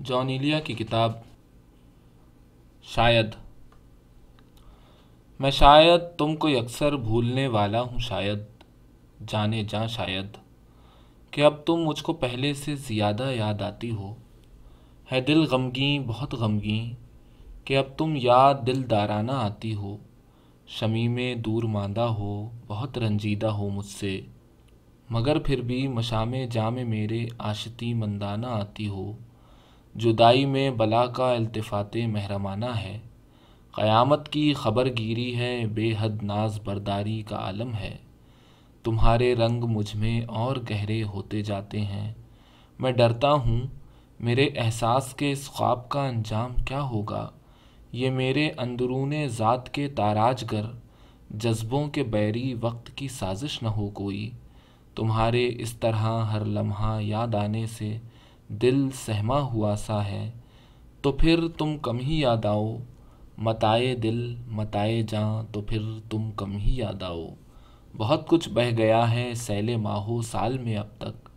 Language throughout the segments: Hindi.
जॉन इलिया की किताब, शायद। मैं शायद तुमको अक्सर भूलने वाला हूँ शायद, जाने जा शायद, कि अब तुम मुझको पहले से ज़्यादा याद आती हो। है दिल गमगी, बहुत गमगी, कि अब तुम याद दिल दाराना आती हो। शमी में दूर मांदा हो, बहुत रंजीदा हो मुझसे, मगर फिर भी मशाम जाम मेरे आशती मंदाना आती हो। जुदाई में बला का अल्तफ़ात महरमाना है। क़यामत की खबर गिरी है, बेहद नाज बरदारी का आलम है। तुम्हारे रंग मुझमें और गहरे होते जाते हैं। मैं डरता हूँ, मेरे एहसास के इस ख्वाब का अंजाम क्या होगा? ये मेरे अंदरून ज़ात के ताराजगर जज्बों के बैरी वक्त की साजिश न हो कोई। तुम्हारे इस तरह हर लम्हा याद आने से दिल सहमा हुआ सा है तो फिर तुम कम ही याद आओ। मताए दिल, मताए जा तो फिर तुम कम ही याद आओ। बहुत कुछ बह गया है सैले माहो साल में अब तक।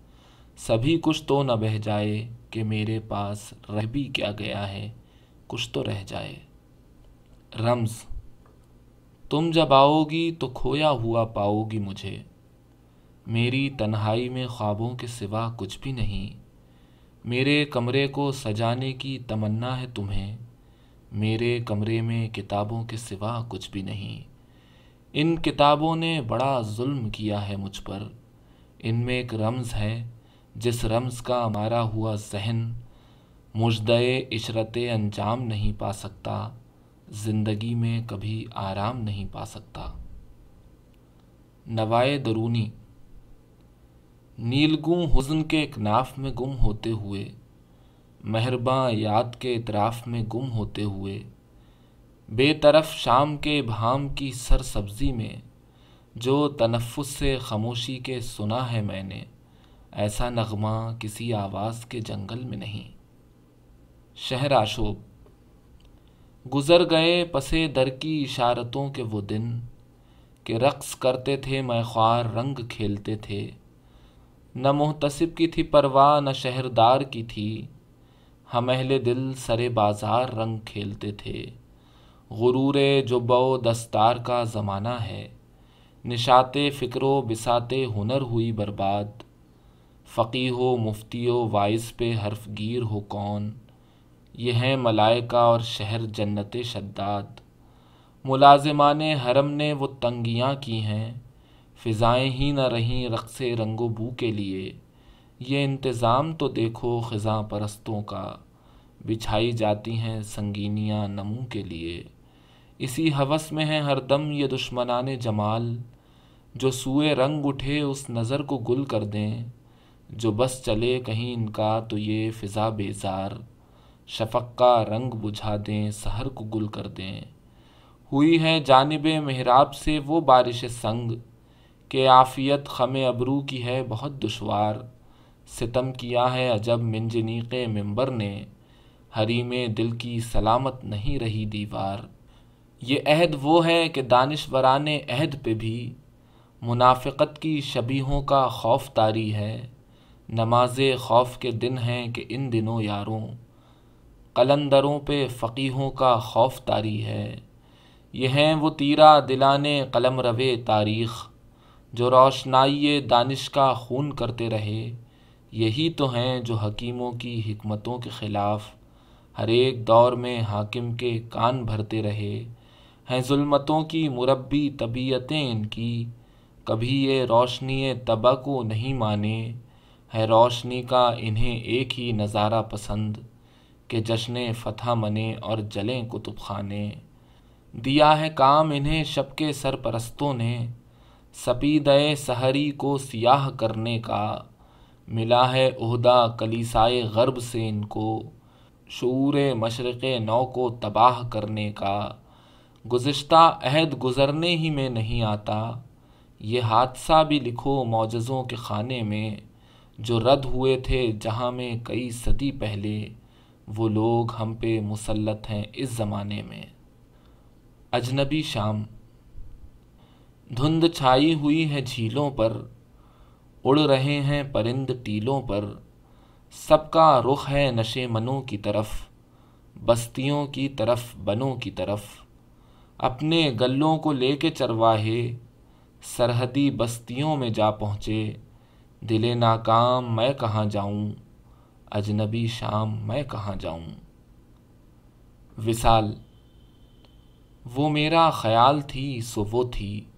सभी कुछ तो न बह जाए कि मेरे पास रह भी क्या गया है, कुछ तो रह जाए। रम्ज़, तुम जब आओगी तो खोया हुआ पाओगी मुझे। मेरी तन्हाई में ख्वाबों के सिवा कुछ भी नहीं। मेरे कमरे को सजाने की तमन्ना है तुम्हें। मेरे कमरे में किताबों के सिवा कुछ भी नहीं। इन किताबों ने बड़ा जुल्म किया है मुझ पर। इनमें एक रम्ज़ है, जिस रम्ज़ का मारा हुआ जहन मुजदे इशरत अंजाम नहीं पा सकता, ज़िंदगी में कभी आराम नहीं पा सकता। नवाए दरूनी नीलगूं हुज़न के एक नाफ में गुम होते हुए मेहरबा याद के इतराफ़ में गुम होते हुए, बेतरफ शाम के भाम की सर सब्ज़ी में, जो तनफ़ुस से ख़मोशी के सुना है मैंने, ऐसा नगमा किसी आवाज़ के जंगल में नहीं। शहर आशोब, गुज़र गए पसे दर की इशारतों के वो दिन, के रक़्स करते थे मैं ख्वार रंग खेलते थे न मुहतसिब की थी परवाह, न शहरदार की थी। हम अहले दिल सरे बाज़ार रंग खेलते थे। गुरूर जो बो दस्तार का ज़माना है। निशाते फ़िक्रो बिसाते हुनर हुई बर्बाद। फ़की हो मुफ्ती हो वाइस पे हर्फ गिर हो कौन? ये हैं मलाइका और शहर जन्नत शद्दाद। मुलाजिमान हरम ने वो तंगियाँ की हैं। फ़िज़ाएँ ही न रहीं रक़्स रंगो बू के लिए। ये इंतज़ाम तो देखो ख़ज़ा परस्तों का। बिछाई जाती हैं संगीनियाँ नमू के लिए। इसी हवस में है हरदम ये दुश्मनान जमाल। जो सूए रंग उठे उस नज़र को गुल कर दें। जो बस चले कहीं इनका तो ये फ़िज़ा बेजार। शफ़क़ का रंग बुझा दें सहर को गुल कर दें। हुई है जानब महराब से वो बारिश संग। कि आफ़ियत ख़म अबरू की है, बहुत दुशवार सितम किया है अजब मिनजनीक़ मंबर ने। हरी में दिल की सलामत नहीं रही दीवार। ये अहद वो है कि दानश्वरान अहद पे भी मुनाफ़त की शबीहों का खौफ तारी है। नमाज़ खौफ के दिन हैं कि इन दिनों यारों, कलंदरों पे फ़कीहों का खौफ तारी है। ये हैं वो तीरा दिलाने कलम रवे तारीख़। जो रोशनाई दानिश का खून करते रहे, यही तो हैं जो हकीमों की हमतों के ख़िलाफ़ हर एक दौर में हाकिम के कान भरते रहे। हैं जुल्मतों की मुरबी तबीयतें इनकी, कभी ये रोशनी तबा को नहीं माने। है रोशनी का इन्हें एक ही नज़ारा पसंद, कि जश्न फ़तह मने और जलें कुतुब खाने दिया है काम इन्हें शब के सरपरस्तों ने सपीद सहरी को सियाह करने का मिला है उहदा कलीसाए गरब से इनको, शूर मशरक़ नौ को तबाह करने का। गुज्त अहद गुज़रने ही में नहीं आता। ये हादसा भी लिखो मौजज़ों के खाने में, जो रद्द हुए थे जहाँ में कई सदी पहले, वो लोग हम पे मुसलत हैं इस ज़माने में। अजनबी शाम धुंध छाई हुई है झीलों पर, उड़ रहे हैं परिंद टीलों पर। सबका रुख है नशे मनों की तरफ़, बस्तियों की तरफ़, बनों की तरफ़। अपने गल्लों को लेके चरवाहे, सरहदी बस्तियों में जा पहुँचे। दिले नाकाम मैं कहाँ जाऊँ? अजनबी शाम मैं कहाँ जाऊँ? विसाल वो मेरा ख्याल थी, सो वो थी।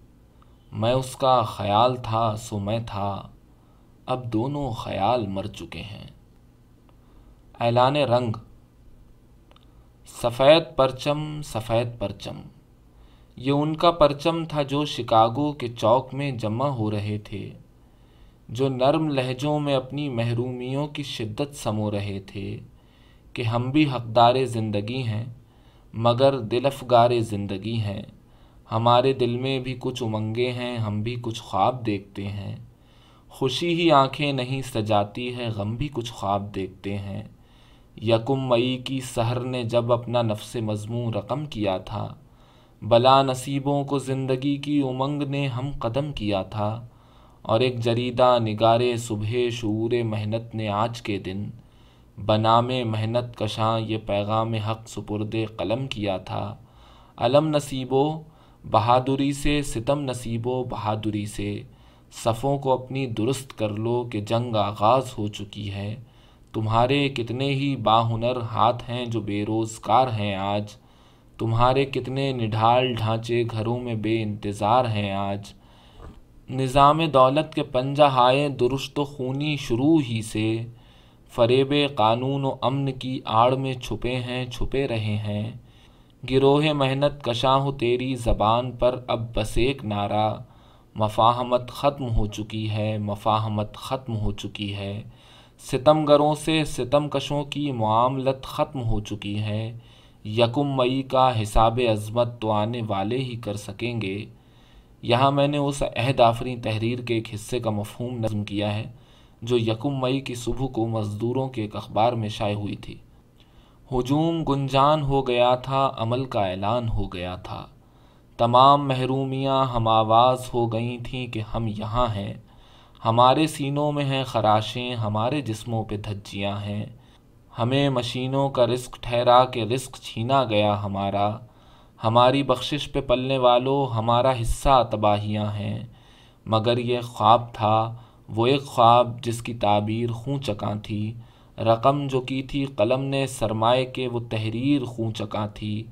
मैं उसका ख्याल था, सो मैं था। अब दोनों ख्याल मर चुके हैं। ऐलान रंग। सफ़ेद परचम सफ़ेद परचम। ये उनका परचम था जो शिकागो के चौक में जमा हो रहे थे, जो नर्म लहजों में अपनी महरूमियों की शिद्दत समो रहे थे, कि हम भी हकदार ज़िंदगी हैं, मगर दिल अफगार ज़िंदगी हैं। हमारे दिल में भी कुछ उमंगे हैं, हम भी कुछ ख्वाब देखते हैं। खुशी ही आँखें नहीं सजाती है, गम भी कुछ ख्वाब देखते हैं। यकुम मई की सहर ने जब अपना नफ्स मजमू रकम किया था, बला नसीबों को ज़िंदगी की उमंग ने हम कदम किया था। और एक जरीदा निगारे सुबह शूर मेहनत ने आज के दिन, बनाम मेहनत कशां ये पैगाम हक सुपुर्द कलम किया था। अलम नसीबो बहादुरी से सितम नसीबो, बहादुरी से सफ़ों को अपनी दुरुस्त कर लो कि जंग आगाज़ हो चुकी है। तुम्हारे कितने ही बाहुनर हाथ हैं जो बेरोज़गार हैं आज। तुम्हारे कितने निढाल ढांचे घरों में बे इंतज़ार हैं आज। निज़ाम दौलत के पंजा हाय दुरुस्त खूनी शुरू ही से। फ़रेब कानून व अमन की आड़ में छुपे हैं, छुपे रहे हैं। गिरोह मेहनत कशां हो तेरी ज़बान पर अब बस एक नारा। मफाहमत ख़त्म हो चुकी है, मफाहमत ख़त्म हो चुकी है। सितमगरों से सितमकशों की मामलत ख़त्म हो चुकी है। यकुम मई का हिसाब अज़मत तो आने वाले ही कर सकेंगे। यहाँ मैंने उस अहद आफरी तहरीर के एक हिस्से का मफहूम नज़म किया है, जो यकुम मई की सुबह को मज़दूरों के एक अखबार में शाये हुई थी। हजूम गुंजान हो गया था, अमल का ऐलान हो गया था। तमाम महरूमियाँ हम आवाज़ हो गई थीं कि हम यहाँ हैं। हमारे सीनों में हैं खराशें, हमारे जिस्मों पे धज्जियाँ हैं। हमें मशीनों का रिस्क ठहरा के रिस्क छीना गया हमारा। हमारी बख्शिश पे पलने वालों हमारा हिस्सा तबाहियाँ हैं। मगर ये ख्वाब था, वो एक ख्वाब जिसकी ताबीर खूँ चका थी। रकम जो की थी कलम ने सरमाए के वो तहरीर खूँ चका थी।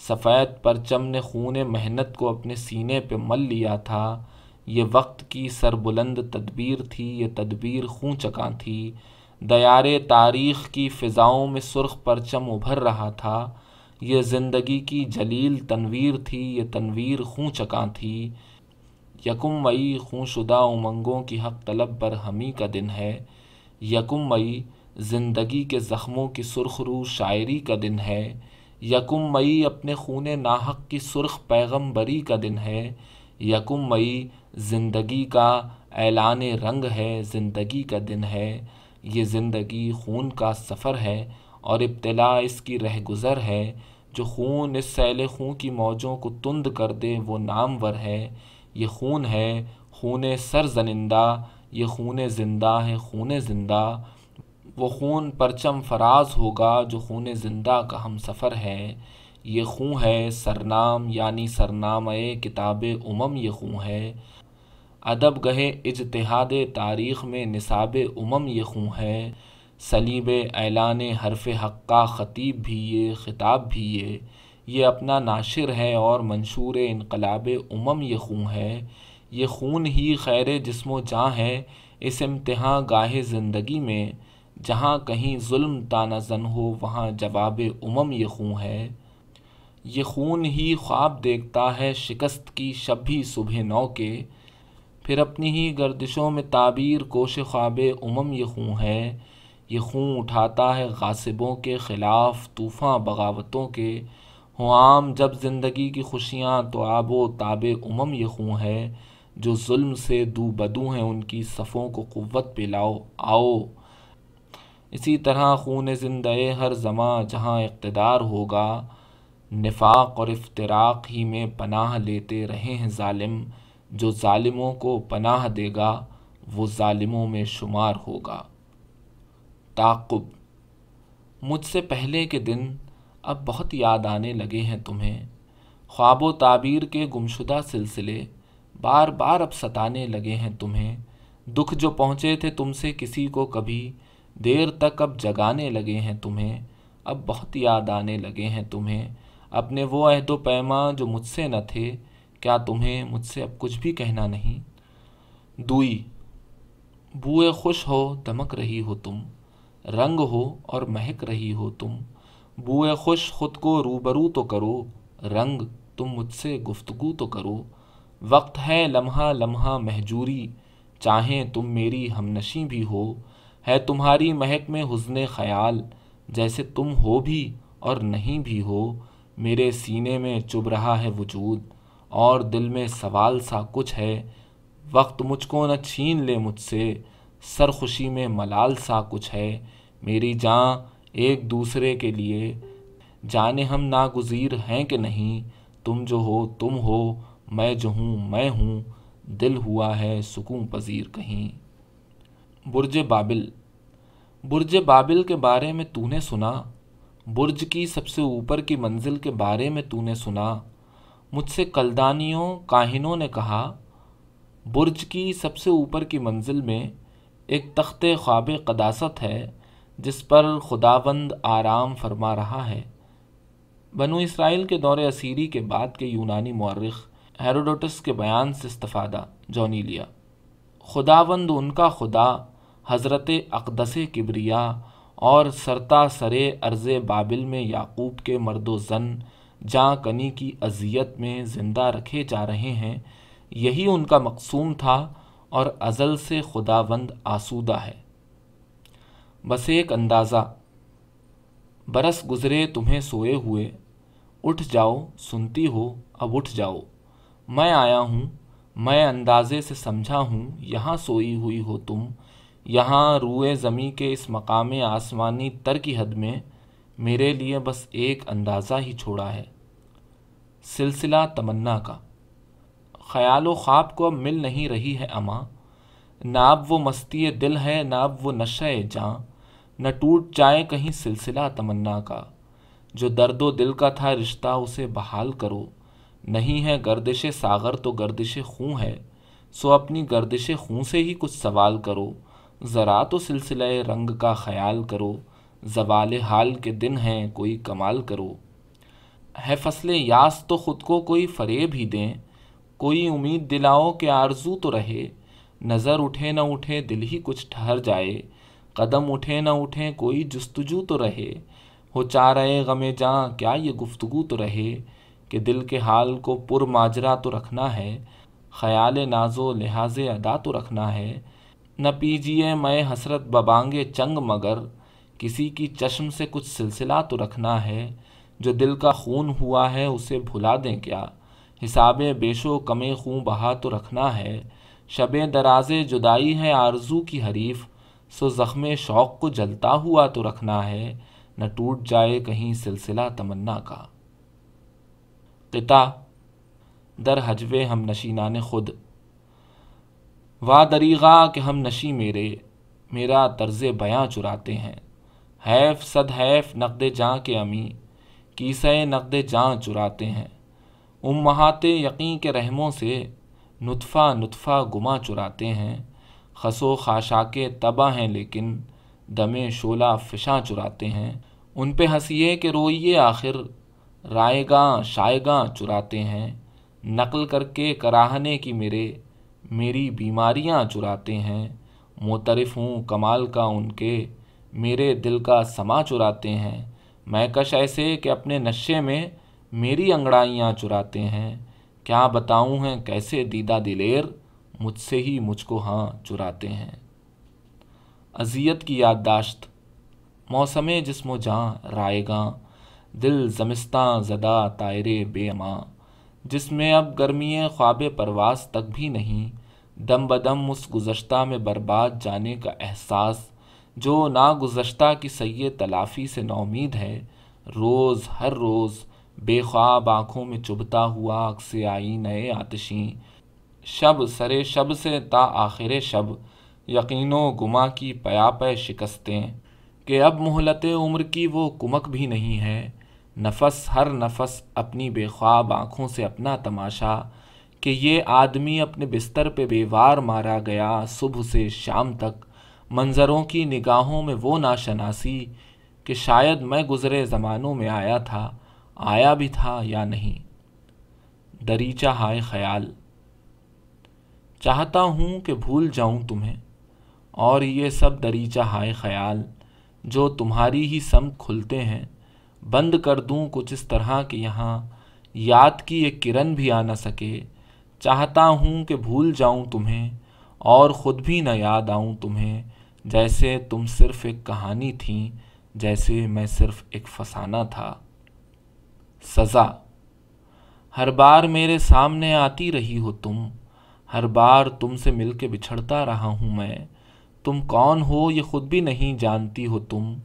सफ़ेद परचम ने खून मेहनत को अपने सीने पे मल लिया था। ये वक्त की सरबुलंद तदबीर थी, ये तदबीर खूँ चका थी। दयार तारीख़ की फ़िज़ाओं में सुर्ख परचम उभर रहा था। ये ज़िंदगी की जलील तनवीर थी, ये तनवीर खूँ चका थी। यकुम मई खूँशुदा उमंगों की हक तलब पर हमी का दिन है। यकुम मई ज़िंदगी के ज़ख्मों की सुर्ख रू शायरी का दिन है, यकुम मई अपने खून नाहक की सुर्ख पैगम्बरी का दिन है, यकुम मई ज़िंदगी का ऐलान रंग है, ज़िंदगी का दिन है। ये ज़िंदगी खून का सफ़र है और इब्तला इसकी रह गुज़र है। जो खून इस सैल खून की मौजों को तुंद कर दे, वो नामवर है। ये खून है, खून सर जनिंदा, ये खून ज़िंदा है, खून ज़िंदा। वो खून परचम फराज होगा जो खून ज़िंदा का हम सफ़र है। ये खूँ है सरनाम, यानी सरनाम किताब उमम ये खूँ है। अदब गहे इजतहाद तारीख़ में निसाब उमम ये खूँ है। सलीब ऐलान हरफ हक्का ख़तीब भी ये, ख़िताब भी ये। ये अपना नाशिर है और मंशूर इनकलाब उमम ये खूँ है। ये खून ही खैर जिस्म जहाँ है, इस इम्तहा गाह ज़िंदगी में। जहाँ कहीं जुल्म तानाजन हो, वहाँ जवाब उमम ये खून है। ये खून ही ख्वाब देखता है शिकस्त की शबी सुबह नौ के। फिर अपनी ही गर्दिशों में ताबीर कोश ख्वाब उमम ये खून है। ये खून उठाता है गासिबों के ख़िलाफ़ तूफ़ान बगावतों के। हो आम जब ज़िंदगी की खुशियाँ तो आबो ताब उमम ये खूँ है। जो जुल्म से दू बदू हैं, उनकी सफ़ों को क़ुव्वत पिलाओ आओ। इसी तरह खून ज़िंदे हर जमा जहाँ इक़्तदार होगा, निफाक और इफ्तराक ही में पनाह लेते रहे हैं ालिम जो ालिमों को पनाह देगा, वो ालिमों में शुमार होगा। ताकुब। मुझसे पहले के दिन अब बहुत याद आने लगे हैं तुम्हें। ख्वाब ताबीर के गुमशुदा सिलसिले बार बार अब सताने लगे हैं तुम्हें। दुख जो पहुँचे थे तुमसे किसी को कभी देर तक अब जगाने लगे हैं तुम्हें, अब बहुत याद आने लगे हैं तुम्हें। अपने वो अहदो पैमा जो मुझसे न थे, क्या तुम्हें मुझसे अब कुछ भी कहना नहीं? दुई, बुए खुश हो, दमक रही हो तुम, रंग हो और महक रही हो तुम। बुए खुश खुद को रूबरू तो करो, रंग तुम मुझसे गुफ्तगु तो करो। वक्त है लम्हा लम्हा महजूरी, चाहें तुम मेरी हमनशी भी हो। है तुम्हारी महक में हुस्न ख्याल, जैसे तुम हो भी और नहीं भी हो। मेरे सीने में चुभ रहा है वजूद, और दिल में सवाल सा कुछ है। वक्त मुझको न छीन ले मुझसे सर खुशी में मलाल सा कुछ है। मेरी जान एक दूसरे के लिए, जाने हम नागुजीर हैं कि नहीं। तुम जो हो, तुम हो, मैं जो हूँ, मैं हूँ, दिल हुआ है सुकून पजीर कहीं। बुर्ज बाबिल। बुर्ज बाबिल के बारे में तूने सुना? बुर्ज की सबसे ऊपर की मंजिल के बारे में तूने सुना? मुझसे कलदानियों, काहिनों ने कहा, बुर्ज की सबसे ऊपर की मंजिल में एक तख्त ख्वाब कदासत है, जिस पर खुदावंद आराम फरमा रहा है। बनु इसराइल के दौरे असीरी के बाद के यूनानी मौरख हेरोडोटस के बयान से इस्तफ़ादा, जौनी लिया। खुदावंद उनका खुदा हज़रत अकदस किबरिया और सरता सरे अर्ज़ बाबिल में याकूब के मर्द ज़न, जहाँ कनी की अजियत में ज़िंदा रखे जा रहे हैं, यही उनका मकसूम था और अज़ल से खुदावंद आसूदा है। बस एक अंदाज़ा, बरस गुज़रे तुम्हें सोए हुए, उठ जाओ, सुनती हो, अब उठ जाओ। मैं आया हूँ, मैं अंदाज़े से समझा हूँ, यहाँ सोई हुई हो तुम यहाँ रूए ज़मी के इस मकाम आसमानी तर की हद में मेरे लिए बस एक अंदाज़ा ही छोड़ा है। सिलसिला तमन्ना का। ख्याल ख्वाब को अब मिल नहीं रही है अमा। नाब वो मस्ती दिल है नाब वो नशे जाँ। न टूट जाए कहीं सिलसिला तमन्ना का। जो दर्दो दिल का था रिश्ता उसे बहाल करो। नहीं है गर्दिश सागर तो गर्दिश खूँ है। सो अपनी गर्दिश खूँ से ही कुछ सवाल करो। ज़रा तो सिलसिला रंग का ख्याल करो, जवाल हाल के दिन हैं, कोई कमाल करो। है फ़सल यास तो ख़ुद को कोई फ़रेब ही दें, कोई उम्मीद दिलाओ के आरज़ू तो रहे। नज़र उठे न उठे दिल ही कुछ ठहर जाए, कदम उठे न उठे कोई जस्तजू तो रहे। हो चाह रहे गमे जहाँ, क्या ये गुफ्तगु तो रहे? कि दिल के हाल को पुर माजरा तो रखना है, ख्याल नाजो लिहाज अदा तो रखना है। न पीजिए मैं हसरत बबांगे चंग मगर। किसी की चश्म से कुछ सिलसिला तो रखना है। जो दिल का खून हुआ है, उसे भुला दें क्या? हिसाब बेशो कमे खूँ बहा तो रखना है। शब दराजे जुदाई है आरज़ू की हरीफ। सो ज़ख्म शौक़ को जलता हुआ तो रखना है। न टूट जाए कहीं सिलसिला तमन्ना का। किता दर हजवे हम नशीनान खुद। वाह दरीगा कि हम नशी मेरे, मेरा तर्ज बयां चुराते हैं। हैफ सद हैफ नकद जाँ के अमी, कीसे नकद जाँ चुराते हैं। उम्महाते यकीन के रहमों से नुतफ़ा नुतफ़ा गुमा चुराते हैं। खसो खाशाके तबा हैं लेकिन दमे शोला फ़िशा चुराते हैं। उन पे हंसीए के रोइए आखिर, रायगा शायगा चुराते हैं। नकल करके कराहने की मेरे मेरी बीमारियाँ चुराते हैं, मोतरफ हूँ कमाल का उनके, मेरे दिल का समा चुराते हैं। मैं कश ऐसे कि अपने नशे में मेरी अंगड़ाइयाँ चुराते हैं। क्या बताऊँ हैं कैसे दीदा दिलेर, मुझसे ही मुझको हाँ चुराते हैं। अजियत की याददाश्त, मौसम जिसमो जहाँ रायगा, दिल जमिस्तां ज़दा तायरे बेअमा जिसमें अब गर्मी ख्वाब परवास तक भी नहीं। दम बदम उस गुज़श्ता में बर्बाद जाने का एहसास, जो ना गुज़श्ता की सही तलाफ़ी से नाउमीद है। रोज़, हर रोज़ बेख्वाब आँखों में चुभता हुआ अक्स आई नए आतशी। शब, सरे शब से ता आखिर शब, यकीनो गुमा की पया पे शिकस्तें। कि अब मोहलत उम्र की वो कुमक भी नहीं है। नफस, हर नफस अपनी बेख्वाब आँखों से अपना तमाशा कि ये आदमी अपने बिस्तर पे बेवार मारा गया सुबह से शाम तक। मंज़रों की निगाहों में वो नाशनासी कि शायद मैं गुज़रे ज़मानों में आया था, आया भी था या नहीं। दरीचा हाय ख्याल। चाहता हूँ कि भूल जाऊँ तुम्हें, और ये सब दरीचा हाय ख्याल, जो तुम्हारी ही सम खुलते हैं बंद कर दूँ कुछ इस तरह कि यहाँ याद की एक किरण भी आ ना सके। चाहता हूँ कि भूल जाऊँ तुम्हें और ख़ुद भी न याद आऊँ तुम्हें। जैसे तुम सिर्फ़ एक कहानी थी, जैसे मैं सिर्फ़ एक फसाना था। सज़ा। हर बार मेरे सामने आती रही हो तुम। हर बार तुमसे मिल के बिछड़ता रहा हूँ मैं। तुम कौन हो, ये ख़ुद भी नहीं जानती हो तुम।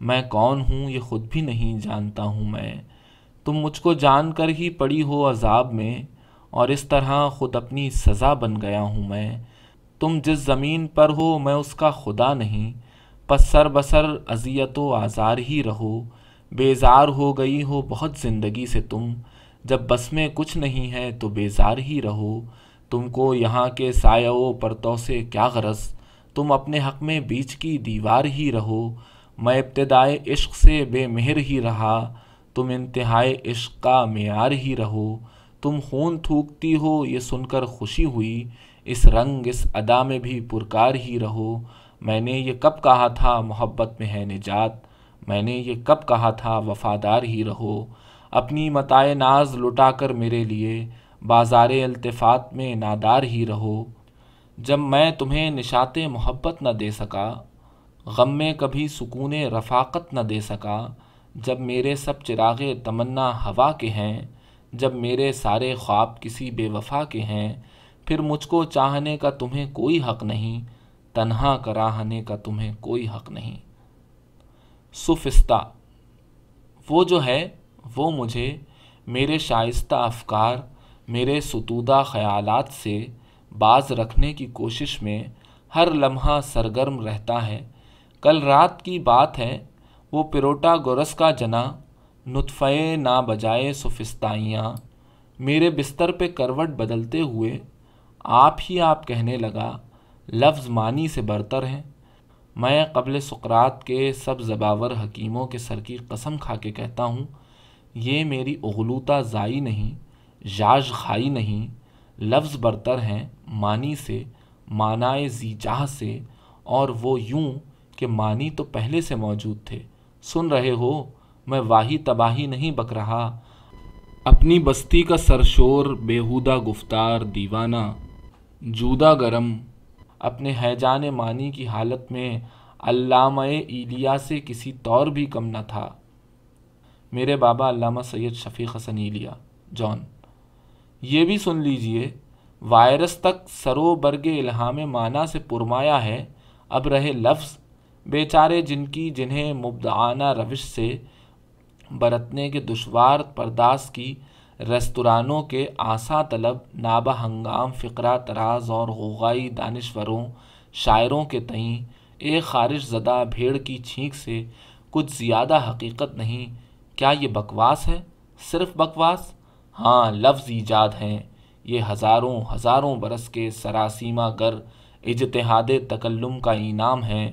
मैं कौन हूँ, ये ख़ुद भी नहीं जानता हूँ मैं। तुम मुझको जान कर ही पड़ी हो अजाब में, और इस तरह ख़ुद अपनी सज़ा बन गया हूँ मैं। तुम जिस ज़मीन पर हो, मैं उसका खुदा नहीं। पस सर बसर अजियत आज़ार ही रहो। बेजार हो गई हो बहुत ज़िंदगी से तुम। जब बस में कुछ नहीं है तो बेजार ही रहो। तुमको यहाँ के सायों परतों से क्या गरज? तुम अपने हक में बीच की दीवार ही रहो। मैं इब्तदाए इश्क से बेमहर ही रहा, तुम इंतहाए इश्क का मैार ही रहो। तुम खून थूकती हो, ये सुनकर खुशी हुई। इस रंग, इस अदा में भी पुरकार ही रहो। मैंने ये कब कहा था, मोहब्बत में है निजात। मैंने ये कब कहा था, वफ़ादार ही रहो। अपनी मताए नाज लुटा कर मेरे लिए, बाज़ार अल्तफ़ात में नादार ही रहो। जब मैं तुम्हें निशात मोहब्बत न दे सका गम में कभी सुकून रफ़ाकत न दे सका। जब मेरे सब चिराग तमन्ना हवा के हैं, जब मेरे सारे ख्वाब किसी बेवफा के हैं, फिर मुझको चाहने का तुम्हें कोई हक नहीं, तन्हा कराहने का तुम्हें कोई हक नहीं। सुफिस्ता, वो जो है, वो मुझे, मेरे शाइस्ता अफकार, मेरे सतूदा ख़यालात से बाज रखने की कोशिश में हर लम्हा सरगर्म रहता है। कल रात की बात है, वो पिरोटा गुरस का जना नुतफ़े ना बजाए सुफिस्ताइयाँ। मेरे बिस्तर पे करवट बदलते हुए, आप ही आप कहने लगा, लफ्ज़ मानी से बरतर हैं। मैं कबल सुकरात के सब जबावर हकीमों के सर की कसम खा के कहता हूँ, ये मेरी उगलूता ज़ाई नहीं, जाज खाई नहीं, लफ्ज़ बरतर हैं मानी से, मानाए जीजाह से, और वो यूँ कि मानी तो पहले से मौजूद थे। सुन रहे हो, मैं वाही तबाही नहीं बक रहा। अपनी बस्ती का सरशोर, बेहुदा गुफ्तार, दीवाना, जूदा गरम। अपने हैजान मानी की हालत में अल्लामा इलिया से किसी तौर भी कम न था। मेरे बाबा अल्लामा सैयद शफ़ीक़ हसन इलिया, जॉन, ये भी सुन लीजिए, वायरस तक सरो बरग इल्हाम माना से पुरमाया है, अब रहे लफ्ज़ बेचारे जिनकी जिन्हें मुबदाना रविश से बरतने के दुशवार परदास की रेस्तरानों के आसा तलब, नाबा हंगाम, फ़िक्रा तराज और गोगाई दानश्वरों, शायरों के तई एक खारिश ज़दा भेड़ की छींक से कुछ ज़्यादा हकीकत नहीं। क्या ये बकवास है? सिर्फ़ बकवास? हाँ लफ्ज़ ईजाद हैं। ये हज़ारों हज़ारों बरस के सरासीमा गर इजतहाद तकल्लुम का इनाम है।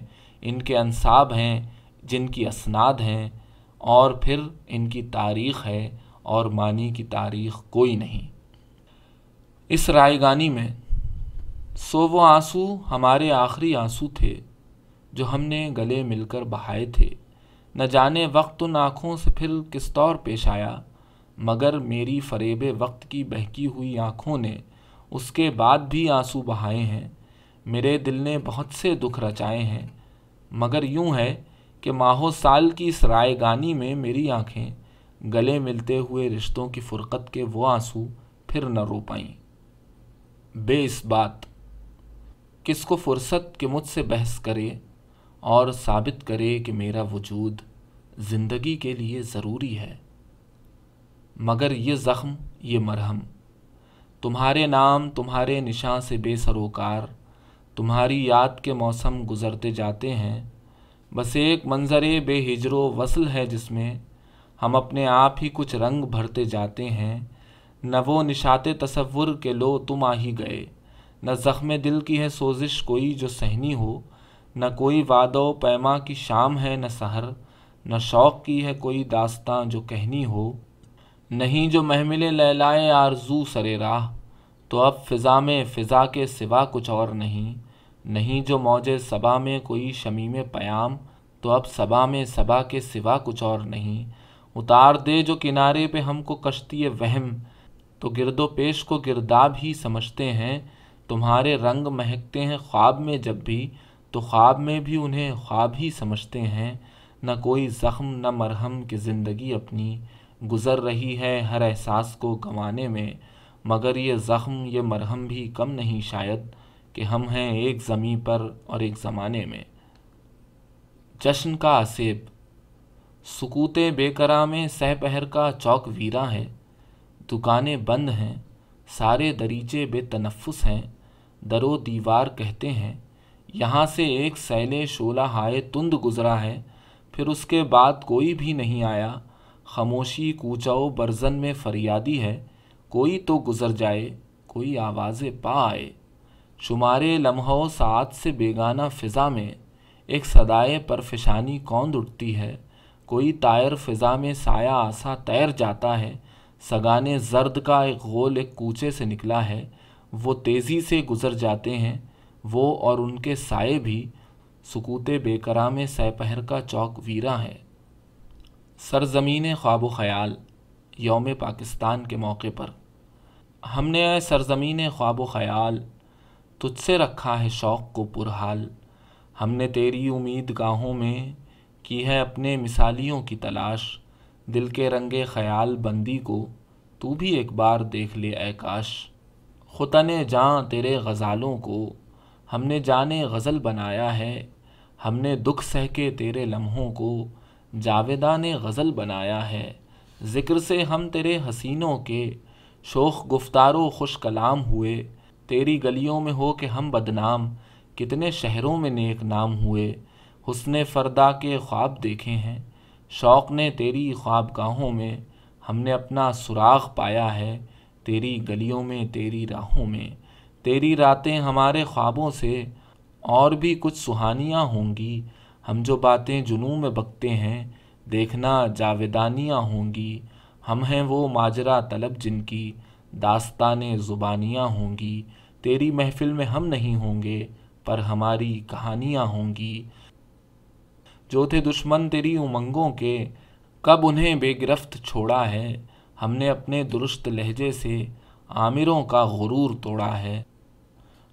इनके अनसाब हैं, जिनकी असनाद हैं, और फिर इनकी तारीख़ है, और मानी की तारीख़ कोई नहीं। इस रायगानी में, सो वो आँसू हमारे आखिरी आँसू थे, जो हमने गले मिलकर बहाए थे। न जाने वक्त उन आँखों से फिर किस तौर पेश आया, मगर मेरी फरेब वक्त की बहकी हुई आँखों ने उसके बाद भी आँसू बहाए हैं। मेरे दिल ने बहुत से दुख रचाए हैं मगर यूँ है कि माहो साल की इस रायगानी में मेरी आँखें गले मिलते हुए रिश्तों की फुरकत के वो आँसू फिर न रो पाई। बे इस बात। किसको फुर्सत के मुझसे बहस करे और साबित करे कि मेरा वजूद ज़िंदगी के लिए ज़रूरी है। मगर ये ज़ख्म, ये मरहम, तुम्हारे नाम, तुम्हारे निशान से बेसरोकार तुम्हारी याद के मौसम गुज़रते जाते हैं। बस एक मंजरे बेहिजरो वसल है जिसमें हम अपने आप ही कुछ रंग भरते जाते हैं। न वो निशाते तसव्वुर के लो तुम आ ही गए। न ज़ख्म दिल की है सोजिश कोई जो सहनी हो। न कोई वादो पैमा की शाम है न सहर। न शौक़ की है कोई दास्तां जो कहनी हो। नहीं जो महमिल लैलाए आरज़ू सरे राह। तो अब फ़िज़ा में, फ़िज़ा के सिवा कुछ और नहीं नहीं जो मौज सबा में कोई शमीम पयाम तो अब सबा में, सबा के सिवा कुछ और नहीं। उतार दे जो किनारे पे हमको कश्ती वहम तो गिरदो पेश को गिरदाब ही समझते हैं। तुम्हारे रंग महकते हैं ख्वाब में जब भी तो ख्वाब में भी उन्हें ख्वाब ही समझते हैं। न कोई ज़ख्म, न मरहम की ज़िंदगी अपनी, गुज़र रही है हर एहसास को गंवाने में। मगर ये ज़ख्म, ये मरहम भी कम नहीं शायद कि हम हैं एक ज़मी पर और एक ज़माने में। जश्न का आसेब सुकूते बेकरा में सहपहर का चौक वीरा है। दुकानें बंद हैं। सारे दरीचे बेतनफ़ुस हैं। दरो दीवार कहते हैं। यहाँ से एक सैले शोला हाय तुंद गुज़रा है। फिर उसके बाद कोई भी नहीं आया। खामोशी कूचाओ बरजन में फरियादी है। कोई तो गुज़र जाए, कोई आवाज़ पा आए शुमारे लम्हों सात से बेगाना फ़िज़ा में एक सदाए पर फिशानी कौन उठती है? कोई तायर फ़िज़ा में साया आसा तैर जाता है। सगाने जर्द का एक गोल एक कूचे से निकला है। वो तेज़ी से गुज़र जाते हैं। वो और उनके साए भी सुकूते बेकरा में सपहर का चौक वीरा है। सरजमीन ख्वाब ख़याल, योम पाकिस्तान के मौके पर। हमने सरजमीन ख्वाब ख़याल, तुझसे रखा है शौक़ को पुरहाल। हमने तेरी उम्मीद गाहों में की है अपने मिसालियों की तलाश। दिल के रंगे ख्याल बंदी को तू भी एक बार देख ले ऐकाश खुतन जाँ तेरे गज़ालों को, हमने जाने गज़ल बनाया है। हमने दुख सह के तेरे लम्हों को जावेदा ने गज़ल बनाया है। ज़िक्र से हम तेरे हसीनों के शोख गुफ्तारो खुश कलाम हुए। तेरी गलियों में हो के हम बदनाम, कितने शहरों में नेक नाम हुए। हुस्न फ़रदा के ख्वाब देखे हैं, शौक़ ने तेरी ख्वाबगाहों में। हमने अपना सुराग पाया है, तेरी गलियों में, तेरी राहों में। तेरी रातें हमारे ख्वाबों से और भी कुछ सुहानियाँ होंगी। हम जो बातें जुनू में बकते हैं, देखना जावेदानियाँ होंगी। हम हैं वो माजरा तलब जिनकी दास्तान ज़ुबानियाँ होंगी। तेरी महफ़िल में हम नहीं होंगे, पर हमारी कहानियाँ होंगी। जो थे दुश्मन तेरी उमंगों के, कब उन्हें बेगिरफ्त छोड़ा है? हमने अपने दुरुस्त लहजे से आमिरों का गुरूर तोड़ा है।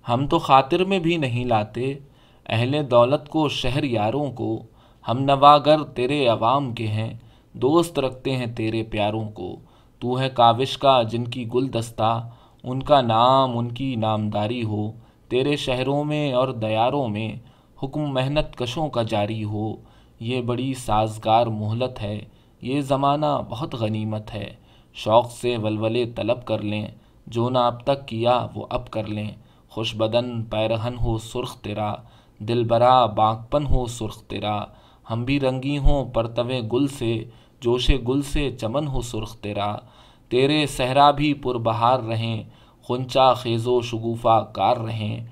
हम तो खातिर में भी नहीं लाते, अहले दौलत को शहर यारों को। हम नवागर तेरे अवाम के हैं दोस्त रखते हैं तेरे प्यारों को। तू है काविश का जिनकी गुलदस्ता। उनका नाम उनकी नामदारी हो। तेरे शहरों में और दयारों में हुक्म मेहनत कशों का जारी हो। ये बड़ी साजगार मोहलत है। ये ज़माना बहुत गनीमत है। शौक़ से वलवले तलब कर लें। जो ना अब तक किया वो अब कर लें। खुश बदन पैरहन हो सुर्ख तेरा। दिल बरा बागपन हो सुर्ख तेरा। हम भी रंगी हों परतवे गुल से, जोशे गुल से चमन हो सुर्ख तेरा। तेरे सहरा भी पुरबहार रहें, खुंचा खेज़ो शगुफ़ा कार रहें।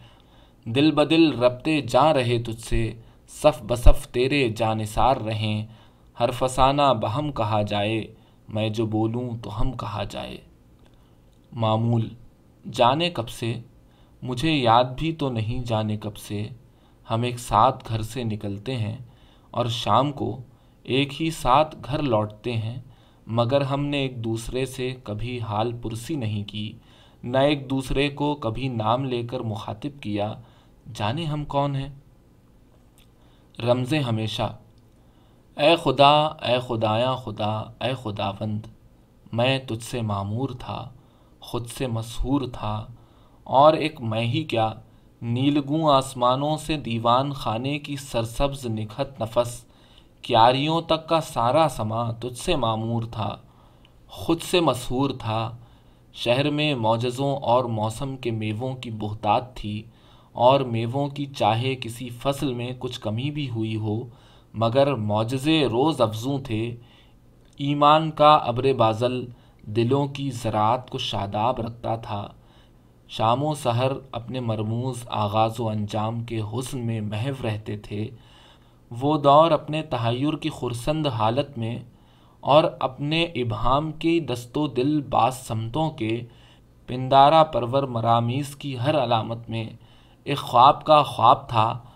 दिल बदिल रबते जा रहे तुझसे, सफ़ बसफ़ तेरे जानिसार रहें। हर फसाना बहम कहा जाए, मैं जो बोलूँ तो हम कहा जाए। मामूल, जाने कब से? मुझे याद भी तो नहीं जाने कब से। हम एक साथ घर से निकलते हैं और शाम को एक ही साथ घर लौटते हैं, मगर हमने एक दूसरे से कभी हाल पुरसी नहीं की, न एक दूसरे को कभी नाम लेकर मुखातिब किया, जाने हम कौन हैं? रमज़े हमेशा। ए खुदा ए खुदाया खुदा ए खुदावंद, मैं तुझसे मामूर था, ख़ुद से मशहूर था, और एक मैं ही क्या? नीलगू आसमानों से दीवान खाने की सरसब्ज निखत नफस, क्यारियों तक का सारा समा तुझसे मामूर था, ख़ुद से मशहूर था। शहर में मौजज़ों और मौसम के मेवों की बहुतात थी, और मेवों की चाहे किसी फ़सल में कुछ कमी भी हुई हो, मगर मोजे रोज़ अफजू थे। ईमान का अब्र बाज़ल दिलों की ज़रात को शादाब रखता था। शाम सहर अपने मरमूज़ आगाज़ व अंजाम के हुस्न में महव रहते थे। वो दौर अपने तहैर की खुरसंद हालत में और अपने इबाम की दस्तो दिल बास समतों के पिंदारा परवर मरामीज़ की हर अलामत में एक ख्वाब का ख्वाब था।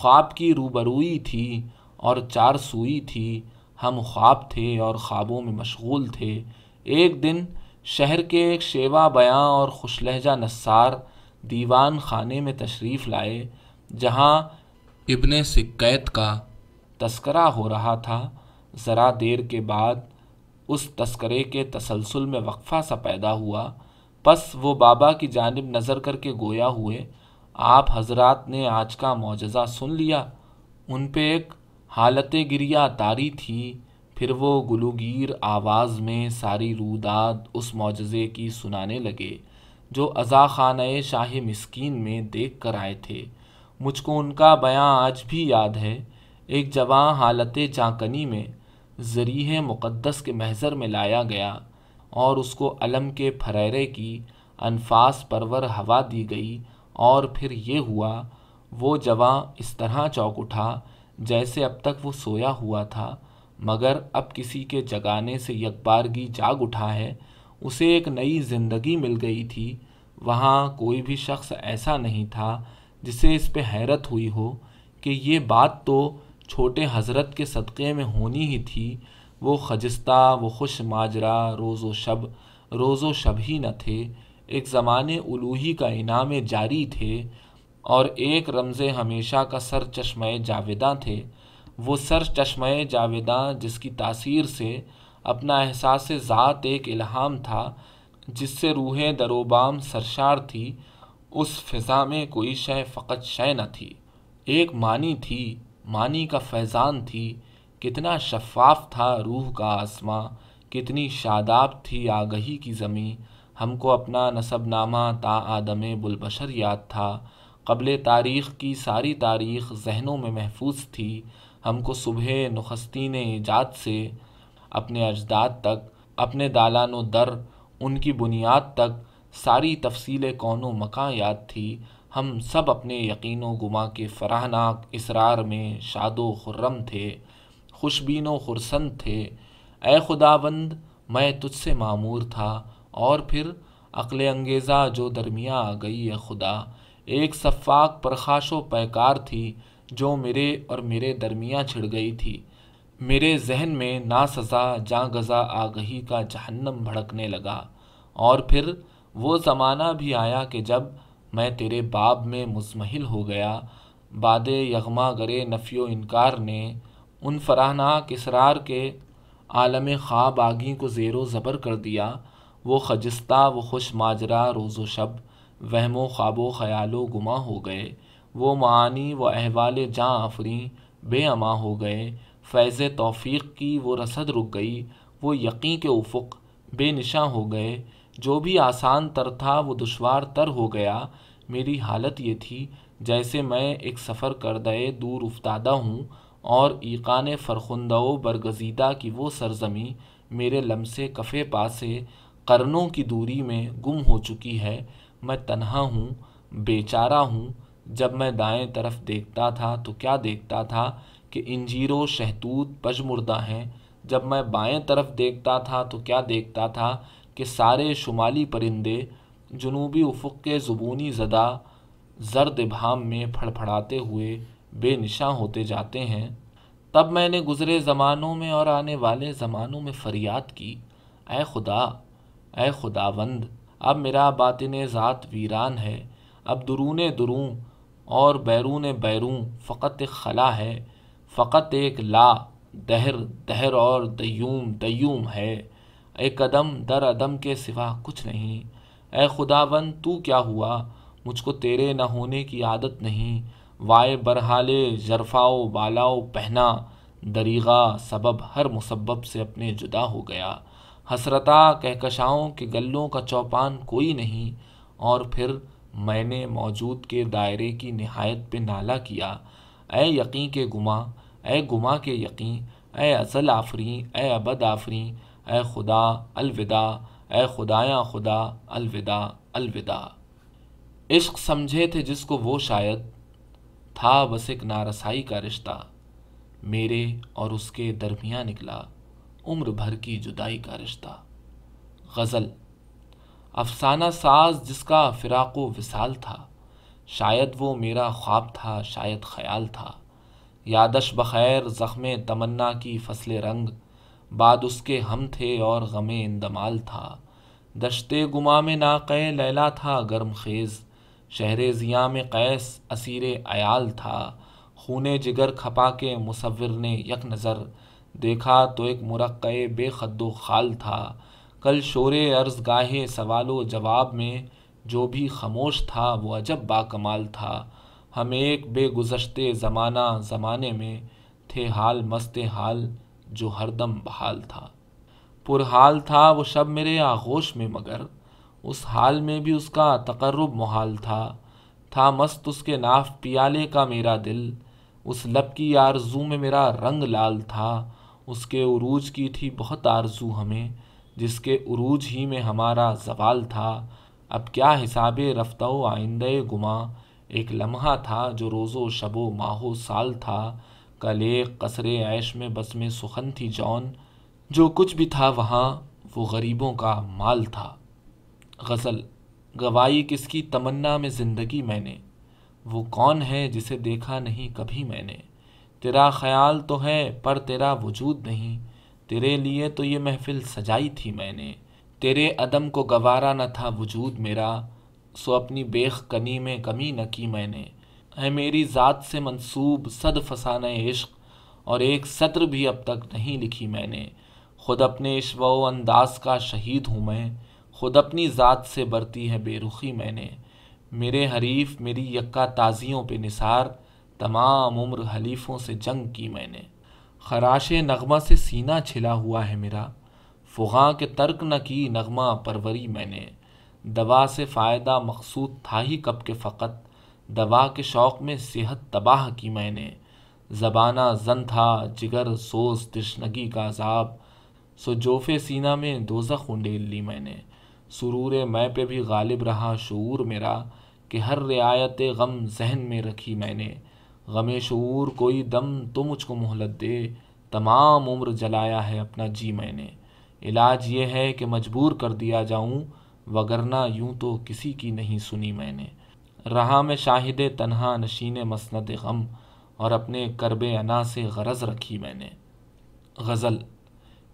ख्वाब की रूबरूई थी और चार सुई थी। हम ख्वाब थे और ख्वाबों में मशगूल थे। एक दिन शहर के एक शेवा बयां और खुश लहजा नस्सार दीवान खाने में तशरीफ़ लाए, जहाँ इब्ने सिक्कैत का तस्करा हो रहा था। ज़रा देर के बाद उस तस्करे के तसलसल में वक्फ़ा सा पैदा हुआ। बस वो बाबा की जानब नज़र करके गोया हुए। आप हजरात ने आज का मुजज़ा सुन लिया। उन पे एक हालत गिरिया तारी थी। फिर वो गुलूगीर आवाज़ में सारी रूदाद उस मुजज़े की सुनाने लगे, जो अज़ा खान शाह मस्किन में देख कर आए थे। मुझको उनका बयां आज भी याद है। एक जवां हालत चाकनी में ज़रीह मुक़दस के महज़र में लाया गया और उसको अलम के फरेरे की अनफास परवर हवा दी गई और फिर ये हुआ, वो जवां इस तरह चौक उठा जैसे अब तक वो सोया हुआ था। मगर अब किसी के जगाने से यकबारगी जाग उठा है। उसे एक नई ज़िंदगी मिल गई थी। वहाँ कोई भी शख्स ऐसा नहीं था जिसे इस पे हैरत हुई हो कि ये बात तो छोटे हज़रत के सदक़े में होनी ही थी। वो खजिस्ता, वो खुश माजरा, रोज़ो शब रोज़ो शब ही न थे। एक ज़माने उलूही का इनाम जारी थे और एक रमज़ हमेशा का सर चश्मे जावेदा थे। वो सर चश्मे जावेदा जिसकी तासीर से अपना एहसास ज़ात एक इल्हाम था, जिससे रूह दरोबाम सरशार थी, उस फ़िज़ा में कोई शय फ़कत शय न थी। एक मानी थी, मानी का फैज़ान थी, कितना शफ़ाफ था रूह का आसमां, कितनी शादाब थी आगही की ज़मी। हमको अपना नसबनामा ता आदम बुलबशर याद था। कबल तारीख़ की सारी तारीख़ जहनों में महफूज थी। हमको सुबह नुखस्तीन ईजाद से अपने अजदाद तक, अपने दालान दर, उनकी बुनियाद तक सारी तफसील कौन मकान याद थी। हम सब अपने यकीन गुमा के फराहनाक इसरार में शादो खुर्रम थे, खुशबीन खुरसंद थे। ए खुदाबंद मैं तुझसे मामूर था, और फिर अक्ल अंगेज़ा जो दरमिया आ गई है खुदा। एक सफ़ाक परखाशो पैकार थी जो मेरे और मेरे दरमिया छिड़ गई थी। मेरे जहन में ना सज़ा जा गज़ा आ गही का जहन्नम भड़कने लगा। और फिर वो ज़माना भी आया कि जब मैं तेरे बाब में मुजमहिल हो गया। बाद यगमा गरे नफ़ियो इनकार ने। उन फराहनाक इसरार के आलम ख्वाब आगी को ज़ेर ज़बर कर दिया। वो खजिस्ता, व खुश माजरा रोज़ो शब वहमो ख्वाबो, ख़यालो गुमा हो गए। वो मानी व अहवाल जाँ आफरी बेअमा हो गए। फैज़ तौफ़ीक़ की वो रसद रुक गई। वो यक़ी के उफ़ुक़ बेनिशा हो गए। जो भी आसान तर था वो दुशवार तर हो गया। मेरी हालत ये थी, जैसे मैं एक सफ़र करदे दूर उफ्तादा हूँ और ईकान फ़रखुंदो बरगज़ीदा की वो सरजमी मेरे लम्से कफ़े पासे करनों की दूरी में गुम हो चुकी है। मैं तनहा हूँ, बेचारा हूँ जब मैं दाएँ तरफ़ देखता था तो क्या देखता था कि इंजीरो शहतूत पजमुर्दा हैं। जब मैं बाएँ तरफ़ देखता था तो क्या देखता था कि सारे शुमाली परिंदे जनूबी उफ़ुक़ के ज़ुबूनी ज़दा जर्द भाम में फड़फड़ाते हुए बेनिशा होते जाते हैं। तब मैंने गुज़रे ज़मानों में और आने वाले ज़मानों में फ़रियाद की। ए खुदा ए खुदावंद, अब मेरा बातिन ज़ात वीरान है। अब दरून दरूँ और बैरून बैरू फ़कत खला है, फ़कत एक ला, दहर दहर और दयूम दयूम है। एक कदम दर अदम के सिवा कुछ नहीं। ए खुदावन, तू क्या हुआ? मुझको तेरे न होने की आदत नहीं। वाए बरहाले, जरफ़ाओ, बालाओ, पहना। दरीगा सबब, हर मुसब्ब से अपने जुदा हो गया। हसरता, कहकशाओं के गल्लों का चौपान कोई नहीं। और फिर मैंने मौजूद के दायरे की नहायत पे नाला किया। ए यकीन के गुमा ए गुमा के यकीन ए अजल आफरी ए अबद आफरी ए खुदा अलविदा ए खुदाया खुदा अलविदा अलविदा। इश्क समझे थे जिसको वो शायद था, बस एक नारसाई का रिश्ता। मेरे और उसके दरमिया निकला, उम्र भर की जुदाई का रिश्ता। गज़ल अफसाना साज जिसका फ़िराको विसाल था। शायद वो मेरा ख्वाब था, शायद ख्याल था। यादश बखैर ज़ख्म तमन्ना की फ़सल रंग। बाद उसके हम थे और गमे इंदमाल था। दशते गुमा में नाक़ लैला था गर्म खेज़। शहर ज़िया में कैस असीर अयाल था। खून जिगर खपा के मुसविर ने यक नज़र। देखा तो एक मुरक़ बेखद्दो खाल था। कल शोर अर्ज़ गाहे सवालो जवाब में जो भी खामोश था वो अजब बाकमाल था। हम एक बेगुजश्ते ज़माना ज़माने में थे हाल मस्त हाल जो हरदम बहाल था। पुरहाल था वो शब मेरे आगोश में मगर, उस हाल में भी उसका तकर्रब मुहाल था। था मस्त उसके नाफ पियाले का मेरा दिल, उस लब की आरज़ू में मेरा रंग लाल था। उसके उरूज की थी बहुत आरज़ू हमें जिसके उरूज ही में हमारा जवाल था। अब क्या हिसाब रफ्ता आइंद गुमा। एक लम्हा था जो रोज़ो शबो माहो साल था। कल कसर ऐश में बस में सुखन थी जौन। जो कुछ भी था वहाँ, वो गरीबों का माल था। गज़ल गवाई किसकी तमन्ना में ज़िंदगी मैंने। वो कौन है जिसे देखा नहीं कभी मैंने। तेरा ख्याल तो है, पर तेरा वजूद नहीं। तेरे लिए तो ये महफिल सजाई थी मैंने। तेरे अदम को गवारा न था वजूद मेरा, सो अपनी बेख कनी में कमी न की मैंने। है मेरी ज़ात से मंसूब सद फसाना इश्क, और एक सत्र भी अब तक नहीं लिखी मैंने। खुद अपने इश्व अंदाज का शहीद हूँ मैं, खुद अपनी ज़ात से बरती है बेरुखी मैंने। मेरे हरीफ मेरी यक्का ताज़ियों पे निसार, तमाम उम्र हलीफ़ों से जंग की मैंने। खराश नगमा से सीना छिला हुआ है मेरा। फ़ुगा के तर्क न की नगमा परवरी मैंने। दवा से फ़ायदा मकसूद था ही कब के फ़कत। दवा के शौक़ में सेहत तबाह की मैंने। ज़बाना जन था, जिगर, सोज, तशनगी का अजाब। सो जोफ़े सीना में दोजख उंडेल ली मैंने। सुरूर मैं पे भी गालिब रहा शूर मेरा, कि हर रियायत गम जहन में रखी मैंने। गम शूर कोई दम तो मुझको मोहलत दे। तमाम उम्र जलाया है अपना जी मैंने। इलाज ये है कि मजबूर कर दिया जाऊँ, वगरना यूँ तो किसी की नहीं सुनी मैंने। रहा मैं शाहिद तनहा नशीन मसनद गम, और अपने करब अना से गरज रखी मैंने। गज़ल,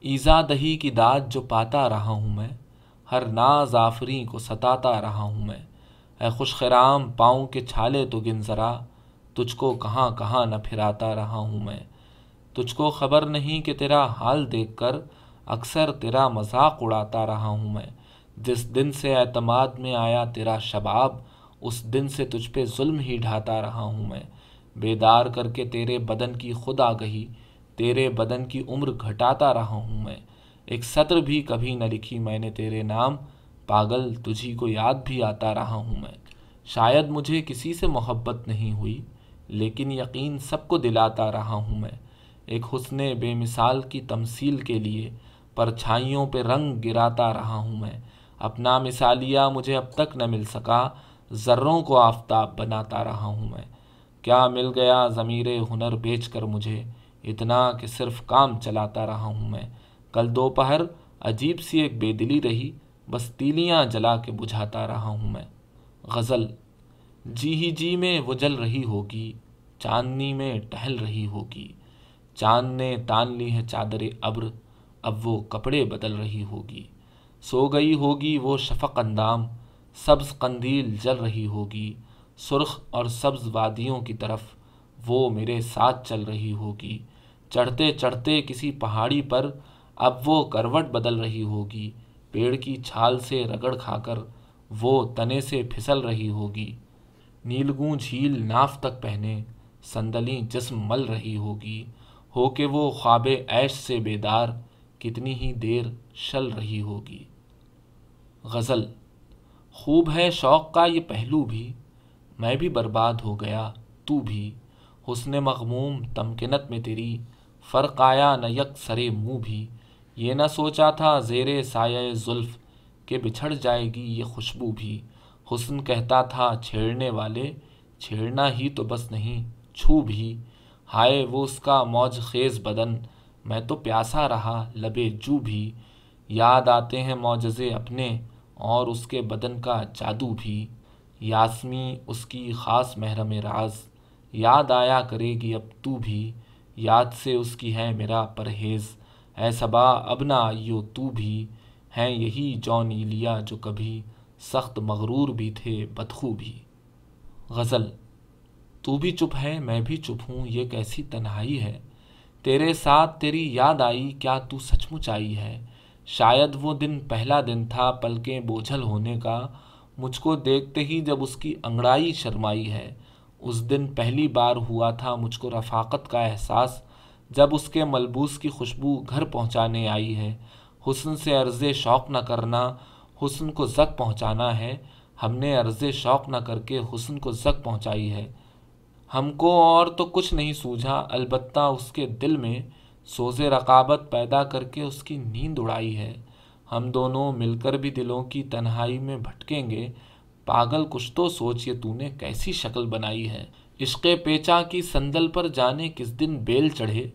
ईज़ा दही की दाद जो पाता रहा हूँ मैं, हर नाज आफरी को सताता रहा हूँ मैं। ए खुश खराम पाँव के छाले तो गिन ज़रा तुझको कहाँ कहाँ न फिराता रहा हूँ मैं। तुझको खबर नहीं कि तेरा हाल देखकर अक्सर तेरा मज़ाक उड़ाता रहा हूँ मैं। जिस दिन से एतमाद में आया तेरा शबाब, उस दिन से तुझ पे जुल्म ही ढाता रहा हूँ मैं। बेदार करके तेरे बदन की खुद आ गई तेरे बदन की उम्र घटाता रहा हूँ मैं। एक सत्र भी कभी न लिखी मैंने तेरे नाम, पागल तुझी को याद भी आता रहा हूँ मैं। शायद मुझे किसी से मोहब्बत नहीं हुई। लेकिन यकीन सबको दिलाता रहा हूँ मैं। एक हुस्न बेमिसाल की तमसील के लिए परछाइयों पे रंग गिराता रहा हूँ मैं। अपना मिसालिया मुझे अब तक न मिल सका, ज़र्रों को आफताब बनाता रहा हूँ मैं। क्या मिल गया ज़मीर हुनर बेच कर मुझे? इतना कि सिर्फ़ काम चलाता रहा हूँ मैं। कल दोपहर अजीब सी एक बेदिली रही, बस तीलियाँ जला के बुझाता रहा हूँ मैं। गज़ल जी ही जी में वो जल रही होगी, चांदनी में टहल रही होगी। चाँद ने तान ली है चादर अब्र, अब वो कपड़े बदल रही होगी। सो गई होगी वो शफक अंदाम, सब्ज कंदील जल रही होगी। सुर्ख और सब्ज वादियों की तरफ़ वो मेरे साथ चल रही होगी। चढ़ते चढ़ते किसी पहाड़ी पर अब वो करवट बदल रही होगी। पेड़ की छाल से रगड़ खाकर वो तने से फिसल रही होगी। नीलगू झील नाफ तक पहने संदली जिस्म मल रही होगी। हो के वो ख्वाब ऐश से बेदार, कितनी ही देर शल रही होगी। गज़ल, खूब है शौक़ का ये पहलू भी, मैं भी बर्बाद हो गया तू भी। हुस्न मखमूम तमकिनत में तेरी, फ़र्क आया न यक सरे मुँह भी। ये न सोचा था जेर साय जुल्फ़, के बिछड़ जाएगी ये खुशबू भी। हुस्न कहता था, छेड़ने वाले, छेड़ना ही तो बस नहीं, छू भी। हाय, वो उसका मौज खेज बदन। मैं तो प्यासा रहा, लबे जू भी। याद आते हैं मौजज़े अपने, और उसके बदन का जादू भी। यासमी, उसकी ख़ास महरम राज। याद आया करेगी अब तू भी। याद से उसकी है मेरा परहेज़। है सबा, अब ना आइयो तू भी। हैं यही जौन इलिया जो कभी। सख्त मगरूर भी थे, बदखू भी। गज़ल, तू भी चुप है, मैं भी चुप हूँ, ये कैसी तन्हाई है? तेरे साथ तेरी याद आई, क्या तू सचमुच आई है? शायद वो दिन पहला दिन था पलकें बोझल होने का, मुझको देखते ही जब उसकी अंगड़ाई शर्माई है। उस दिन पहली बार हुआ था मुझको रफाकत का एहसास, जब उसके मलबूस की खुशबू घर पहुँचाने आई है। हुस्न से अर्ज़ शौक़ न करना हुस्न को जक पहुंचाना है। हमने अर्ज़ शौक़ न करके हुस्न को जक पहुंचाई है। हमको और तो कुछ नहीं सूझा, अलबत्ता उसके दिल में सोज़े रकाबत पैदा करके उसकी नींद उड़ाई है। हम दोनों मिलकर भी दिलों की तन्हाई में भटकेंगे। पागल कुछ तो सोचिए तूने कैसी शक्ल बनाई है। इश्क पेचा की संदल पर जाने किस दिन बेल चढ़े।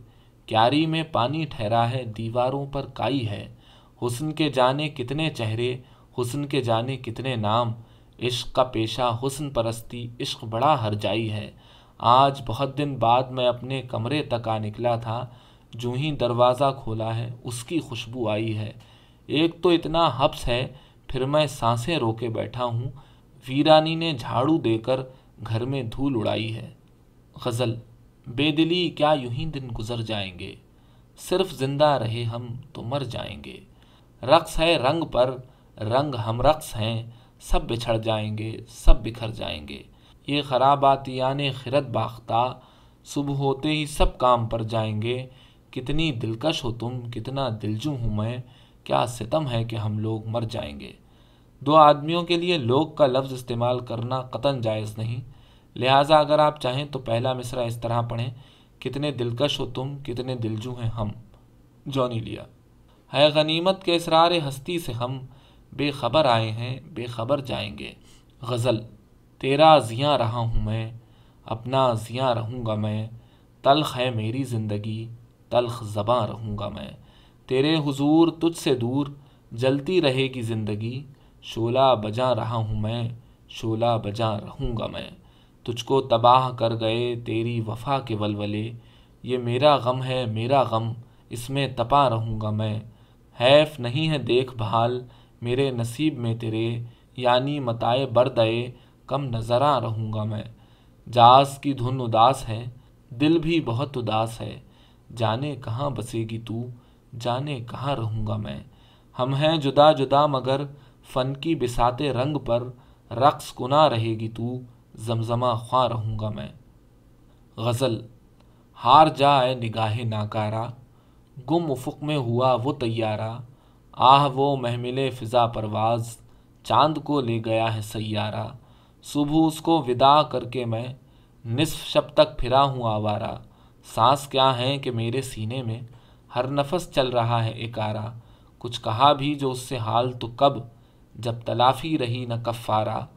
क्यारी में पानी ठहरा है, दीवारों पर काई है। हुस्न के जाने कितने चेहरे। हुस्न के जाने कितने नाम। इश्क का पेशा हुस्न परस्ती, इश्क बड़ा हरजाई है। आज बहुत दिन बाद मैं अपने कमरे तक आ निकला था। जूँ ही दरवाज़ा खोला है, उसकी खुशबू आई है। एक तो इतना हब्स है, फिर मैं साँसें रोके बैठा हूँ। वीरानी ने झाड़ू देकर घर में धूल उड़ाई है। गज़ल, बेदिली क्या यूँ ही दिन गुजर जाएँगे। सिर्फ़ ज़िंदा रहे हम तो मर जाएँगे। रक्स है रंग पर रंग हम रक्स हैं, सब बिछड़ जाएँगे, सब बिखर जाएँगे। ये खराबात यानी खिरत बाख्ता, सुबह होते ही सब काम पर जाएँगे। कितनी दिलकश हो तुम, कितना दिलजू हूँ मैं, क्या सितम है कि हम लोग मर जाएँगे। दो आदमियों के लिए लोग का लफ्ज़ इस्तेमाल करना कतन जायज़ नहीं। लिहाजा अगर आप चाहें तो पहला मिसरा इस तरह पढ़ें, कितने दिलकश हो तुम, कितने दिलजू हैं हम। जॉनी लिया। है गनीमत के इसरार हस्ती से हम बेखबर आए हैं, बेखबर जाएँगे। गज़ल, तेरा जियाँ रहा हूँ मैं, अपना जियाँ रहूँगा मैं। तलख है मेरी ज़िंदगी, तलख ज़बाँ रहूँगा मैं। तेरे हुजूर तुझसे दूर, जलती रहेगी ज़िंदगी। शोला बजा रहा हूँ मैं, शोला बजा रहूँगा मैं। तुझको तबाह कर गए तेरी वफा के वलवले। ये मेरा गम है, मेरा गम, इसमें तपा रहूँगा मैं। हैफ नहीं है देखभाल मेरे नसीब में तेरे, यानी मताए बरदए, कम नज़रा रहूँगा मैं। जास की धुन उदास है, दिल भी बहुत उदास है। जाने कहाँ बसेगी तू, जाने कहाँ रहूँगा मैं। हम हैं जुदा जुदा मगर, फ़न की बिसाते रंग पर, रक्स कुना रहेगी तू, जमजमा ख्वा रहूँगा मैं। गज़ल, हार जाए निगाह नाकारा, गुम उफुक में हुआ वो तैयारा। आह, वो महमिल फ़िज़ा परवाज़, चाँद को ले गया है सैारा सुबह उसको विदा करके मैं निसफ शब तक फिरा हूँ आवारा। सांस क्या है कि मेरे सीने में हर नफस चल रहा है एकारा। कुछ कहा भी जो उससे हाल तो कब, जब तलाफ़ी रही न कफ़ारा।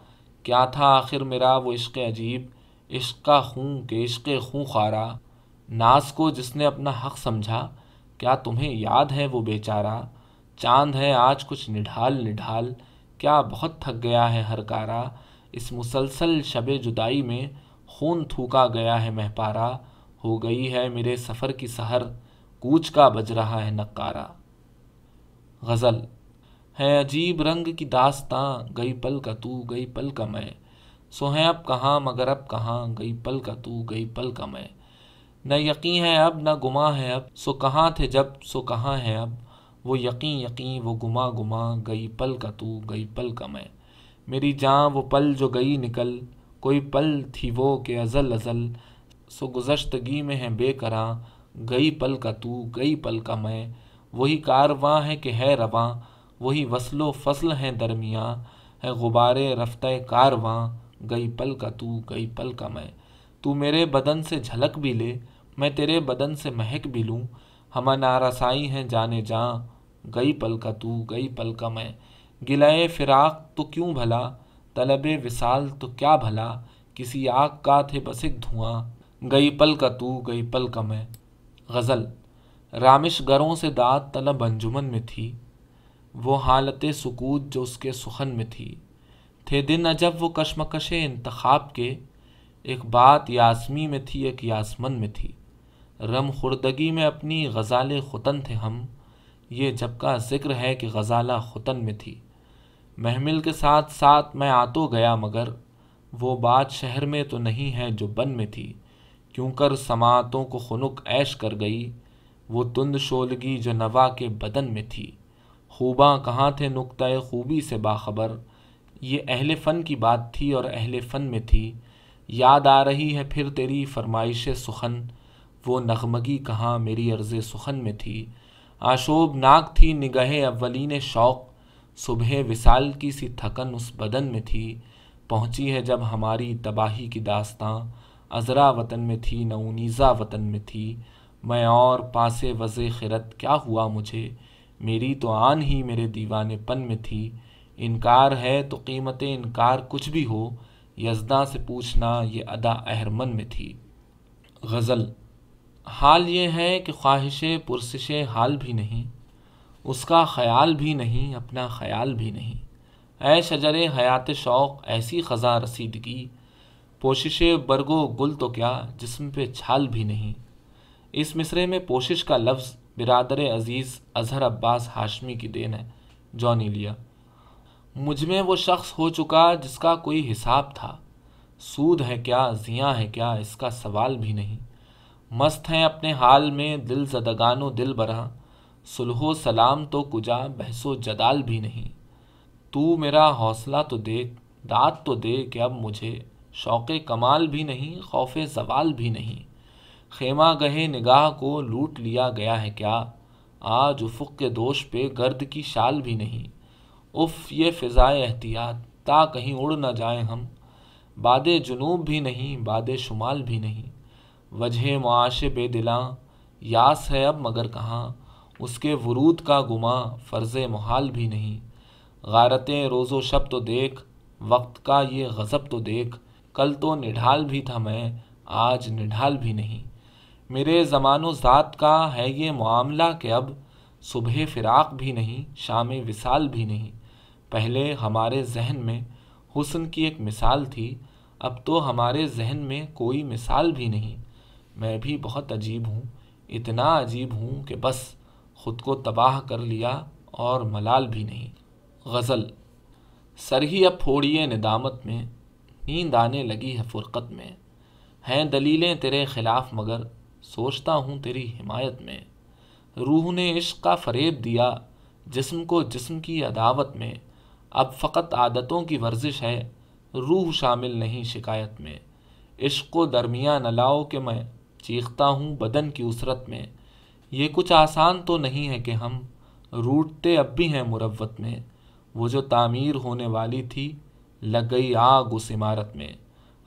क्या था आखिर मेरा वो इश्क अजीब, इश्क का खून के इश्क खूँ खारा। नाज को जिसने अपना हक समझा, क्या तुम्हें याद है वो बेचारा? चाँद है, आज कुछ निढाल निढाल। क्या बहुत थक गया है हर कारा। इस मुसलसल शब जुदाई में खून थूका गया है महपारा। हो गई है मेरे सफ़र की सहर, कूच का बज रहा है नक्कारा। गज़ल, है अजीब रंग की दास्तां, गई पल का तू, गई पल का मैं। सो है अब कहाँ, मगर अब कहाँ, गई पल का तू, गई पल का मैं। न यकीन है अब, न गुमा है अब, सो कहाँ थे जब, सो कहाँ है अब। वो यकीन यकीन वो गुमा गुमा, गई पल का तू, गई पल का मैं। मेरी जान वो पल जो गई निकल, कोई पल थी वो के अज़ल अज़ल। सो गुजश्तगी में है बेकरा, गई पल का तू, गई पल का मैं। वही कारवां है कि है रवां, वही वसलो फ़सल हैं दरमियाँ। है गुबारे रफ्त कारवां, गई पल का तू, गई पल का मैं। तू मेरे बदन से झलक भी ले, मैं तेरे बदन से महक भी लूँ। हम नारसाई हैं जाने जा गई पल का तू, गई पल का मैं। गिलाए फिराक तो क्यों भला? तलबे विसाल तो क्या भला? किसी आग का थे बस एक धुआँ। गई पल का तू, गई पल का मैं। गज़ल, रामिश गरों से दाद तलब अंजुमन में थी। वो हालत सुकूत जो उसके सुखन में थी। थे दिन अजब वो कशमकश इंतखाब के। एक बात यासमी में थी, एक यासमन में थी। रम खुर्दगी में अपनी गज़ाल खुतन थे हम। ये जब का ज़िक्र है कि गज़ाला खुतन में थी। महमिल के साथ साथ मैं आ तो गया मगर वो बात शहर में तो नहीं है जो बन में थी। क्यों कर समातों को खुनुक ऐश कर गई? वो तुंद शोलगी जो नवा के बदन में थी। खूबा कहाँ थे नुक़ खूबी से बाखबर? ये अहल फ़न की बात थी और अहल फ़न में थी। याद आ रही है फिर तेरी फरमाइश सुखन। वो नगमगी कहाँ मेरी अर्ज़ सुखन में थी? आशोब नाक थी, निगह अव्वलीन शौक़। सुबह विसाल की सी थकन उस बदन में थी। पहुँची है जब हमारी तबाही की दास्तां। अज़रा वतन में थी, नऊनीज़ा वतन में थी। मैं और पासे वज़े खिरत, क्या हुआ मुझे? मेरी तो आन ही मेरे दीवाने पन में थी। इनकार है तो कीमत, इनकार कुछ भी हो। यजदा से पूछना, ये अदा अहरमन में थी। गज़ल हाल ये है कि ख्वाहिश, पुरसिश हाल भी नहीं, उसका ख्याल भी नहीं, अपना ख्याल भी नहीं। ऐ शजर हयात शौक़, ऐसी ख़ज़ा रसीदगी। पोशिश बरगो गुल तो क्या, जिसम पे छाल भी नहीं। इस मिसरे में पोशिश का लफ्ज़ बिरादर अज़ीज़ अजहर अब्बास हाशमी की देन है, जॉनी लिया। मुझमें वो शख्स हो चुका जिसका कोई हिसाब था। सूद है क्या, जियाँ है क्या, इसका सवाल भी नहीं। मस्त हैं अपने हाल में, दिल जदगानो दिल बरा सुलहो सलाम तो कुजा, बहसो जदाल भी नहीं। तू मेरा हौसला तो देख दात तो दे कि अब मुझे। शौक़ कमाल भी नहीं, खौफ जवाल भी नहीं। खेमा गहे निगाह को, लूट लिया गया है क्या? आज उफ़ुक के दोष पे गर्द की शाल भी नहीं। उफ़, ये फ़िज़ाए एहतियात, ता कहीं उड़ न जाए हम। बाद जुनूब भी नहीं, बाद शुमाल भी नहीं। वजह मुआश बेदिला यास है अब मगर कहाँ, उसके वरूद का गुमा फ़र्ज़ महाल भी नहीं। गारतें रोज़ो शब तो देख, वक्त का ये गज़ब तो देख, कल तो निढाल भी था मैं, आज निढाल भी नहीं। मेरे ज़मानो ज़ात का है ये मामला कि अब, सुबह फ़िराक भी नहीं, शाम विसाल भी नहीं। पहले हमारे जहन में हुस्न की एक मिसाल थी, अब तो हमारे जहन में कोई मिसाल भी नहीं। मैं भी बहुत अजीब हूँ, इतना अजीब हूँ कि बस ख़ुद को तबाह कर लिया और मलाल भी नहीं। गज़ल, सर ही अब फोड़िए निदामत में, नींद आने लगी है फ़ुरक़त में। हैं दलीलें तेरे ख़िलाफ़ मगर, सोचता हूँ तेरी हिमायत में। रूह ने इश्क का फ़रेब दिया, जिस्म को जिस्म की अदावत में। अब फ़कत आदतों की वर्जिश है, रूह शामिल नहीं शिकायत में। इश्क को दरमिया न लाओ कि मैं चीखता हूँ बदन की उसरत में। ये कुछ आसान तो नहीं है कि हम रूटते अब भी हैं मुरवत में। वो जो तामीर होने वाली थी, लग गई आग उस इमारत में।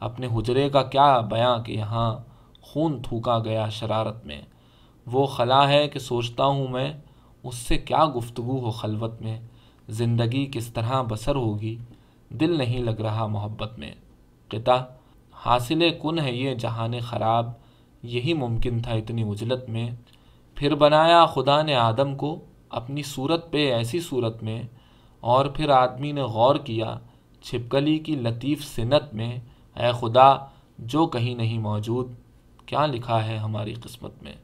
अपने हुजरे का क्या बयां कि यहाँ खून थूका गया शरारत में। वो खला है कि सोचता हूँ मैं, उससे क्या गुफ्तु हो खलवत में। ज़िंदगी किस तरह बसर होगी, दिल नहीं लग रहा मोहब्बत में। किता हासिल कन है ये जहान ख़राब यही मुमकिन था इतनी उजलत में। फिर बनाया खुदा ने आदम को अपनी सूरत पे ऐसी सूरत में, और फिर आदमी ने गौर किया, छिपकली की लतीफ़ सिनत में ए खुदा, जो कहीं नहीं मौजूद, क्या लिखा है हमारी किस्मत में?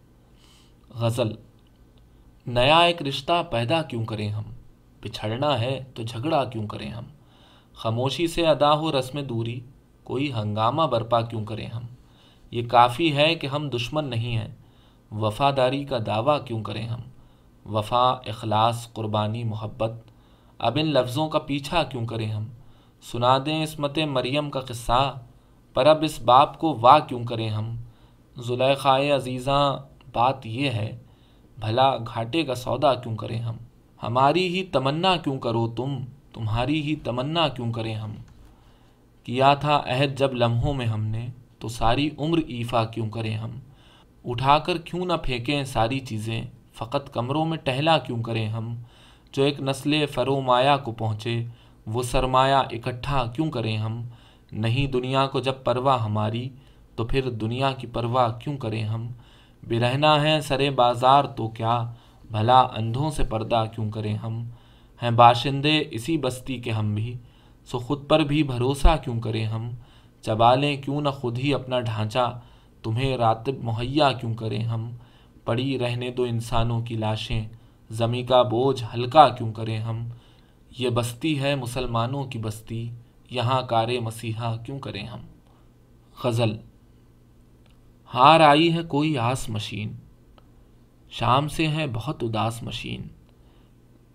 गज़ल, नया एक रिश्ता पैदा क्यों करें हम? पिछड़ना है तो झगड़ा क्यों करें हम? खामोशी से अदा हो रस्म दूरी, कोई हंगामा बर्पा क्यों करें हम? ये काफ़ी है कि हम दुश्मन नहीं हैं। वफ़ादारी का दावा क्यों करें हम? वफ़ा अखलास क़ुरबानी, मोहब्बत। अब इन लफ्ज़ों का पीछा क्यों करें हम? सुना दें इसमत मरियम का क़स्सा, पर अब इस बाप को वाह क्यों करें हम? जुलेखाए अजीज़ा, बात यह है, भला घाटे का सौदा क्यों करें हम? हमारी ही तमन्ना क्यों करो तुम? तुम्हारी ही तमन्ना क्यों करें हम? किया था अहद जब लम्हों में हमने तो सारी उम्र ईफा क्यों करें हम? उठाकर क्यों ना फेंकें सारी चीज़ें? फ़कत कमरों में टहला क्यों करें हम? जो एक नस्ल फरोमाया को पहुँचे, वो सरमाया इकट्ठा क्यों करें हम? नहीं दुनिया को जब परवाह हमारी तो फिर दुनिया की परवाह क्यों करें हम? बिरहना है सरे बाज़ार तो क्या? भला अंधों से पर्दा क्यों करें हम? हैं बाशिंदे इसी बस्ती के हम भी, सो खुद पर भी भरोसा क्यों करें हम? चबा लें, क्यों न खुद ही अपना ढांचा? तुम्हें रातब मुहैया क्यों करें हम? पड़ी रहने दो इंसानों की लाशें। ज़मी का बोझ हल्का क्यों करें हम? ये बस्ती है मुसलमानों की बस्ती। यहाँ कार मसीहा क्यों करें हम? गज़ल। हार आई है कोई आस मशीन। शाम से है बहुत उदास मशीन।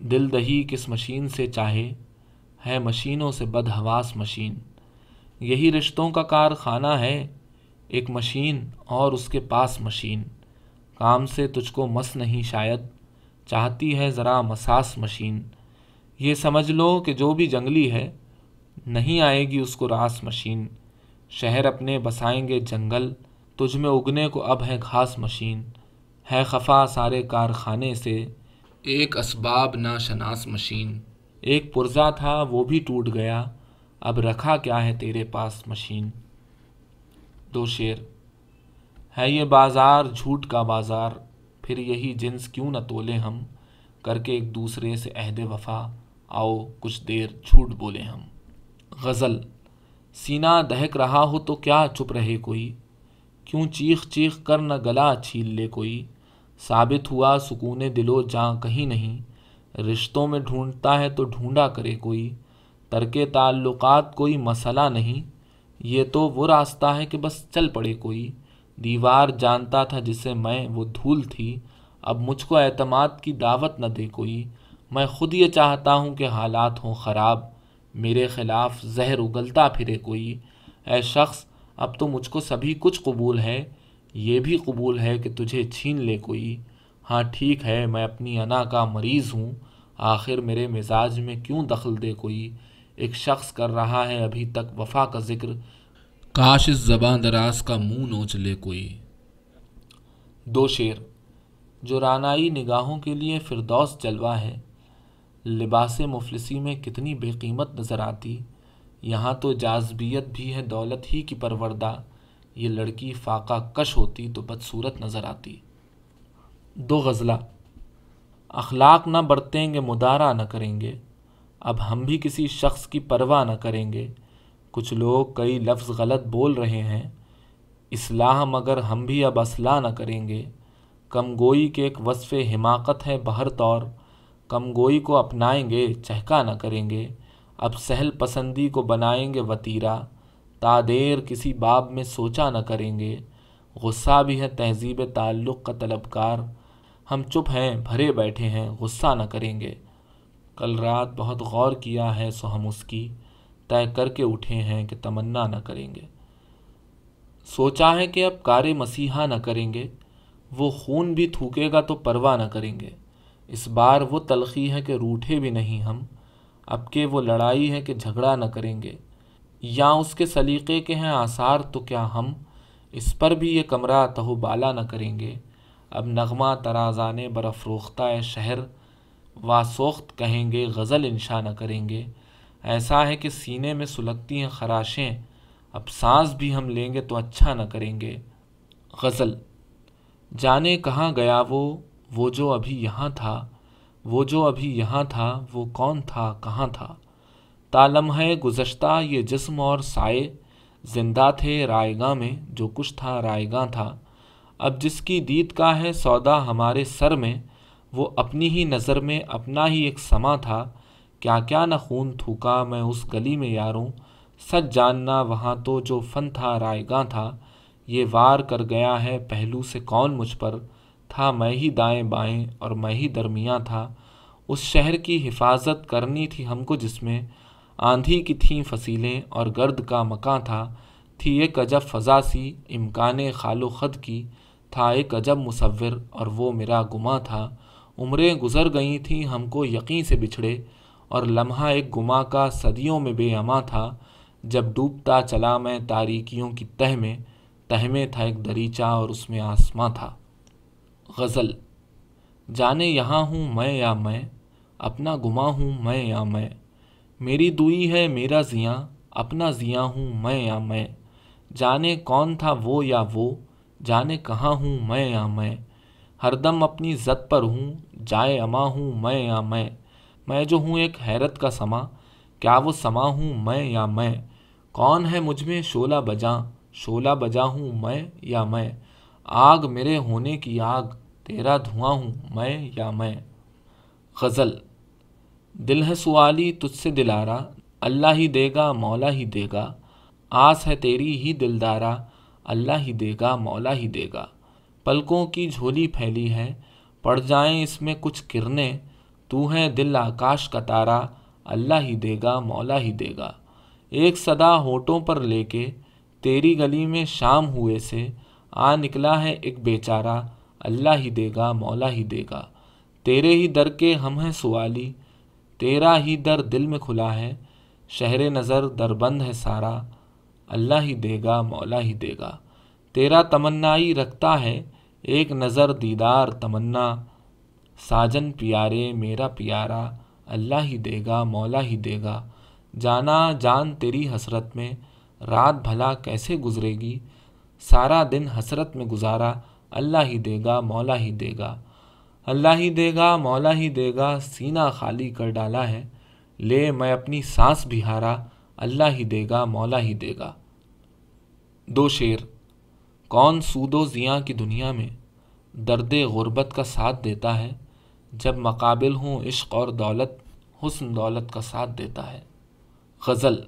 दिल दही किस मशीन से चाहे? है मशीनों से बदहवास मशीन। यही रिश्तों का कारखाना है, एक मशीन और उसके पास मशीन। काम से तुझको मस नहीं शायद, चाहती है ज़रा मसास मशीन। ये समझ लो कि जो भी जंगली है, नहीं आएगी उसको रास मशीन। शहर अपने बसाएँगे जंगल, तुझ में उगने को अब है घास मशीन। है खफा सारे कारखाने से, एक असबाब ना शनास मशीन। एक पुर्जा था वो भी टूट गया अब रखा क्या है तेरे पास मशीन? दो शेर, है ये बाज़ार झूठ का बाज़ार, फिर यही जिन्स क्यों न तोले हम? करके एक दूसरे से अहद वफा, आओ कुछ देर झूठ बोले हम। गज़ल, सीना दहक रहा हो तो क्या चुप रहे कोई? क्यों चीख चीख कर न गला छील ले कोई? साबित हुआ सुकून दिलो जहाँ कहीं नहीं। रिश्तों में ढूंढता है तो ढूंढा करे कोई। तरके ताल्लुकात कोई मसला नहीं। ये तो वो रास्ता है कि बस चल पड़े कोई। दीवार जानता था जिसे मैं, वो धूल थी। अब मुझको एतमाद की दावत न दे कोई। मैं खुद ये चाहता हूँ कि हालात हों ख़राब। मेरे ख़िलाफ़ जहर उगलता फिरे कोई। ऐ शख्स, अब तो मुझको सभी कुछ कबूल है। ये भी कबूल है कि तुझे छीन ले कोई। हाँ ठीक है, मैं अपनी अना का मरीज़ हूँ। आखिर मेरे मिजाज में क्यों दखल दे कोई? एक शख्स कर रहा है अभी तक वफा का ज़िक्र। काश इस जबान दराज का मुँह नोच ले कोई। दो शेर जो रानाई निगाहों के लिए फिरदौस जलवा है। लिबास मुफलसी में कितनी बेकीमत नज़र आती। यहाँ तो जाजबियत भी है दौलत ही की परवरदा। ये लड़की फाका कश होती तो बदसूरत नज़र आती। दो गज़ला अखलाक न बरतेंगे मुदारा न करेंगे। अब हम भी किसी शख्स की परवाह न करेंगे। कुछ लोग कई लफ्ज़ गलत बोल रहे हैं। इसलाह मगर हम भी अब असलाह न करेंगे। कम गोई के एक वसफ़ हिमाकत है बहर तौर। कम गोई को अपनाएँगे, चहका न करेंगे। अब सहल पसंदी को बनाएँगे वतीरा। तादेर किसी बाब में सोचा न करेंगे। गुस्सा भी है तहजीब ताल्लुक़ का तलबकार हम चुप हैं, भरे बैठे हैं, गुस्सा न करेंगे। कल रात बहुत गौर किया है सो हम उसकी, तय करके उठे हैं कि तमन्ना न करेंगे। सोचा है कि अब कार मसीहा न करेंगे, वो खून भी थूकेगा तो परवाह न करेंगे। इस बार वो तलखी है कि रूठे भी नहीं हम, अब के वो लड़ाई है कि झगड़ा न करेंगे। या उसके सलीक़े के हैं आसार तो क्या हम, इस पर भी ये कमरा तहोबाला न करेंगे। अब नगमा तराजाने बरफ़रोख्ता शहर वासोख्त कहेंगे, गज़ल इंशा न करेंगे। ऐसा है कि सीने में सुलगती हैं खराशें, अब सांस भी हम लेंगे तो अच्छा न करेंगे। गज़ल, जाने कहाँ गया वो वो जो अभी यहाँ था, वो जो अभी यहाँ था, वो कौन था, कहाँ था? तालम है गुज़श्ता ये जिस्म और साए ज़िंदा थे रायगा में, जो कुछ था रायगा था। अब जिसकी दीद का है सौदा हमारे सर में वो अपनी ही नज़र में अपना ही एक समा था। क्या क्या न खून थूका मैं उस गली में यारों। सच जानना वहाँ तो जो फन था रायगा था। ये वार कर गया है पहलू से कौन मुझ पर। था मैं ही दाएँ बाएँ और मैं ही दरमिया था। उस शहर की हिफाजत करनी थी हमको जिसमें आंधी की थीं फसीलें और गर्द का मकां था। थी एक अजब फ़ज़ा सी इम्कान खालो ख़द की। था एक अजब मुसविर और वो मेरा गुमा था। उम्रें गुज़र गई थीं, हमको यकीन से बिछड़े। और लम्हा एक गुमा का सदियों में बेअमा था। जब डूबता चला मैं तारीकियों की तह में तहमे था एक दरीचा और उसमें आसमां था। गज़ल, जाने यहाँ हूँ मैं या मैं, अपना गुमा हूँ मैं या मैं। मेरी दुई है मेरा जिया, अपना जिया हूँ मैं या मैं। जाने कौन था वो या वो, जाने कहाँ हूँ मैं या मैं। हरदम अपनी ज़द पर हूँ, जाए अमा हूँ मैं या मैं। मैं जो हूँ एक हैरत का समा, क्या वो समा हूँ मैं या मैं? कौन है मुझमें शोला बजा शोला बजा हूँ मैं या मैं? आग मेरे होने की आग, तेरा धुआँ हूँ मैं या मैं? गज़ल, दिल है सुआली तुझसे दिलारा, अल्लाह ही देगा, मौला ही देगा। आस है तेरी ही दिलदारा, अल्लाह ही देगा, मौला ही देगा। पलकों की झोली फैली है, पड़ जाएँ इसमें कुछ किरने, तू है दिल आकाश का तारा, अल्लाह ही देगा, मौला ही देगा। एक सदा होठों पर लेके, तेरी गली में शाम हुए से, आ निकला है एक बेचारा, अल्लाह ही देगा, मौला ही देगा। तेरे ही दर के हम हैं सुवाली, तेरा ही दर दिल में खुला है, शहर नज़र दरबंद है सारा, अल्लाह ही देगा, मौला ही देगा। तेरा तमन्नाई रखता है एक नज़र दीदार तमन्ना, साजन प्यारे मेरा प्यारा, अल्लाह ही देगा, मौला ही देगा। जाना जान तेरी हसरत में, रात भला कैसे गुजरेगी? सारा दिन हसरत में गुजारा, अल्लाह ही देगा, मौला ही देगा। अल्लाह ही देगा, मौला ही देगा, सीना खाली कर डाला है। ले मैं अपनी सांस भी हारा अल्लाह ही देगा, मौला ही देगा। दो शेर। कौन सूदो ज़िया की दुनिया में दर्द ग़ुरबत का साथ देता है, जब मकाबिल हूँ इश्क और दौलत, हुस्न दौलत का साथ देता है। गज़ल,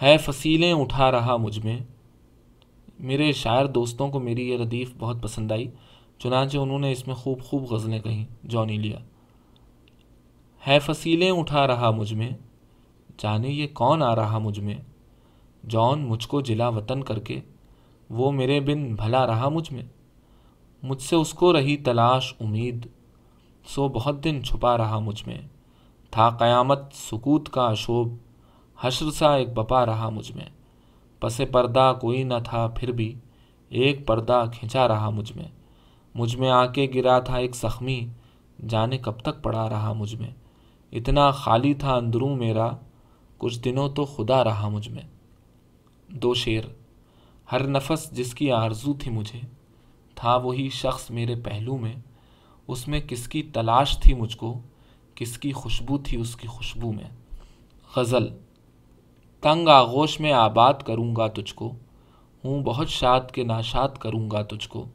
है फसीलें उठा रहा मुझमें। मेरे शायर दोस्तों को मेरी ये रदीफ़ बहुत पसंद आई, चुनाचे उन्होंने इसमें खूब खूब गज़लें कहीं, जॉनी लिया। है फसीलें उठा रहा मुझमें, जाने ये कौन आ रहा मुझमें? जौन मुझको जिला वतन करके वो मेरे बिन भला रहा मुझमें। मुझसे उसको रही तलाश, उम्मीद। सो बहुत दिन छुपा रहा मुझमें। था क़यामत सुकूत का अशोभ हश्र सा एक बपा रहा मुझमें। पसे पर्दा कोई न था फिर भी। एक पर्दा खिंचा रहा मुझमें। मुझमें आके गिरा था एक ज़ख्मी। जाने कब तक पड़ा रहा मुझमें। इतना खाली था अंदरू मेरा। कुछ दिनों तो खुदा रहा मुझमें। दो शेर। हर नफस जिसकी आरज़ू थी मुझे, था वही शख्स मेरे पहलू में। उसमें किसकी तलाश थी मुझको, किसकी खुशबू थी उसकी खुशबू में। गज़ल, तंग आगोश में आबाद करूँगा तुझको, हूँ बहुत शाद के नाशाद करूँगा तुझको।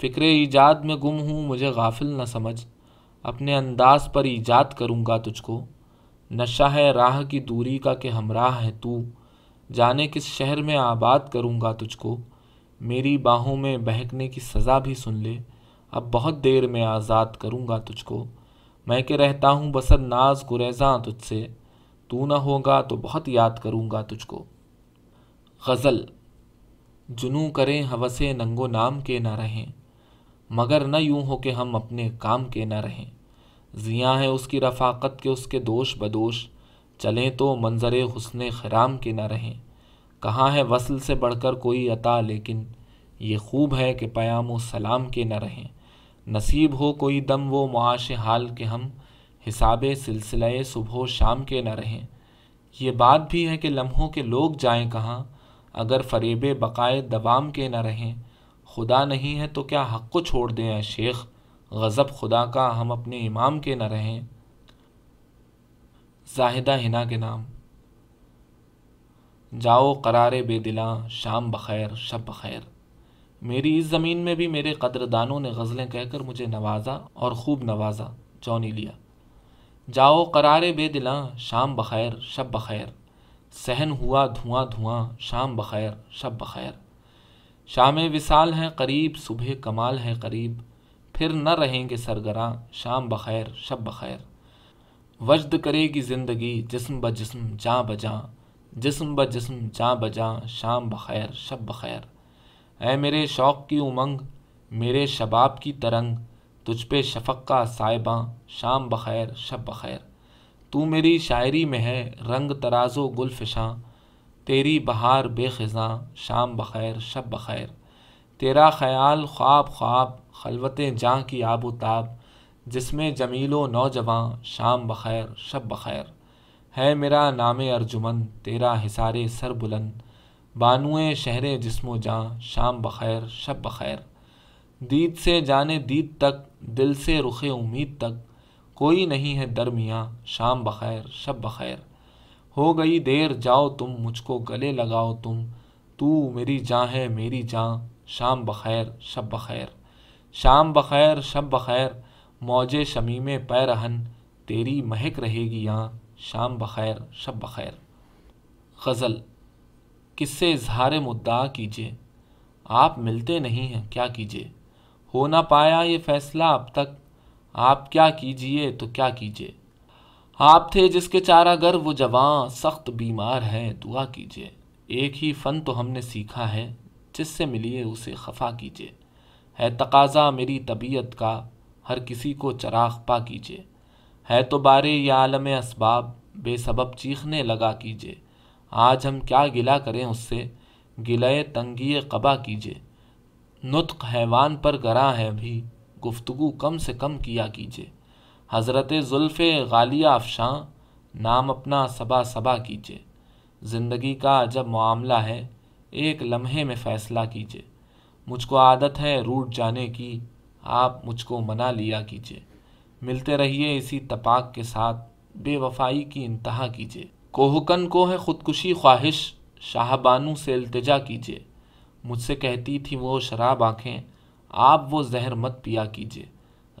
फ़िक्र ईजाद में गुम हूँ, मुझे गाफिल न समझ। अपने अंदाज पर ईजाद करूँगा तुझको। नशा है राह की दूरी का कि हमराह है तू। जाने किस शहर में आबाद करूँगा तुझको। मेरी बाहों में बहकने की सज़ा भी सुन ले। अब बहुत देर में आज़ाद करूँगा तुझको। मैं के रहता हूँ बसर नाज गुरेजा तुझसे। तू न होगा तो बहुत याद करूँगा तुझको। गज़ल, जुनू करें हवसे नंगो नाम के न रहें। मगर न यूँ हो कि हम अपने काम के न रहें। जिया है उसकी रफ़ाकत के उसके दोष बदोश चलें तो मंजर हुसन खराम के ना रहें। कहाँ है वसल से बढ़कर कोई अता? लेकिन ये खूब है कि पयाम व सलाम के न रहें। नसीब हो कोई दम वो मुआश हाल के हम हिसाब सिलसिले सुबह शाम के न रहें। ये बात भी है कि लम्हों के लोग जाएँ कहाँ? अगर फरेब बकाए दवाम के न रहें। खुदा नहीं है तो क्या हक़ को छोड़ दें शेख? गज़ब खुदा का हम अपने इमाम के न रहें। जाहिदा हिना के नाम। जाओ करारे बेदिला, शाम बखैर, शब बखैर। मेरी इस ज़मीन में भी मेरे कदरदानों ने गज़लें कहकर मुझे नवाजा और खूब नवाजा चौनी लिया। जाओ करारे बेदिला, शाम बखैर, शब बखैर। सहन हुआ धुआँ धुआँ, शाम बखैर, शब बखैर। शाम विसाल है करीब, सुबह कमाल है करीब। फिर न रहेंगे सरगरा, शाम बखैर, शब बखैर। वजद करेगी ज़िंदगी, जिसम ब जिस्म जा बजा जिसम ब जिस्म जा बजा शाम बखैर शब बखैर ऐ मेरे शौक़ की उमंग, मेरे शबाब की तरंग, तुझ पे शफ़क़ का साइबा शाम बखैर शब बखैर तू मेरी शायरी में है, रंग तराजो गुलफिशां। तेरी बहार बेखज़ां, शाम बखैर शब बखैर तेरा ख्याल ख्वाब ख्वाब, खलवतें जहाँ की आबो ताब जिसमें जमीलो नौजवान, शाम बखैर, शब बखैर। है मेरा नाम अर्जुमन, तेरा हिसारे सर बुलंद। बानुए शहर जिस्मो जहाँ शाम बखैर, शब बखैर। दीद से जाने दीद तक, दिल से रुखे उम्मीद तक। कोई नहीं है दरमिया, शाम बखैर, शब बखैर। हो गई देर, जाओ तुम, मुझको गले लगाओ तुम। तू मेरी जाँ है मेरी जाँ, शाम बखैर, शब बखैर। शाम बखैर, शब बखैर मौजे शमीम पैरहन, तेरी महक रहेगी यहाँ, शाम बखैर, शब बखैर। गज़ल, किससे इजहार मुद्दा कीजिए। आप मिलते नहीं हैं, क्या कीजिए? हो ना पाया ये फैसला अब तक, आप क्या कीजिए तो क्या कीजिए। आप थे जिसके चारागर वो जवां, सख्त बीमार है, दुआ कीजिए। एक ही फ़न तो हमने सीखा है, जिससे मिलिए उसे खफा कीजिए। है तकाजा मेरी तबीयत का हर किसी को चराग पा कीजिए। है तो बारे या आलम इसबाब बेसबब चीखने लगा कीजिए। आज हम क्या गिला करें उससे? गिलय तंगी कबा कीजिए। नुत्क हैवान पर गरा है भी, गुफ्तगु कम से कम किया कीजिए। हज़रत जुल्फ़ गालिया अफशां, नाम अपना सबा सबा कीजिए। ज़िंदगी का जब मामला है, एक लम्हे में फ़ैसला कीजिए। मुझको आदत है रूट जाने की आप मुझको मना लिया कीजिए। मिलते रहिए इसी तपाक के साथ। बेवफाई की इंतहा कीजिए। कोहकन को है ख़ुदकुशी, ख्वाहिश। शाहबानू से अल्तजा कीजिए। मुझसे कहती थी वो शराब आँखें। आप वो जहर मत पिया कीजिए।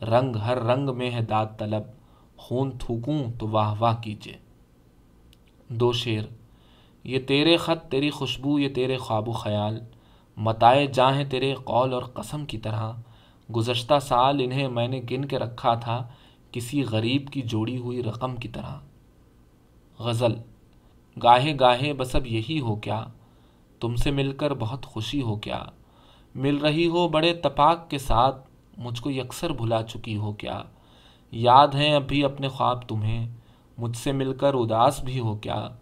रंग हर रंग में है दाद तलब। खून थूकूं तो वाह वाह कीजिए। दो शेर। ये तेरे ख़त, तेरी खुशबू, ये तेरे ख्वाब ख्याल। मताए जाहें तेरे कौल और कसम की तरह। गुज़श्ता साल इन्हें मैंने गिन के रखा था किसी गरीब की जोड़ी हुई रकम की तरह। गज़ल, गाहे गाहे बस अब यही हो क्या? तुमसे मिलकर बहुत खुशी हो क्या? मिल रही हो बड़े तपाक के साथ, मुझको यकसर भुला चुकी हो क्या? याद हैं अभी अपने ख्वाब तुम्हें, मुझसे मिलकर उदास भी हो क्या?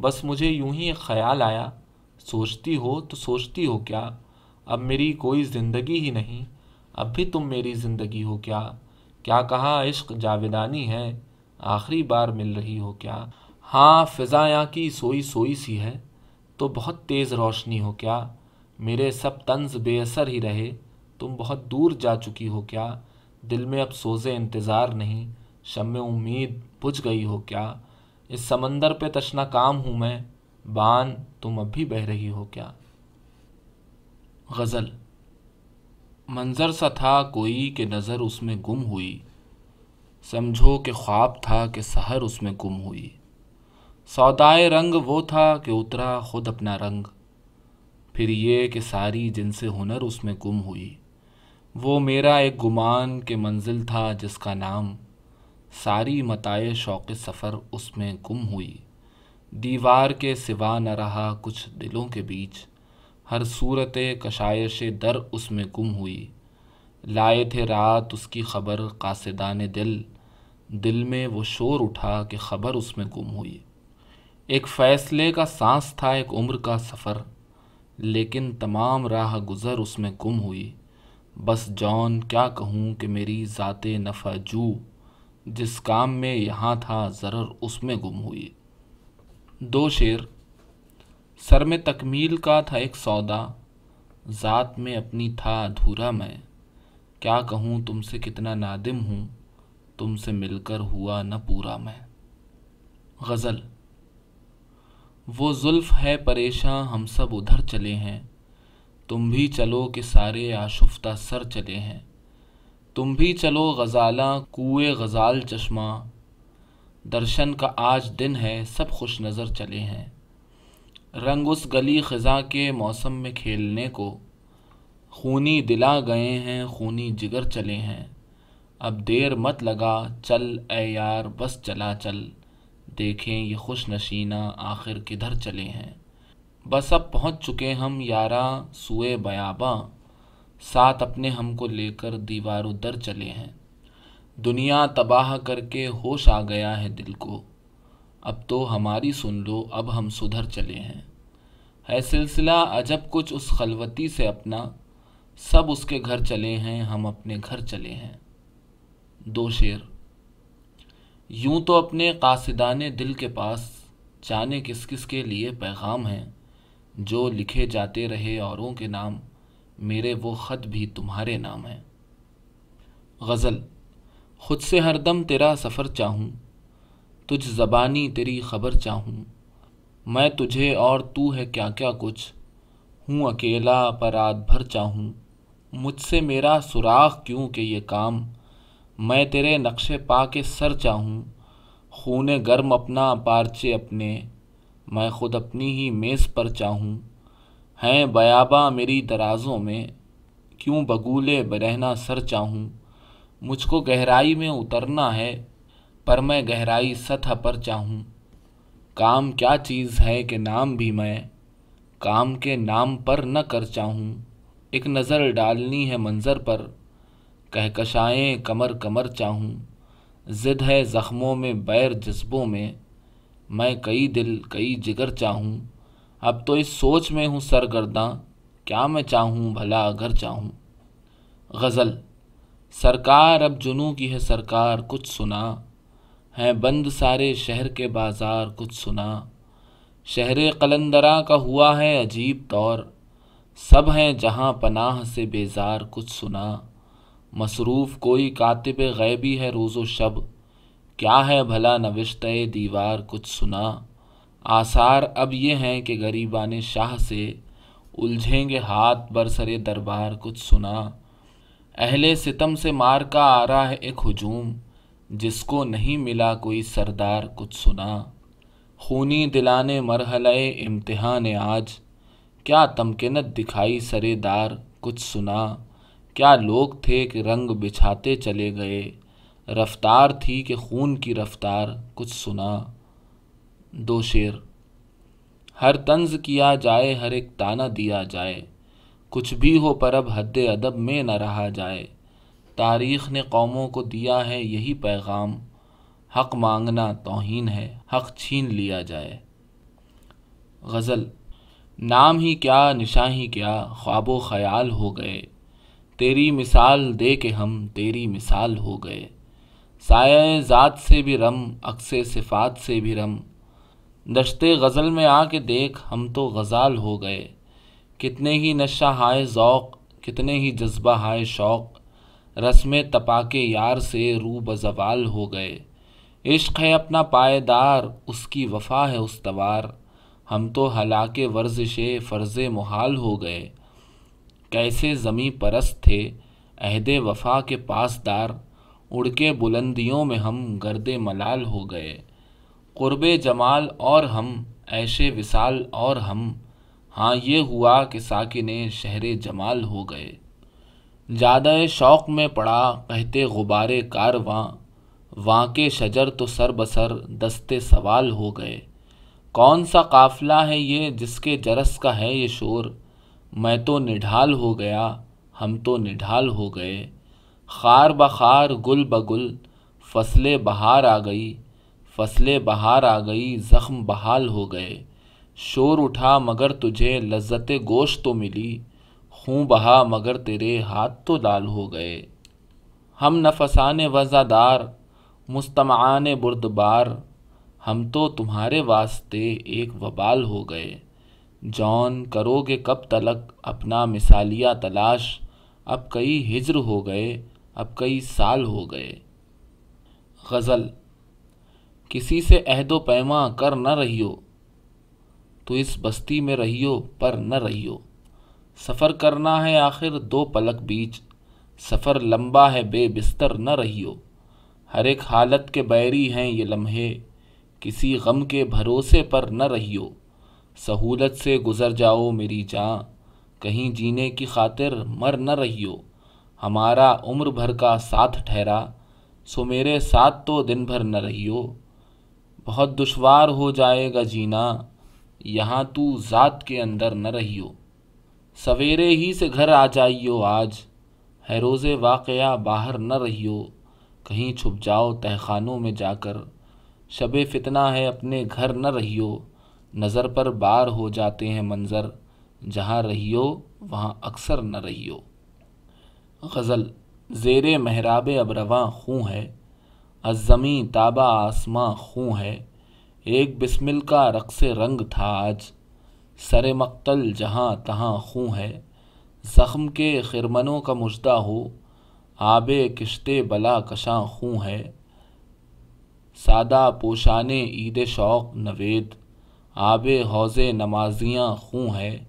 बस मुझे यूँ ही एक ख्याल आया, सोचती हो तो सोचती हो क्या? अब मेरी कोई ज़िंदगी ही नहीं। अब भी तुम मेरी ज़िंदगी हो क्या? क्या कहा इश्क जावेदानी है? आखिरी बार मिल रही हो क्या? हाँ फ़िज़ा यहाँ की सोई सोई सी है तो बहुत तेज़ रोशनी हो क्या? मेरे सब तंज बेअसर ही रहे, तुम बहुत दूर जा चुकी हो क्या? दिल में अब सोज़े इंतज़ार नहीं, शम उम्मीद बुझ गई हो क्या? इस समंदर पे तशना काम हूँ मैं, बान तुम अब भी बह रही हो क्या? गज़ल मंज़र सा था कोई के नज़र उसमें गुम हुई। समझो कि ख्वाब था कि सहर उसमें गुम हुई। सौदाए रंग वो था कि उतरा खुद अपना रंग। फिर ये कि सारी जिनसे हुनर उसमें गुम हुई। वो मेरा एक गुमान के मंजिल था जिसका नाम। सारी मताए शौक़ सफ़र उसमें गुम हुई। दीवार के सिवा न रहा कुछ दिलों के बीच। हर सूरत कशायश दर उसमें गुम हुई। लाए थे रात उसकी खबर कासिदान दिल। दिल में वो शोर उठा कि खबर उसमें गुम हुई। एक फ़ैसले का सांस था, एक उम्र का सफ़र। लेकिन तमाम राह गुज़र उसमें गुम हुई। बस जॉन, क्या कहूँ कि मेरी ज़ात नफ़ा जू। जिस काम में यहाँ था, ज़रर उसमें गुम हुई। दो शेर सर में तकमील का था एक सौदा, ज़ात में अपनी था अधूरा मैं। क्या कहूँ, तुमसे कितना नादिम हूँ, तुमसे मिलकर हुआ न पूरा मैं। गज़ल, वो जुल्फ़ है परेशान हम सब उधर चले हैं। तुम भी चलो कि सारे आशुफ्ता सर चले हैं। तुम भी चलो गज़ाला, कुए गज़ाल चश्मा। दर्शन का आज दिन है, सब खुश नज़र चले हैं। रंग उस गली ख़ज़ा के मौसम में खेलने को। खूनी दिला गए हैं, खूनी जिगर चले हैं। अब देर मत लगा, चल ए यार, बस चला चल। देखें ये खुश नशीना आखिर किधर चले हैं। बस अब पहुँच चुके हम यारा सुए बयाबा। साथ अपने हमको लेकर दीवार दर चले हैं। दुनिया तबाह करके होश आ गया है दिल को। अब तो हमारी सुन लो, अब हम सुधर चले हैं। है सिलसिला अजब कुछ उस खलवती से अपना। सब उसके घर चले हैं, हम अपने घर चले हैं। दो शेर। यूँ तो अपने कासिदाने दिल के पास, जाने किस किस के लिए पैगाम हैं। जो लिखे जाते रहे औरों के नाम, मेरे वो ख़त भी तुम्हारे नाम हैं। गज़ल। खुद से हरदम तेरा सफ़र चाहूँ तुझ ज़बानी तेरी ख़बर चाहूँ। मैं तुझे और तू है क्या क्या कुछ। हूँ अकेला पर रात भर चाहूँ। मुझसे मेरा सुराख क्यों के ये काम। मैं तेरे नक्शे पा के सर चाहूँ। खून गर्म अपना पारचे अपने। मैं खुद अपनी ही मेज़ पर चाहूँ। हैं बयाबा मेरी दराज़ों में। क्यों बगूले बरहना सर चाहूँ। मुझको गहराई में उतरना है। पर मैं गहराई सतह पर चाहूँ। काम क्या चीज़ है कि नाम भी मैं, काम के नाम पर न कर चाहूँ। एक नज़र डालनी है मंज़र पर, कहकशाएँ कमर कमर चाहूँ। ज़िद है ज़ख्मों में, बैर जज्बों में, मैं कई दिल कई जिगर चाहूँ। अब तो इस सोच में हूँ सरगर्दा, क्या मैं चाहूँ भला अगर चाहूँ। गज़ल, सरकार अब जुनू की है सरकार, कुछ सुना। है बंद सारे शहर के बाज़ार, कुछ सुना। शहर कलंदरा का हुआ है अजीब तौर सब हैं जहाँ पनाह से बेजार, कुछ सुना। मसरूफ़ कोई कातिब गैबी है रोज़ो शब। क्या है भला नविश्त दीवार, कुछ सुना। आसार अब ये हैं कि गरीबान शाह से। उलझेंगे हाथ बरसरे दरबार, कुछ सुना। अहले सितम से मार का आ रहा है एक हजूम। जिसको नहीं मिला कोई सरदार कुछ सुना। खूनी दिलाने मरहले इम्तिहान आज। क्या तमकिनत दिखाई सरेदार कुछ सुना। क्या लोग थे कि रंग बिछाते चले गए। रफ्तार थी कि खून की रफ्तार कुछ सुना। दो शेर। हर तंज किया जाए, हर एक ताना दिया जाए। कुछ भी हो पर अब हद अदब में न रहा जाए। तारीख़ ने कौमों को दिया है यही पैगाम। हक़ मांगना तोहीन है, हक़ छीन लिया जाए। गज़ल, नाम ही क्या निशा ही क्या, ख्वाबो ख़याल हो गए। तेरी मिसाल दे के हम, तेरी मिसाल हो गए। साय ज़ात से भी रम, अक्से सिफ़ात से भी रम। दशते गज़ल में आके देख, हम तो गज़ाल हो गए। कितने ही नशा हाय ज़ौक़, कितने ही जज्बा हाय शौक़। रस्म तपाके यार से रू बजवाल हो गए। इश्क है अपना पायदार, उसकी वफ़ा है उस्तवार। हम तो हलाके वर्जिश, फ़र्ज़ मुहाल हो गए। कैसे ज़मी परस्त थे, अहद वफ़ा के पासदार। उड़ के बुलंदियों में हम गर्द मलाल हो गए। क़ुरब जमाल और हम, ऐशे विसाल और हम। हाँ ये हुआ कि साकिन शहर जमाल हो गए। ज़्यादा शौक़ में पड़ा, कहते गुब्बारे कारवां वहाँ के शजर तो सर बसर, दस्ते सवाल हो गए। कौन सा काफ़िला है ये, जिसके जरस का है ये शोर? मैं तो निढाल हो गया, हम तो निढाल हो गए। खार बखार, गुल बगुल, फ़सलें बहार आ गई। फ़सलें बहार आ गई, ज़ख्म बहाल हो गए। शोर उठा मगर तुझे, लज्जत गोश्त तो मिली। खूँ बहा मगर तेरे हाथ तो लाल हो गए। हम नफसान वज़ादार, मुस्तमान बुरदबार। हम तो तुम्हारे वास्ते एक वबाल हो गए। जौन करोगे कब तलक अपना मिसालिया तलाश। अब कई हिजर हो गए, अब कई साल हो गए। गज़ल, किसी से अहदो पैमा कर न रहियो। तो इस बस्ती में रहियो पर न रहियो। सफ़र करना है आखिर दो पलक बीच। सफ़र लंबा है, बेबिस्तर न रहियो। हर एक हालत के बैरी हैं ये लम्हे। किसी गम के भरोसे पर न रहियो। सहूलत से गुज़र जाओ मेरी जाँ। कहीं जीने की खातिर मर न रहियो। हमारा उम्र भर का साथ ठहरा। सो मेरे साथ तो दिन भर न रहियो। बहुत दुशवार हो जाएगा जीना। यहाँ तू ज़ात के अंदर न रहियो। सवेरे ही से घर आ जाइयो आज। है रोज़े वाक़या बाहर न रहियो। कहीं छुप जाओ तहखानों में जाकर। शब फितना है अपने घर न रहियो। नज़र पर बार हो जाते हैं मंज़र। जहाँ रहियो, वहाँ अक्सर न रहियो। गज़ल, ज़ेर महराब अबरवा खूँ है। अज़मी ताबा आसमां खूँ है। एक बिस्मिल का रक्स रंग था आज। सर मक्तल जहाँ तहाँ खूँ है। ज़ख्म के खिरमनों का मुजदा हो। आब किश्ते बला कशां खूँ है। सादा पोशाने ईद शौक़ नवेद। आब हौज़ नमाजियाँ खूँ है।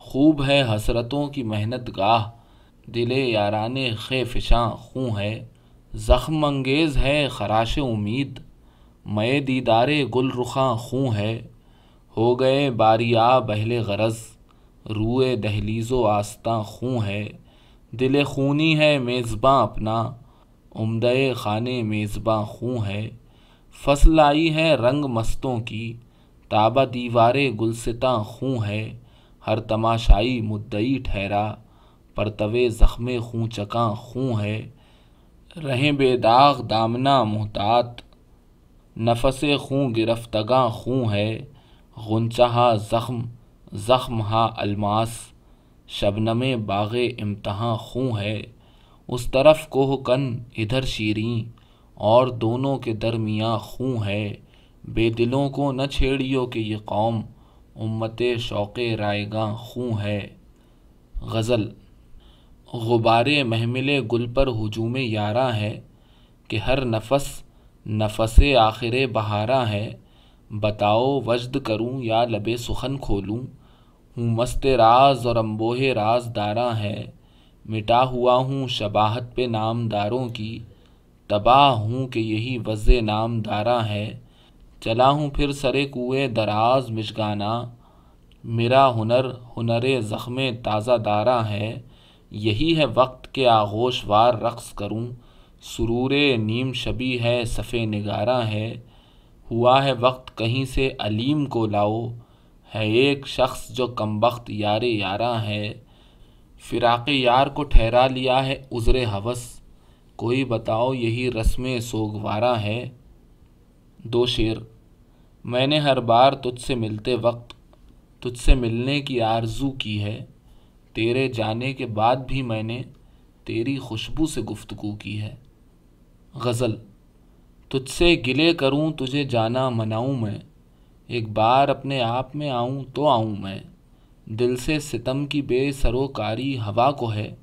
खूब है हसरतों की मेहनत गाह। दिले याराने खे फिशां खूँ है। ज़ख़म अंगेज़ है खराश उम्मीद। मय दीदारे गुल खूँ है। हो गए बारिया बहले गरज, रूए दहलीज़ो आस्ता खूँ है। दिल खूनी है मेज़बां अपना उमदे खाने मेज़बां खूँ है। फ़सल आई है रंग मस्तों की, ताबा दीवारे गुलसिता खूँ है। हर तमाशाई मुद्दई ठहरा, परतवे ज़ख्म खूँ चका खूँ है। रहें बेदाग दामना मुहतात, नफस खूँ गिरफ्तगा खूँ है। गुंचहा ज़ख्म ज़ख्म हा अलमास, शबनम बाग इम्तहा खूँ है। उस तरफ़ कोह कन, इधर शीरी, और दोनों के दरमिया खूँ है। बेदिलों को न छेड़ियो कि ये कौम, उम्मत शौक़ रायगा खूँ है। गज़ल गुबार महमिल गुल पर हजूम यारा है, कि हर नफस नफस आखिर बहारा है। बताओ, वजद करूँ या लबे सुखन खोलूं? हूँ मस्त राज और अम्बोहे राज दारा है। मिटा हुआ हूँ शबाहत पे नामदारों की। तबाह हूँ कि यही वज़ नामदारा है। चला हूँ फिर सरे कुएँ दराज मिशगाना। मेरा हुनर हुनर ज़ख्म ताज़ा दारा है। यही है वक्त के आगोशवार रक़्स करूँ। सुरूर नीम शबी है, सफ़े निगारा है। हुआ है वक्त कहीं से अलीम को लाओ। है एक शख्स जो कमबख्त यार यारा है। फ़िराक़ यार को ठहरा लिया है उज़र हवस। कोई बताओ यही रस्म सोगवारा है। दो शेर, मैंने हर बार तुझसे मिलते वक्त तुझसे मिलने की आरज़ू की है। तेरे जाने के बाद भी मैंने तेरी खुशबू से गुफ्तगू की है। गज़ल तुझसे गिले करूँ, तुझे जाना मनाऊं मैं। एक बार अपने आप में आऊँ तो आऊँ मैं। दिल से सितम की बेसरोकारी हवा को है।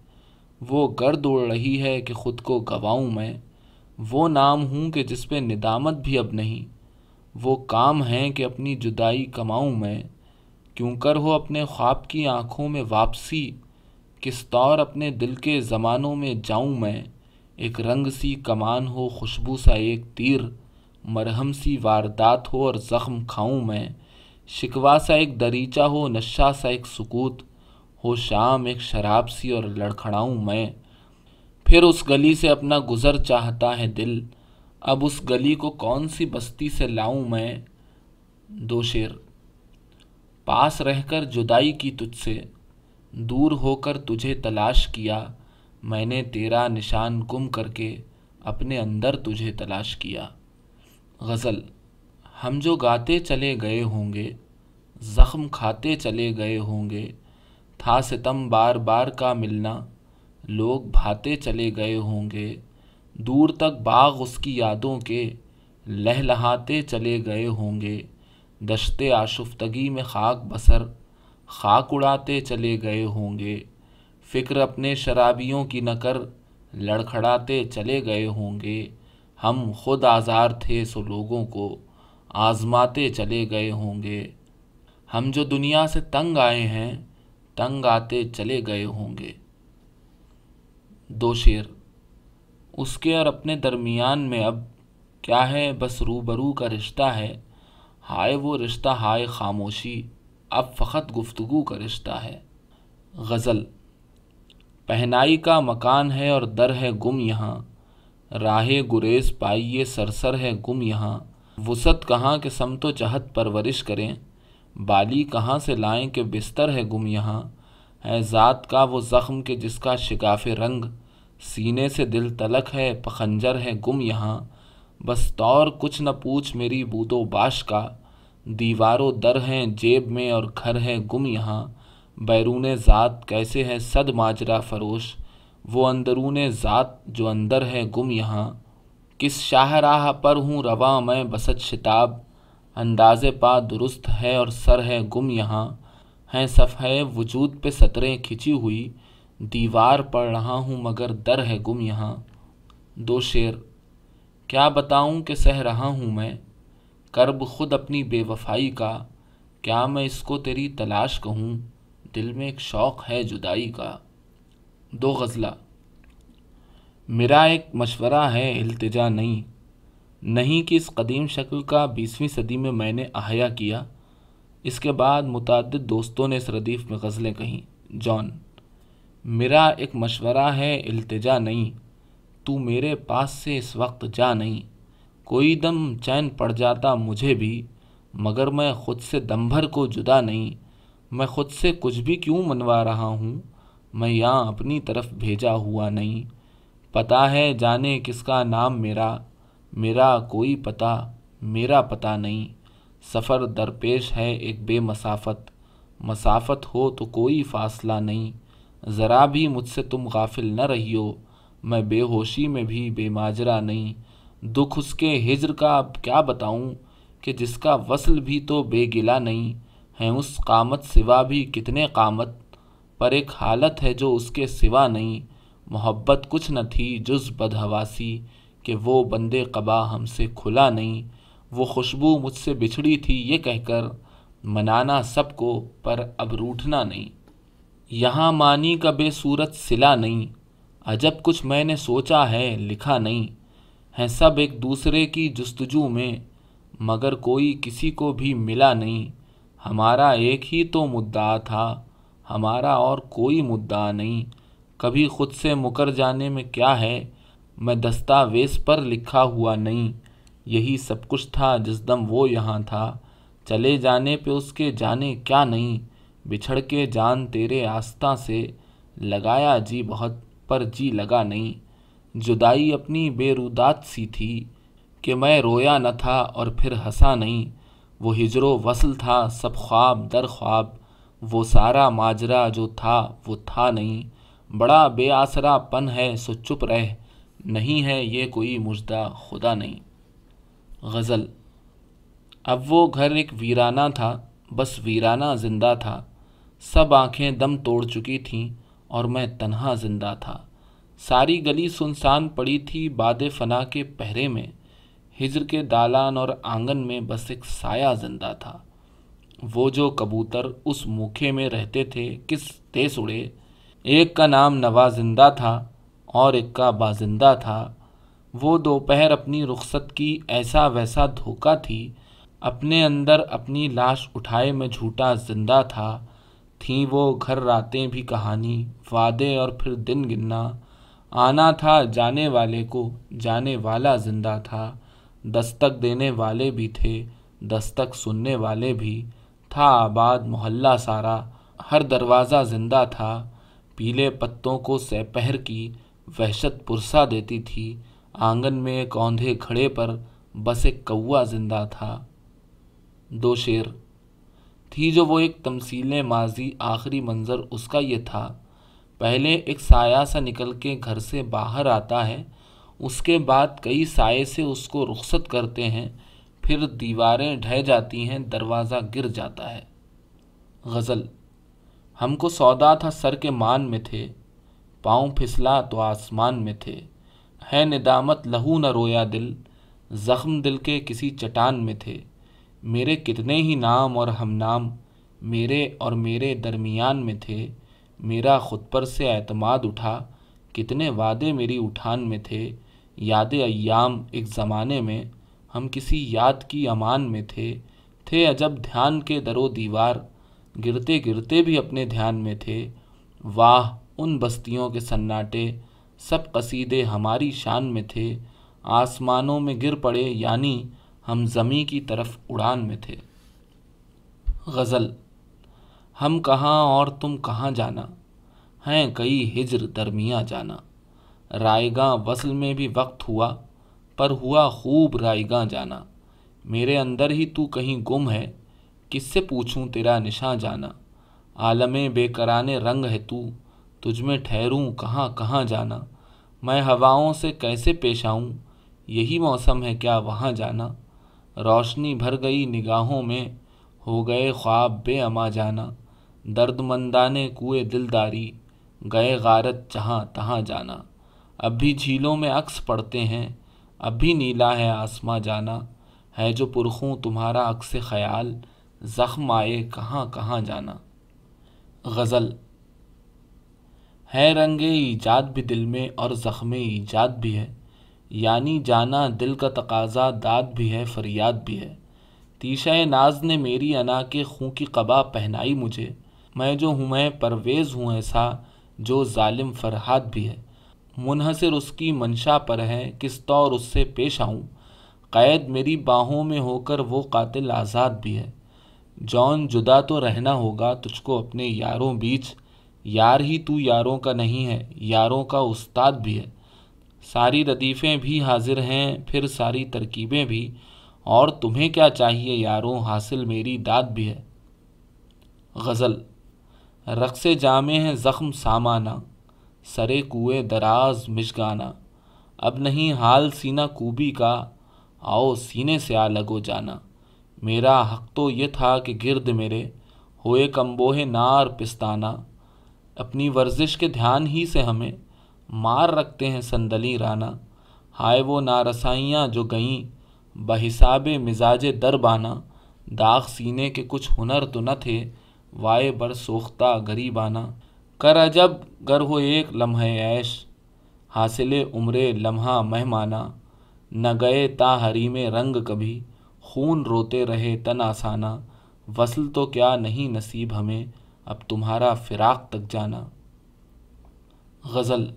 वो गर्द उड़ रही है कि ख़ुद को गवाऊं मैं। वो नाम हूँ कि जिस पे निदामत भी अब नहीं। वो काम है कि अपनी जुदाई कमाऊं मैं। क्यों कर हो अपने ख्वाब की आँखों में वापसी? किस तौर अपने दिल के ज़मानों में जाऊँ मैं? एक रंग सी कमान हो खुशबू सा एक तीर मरहम सी वारदात हो और ज़ख्म खाऊं मैं। शिकवा सा एक दरीचा हो नशा सा एक सुकूत हो, शाम एक शराब सी और लड़खड़ाऊं मैं। फिर उस गली से अपना गुज़र चाहता है दिल, अब उस गली को कौन सी बस्ती से लाऊं मैं? दो शेर, पास रहकर जुदाई की तुझसे, दूर होकर तुझे तलाश किया। मैंने तेरा निशान गुम करके अपने अंदर तुझे तलाश किया। गज़ल, हम जो गाते चले गए होंगे, ज़ख्म खाते चले गए होंगे, था सितम बार बार का मिलना, लोग भाते चले गए होंगे, दूर तक बाग उसकी यादों के लहलहाते चले गए होंगे, दशते आशुफ्तगी में खाक बसर, खाक उड़ाते चले गए होंगे। फ़िक्र अपने शराबियों की नकर लड़खड़ाते चले गए होंगे। हम खुद आज़ार थे सो लोगों को आज़माते चले गए होंगे। हम जो दुनिया से तंग आए हैं, तंग आते चले गए होंगे। दो शेर, उसके और अपने दरमियान में अब क्या है, बस रूबरू का रिश्ता है। हाय वो रिश्ता, हाय खामोशी, अब फ़कत गुफ्तगु का रिश्ता है। गज़ल पहनाई का मकान है और दर है गुम यहाँ। राह गुरेज पाइए, सरसर है गुम यहाँ। वसत कहाँ के समतो चहत परवरिश करें। बाली कहाँ से लाएँ के बिस्तर है गुम यहाँ। है ज़ात का वो ज़ख्म के जिसका शिकाफ रंग। सीने से दिल तलक है, पखंजर है गुम यहाँ। बस तौर कुछ न पूछ मेरी बूदो बाश का। दीवारों दर हैं जेब में और घर है गुम यहाँ। बैरून ज़ात कैसे है सद माजरा फरोश? वो अंदरून ज़ात जो अंदर है गुम यहाँ। किस शाहराह पर हूँ रवा मैं बसत शिताब? अंदाज पा दुरुस्त है और सर है गुम यहाँ। हैं सफ़े वजूद पे सतरें खिंची हुई। दीवार पढ़ रहा हूँ मगर दर है गुम यहाँ। दो शेर, क्या बताऊँ कि सह रहा हूँ मैं? कर्ब खुद अपनी बेवफाई का। क्या मैं इसको तेरी तलाश कहूँ? दिल में एक शौक़ है जुदाई का। दो गज़ला। मेरा एक मशवरा है, इल्तिजा नहीं। नहीं कि इस कदीम शक्ल का बीसवीं सदी में मैंने अहया किया। इसके बाद मुतद दोस्तों ने इस रदीफ़ में गज़लें कहीं। जॉन, मेरा एक मशवरा है अल्तजा नहीं। तू मेरे पास से इस वक्त जा नहीं। कोई दम चैन पड़ जाता मुझे भी, मगर मैं ख़ुद से दम भर को जुदा नहीं। मैं ख़ुद से कुछ भी क्यों मनवा रहा हूँ? मैं यहाँ अपनी तरफ़ भेजा हुआ नहीं। पता है जाने किसका नाम मेरा। मेरा कोई पता, मेरा पता नहीं। सफ़र दरपेश है एक बेमसाफत। मसाफत हो तो कोई फासला नहीं। ज़रा भी मुझसे तुम गाफिल न रहियो। मैं बेहोशी में भी बेमाजरा नहीं। दुख उसके हिजर का अब क्या बताऊँ? कि जिसका वसल भी तो बेगिला नहीं। है। उस कामत सिवा भी कितने कामत, पर एक हालत है जो उसके सिवा नहीं। मोहब्बत कुछ न थी जुज बदहवासी, कि वो बंदे कबा हमसे खुला नहीं। वो खुशबू मुझसे बिछड़ी थी ये कहकर, मनाना सबको, पर अब रूठना नहीं। यहाँ मानी का बेसूरत सिला नहीं, अजब कुछ मैंने सोचा है लिखा नहीं। हैं सब एक दूसरे की जस्तजू में, मगर कोई किसी को भी मिला नहीं। हमारा एक ही तो मुद्दा था, हमारा और कोई मुद्दा नहीं। कभी खुद से मुकर जाने में क्या है? मैं दस्तावेज़ पर लिखा हुआ नहीं। यही सब कुछ था, जिस दम वो यहाँ था। चले जाने पे उसके जाने क्या नहीं? बिछड़ के जान तेरे आस्था से। लगाया जी बहुत, पर जी लगा नहीं। जुदाई अपनी बेरुदात सी थी कि मैं रोया न था और फिर हंसा नहीं। वो हिजरो वसल था, सब ख्वाब दर ख्वाब। वो सारा माजरा जो था, वो था नहीं। बड़ा बेआसरा पन है, सो चुप रह। नहीं है ये कोई मुजदा, खुदा नहीं। गज़ल। अब वो घर एक वीराना था, बस वीराना ज़िंदा था। सब आँखें दम तोड़ चुकी थीं और मैं तन्हा ज़िंदा था। सारी गली सुनसान पड़ी थी बाद फना के पहरे में। हिजर के दालान और आँगन में बस एक साया ज़िंदा था। वो जो कबूतर उस मुखे में रहते थे, किस तेज उड़े? एक का नाम नवाजिंदा था और एक का बाजिंदा था। वो दोपहर अपनी रुखसत की ऐसा वैसा धोखा थी, अपने अंदर अपनी लाश उठाए में झूठा ज़िंदा था। थी वो घर रातें भी कहानी, वादे और फिर दिन गिनना। आना था जाने वाले को, जाने वाला ज़िंदा था। दस्तक देने वाले भी थे, दस्तक सुनने वाले भी। था आबाद मोहल्ला सारा, हर दरवाज़ा ज़िंदा था। पीले पत्तों को सपहर की वहशत पुरसा देती थी। आँगन में एक औंधे खड़े पर बस एक कौआ ज़िंदा था। दो शेर। थी जो वो एक तमसील माजी आखिरी मंज़र, उसका ये था, पहले एक साया सा निकल के घर से बाहर आता है उसके बाद कई साए से उसको रुखसत करते हैं, फिर दीवारें ढह जाती हैं, दरवाज़ा गिर जाता है। गज़ल, हमको सौदा था सर के मान में थे, पाँव फिसला तो आसमान में थे। है निदामत लहू न रोया दिल, ज़ख्म दिल के किसी चटान में थे। मेरे कितने ही नाम और हम नाम मेरे और मेरे दरमियान में थे। मेरा ख़ुद पर से अतमाद उठा, कितने वादे मेरी उठान में थे। याद अयाम एक ज़माने में हम किसी याद की अमान में थे थे अजब ध्यान के दरो दीवार, गिरते गिरते भी अपने ध्यान में थे। वाह, उन बस्तियों के सन्नाटे, सब कसीदे हमारी शान में थे। आसमानों में गिर पड़े, यानी हम ज़मी की तरफ़ उड़ान में थे। गज़ल, हम कहाँ और तुम कहाँ जाना? हैं कई हिजर दरमिया जाना। रायगा वसल में भी वक्त हुआ, पर हुआ खूब रायगा जाना। मेरे अंदर ही तू कहीं गुम है, किससे पूछूँ तेरा निशा जाना? आलम बेकराने रंग है तू, तुझ में ठहरूँ कहाँ कहाँ जाना? मैं हवाओं से कैसे पेश आऊँ, यही मौसम है क्या वहाँ जाना? रोशनी भर गई निगाहों में, हो गए ख्वाब बेअमा जाना। दर्द मंदाने कुएँ दिलदारी, गए गारत जहाँ तहाँ जाना। अब भी झीलों में अक्स पड़ते हैं, अब भी नीला है आसमां जाना, है जो पुरखों तुम्हारा अक्स ख्याल, ज़ख्म आए कहाँ कहाँ जाना। गज़ल, है रंग ईजाद भी दिल में और ज़ख्म ईजाद भी है, यानी जाना दिल का तकाजा दाद भी है, फरियाद भी है। तीशा नाज ने मेरी अना के खूँ की कबा पहनाई मुझे, मैं जो हूँ, मैं परवेज़ हूँ ऐसा जो ालिम फरहाद भी है। मुनहसर उसकी मंशा पर है, किस तौर उससे पेश आऊँ? कैद मेरी बाहों में होकर वो कातिल आज़ाद भी है। जॉन जुदा तो रहना होगा तुझको अपने यारों बीच। यार ही तू यारों का नहीं है, यारों का उस्ताद भी है। सारी रदीफ़ें भी हाजिर हैं, फिर सारी तरकीबें भी। और तुम्हें क्या चाहिए यारों, हासिल मेरी दाद भी है। गज़ल, रक्स जामे हैं ज़ख्म सामाना। सरे कुएँ दराज मिशगाना अब नहीं हाल सीना कूबी का, आओ सीने से आ लगो जाना। मेरा हक तो ये था कि गिरद मेरे, होए कम्बोहे नार पिस्ताना। अपनी वर्जिश के ध्यान ही से हमें मार रखते हैं संदली राना। हाय वो नारसाइयाँ जो गईं, बहिसाब मिजाज दरबाना दाग सीने के कुछ हुनर तो न थे, वाए बर सोख्ता गरीबाना। कर अजब गर हो एक लम्हे ऐश। हासिल उम्र लम्हा मेहमाना। न गए ता हरी में रंग कभी। खून रोते रहे तन आसाना। वसल तो क्या नहीं नसीब हमें। अब तुम्हारा फिराक तक जाना। गज़ल।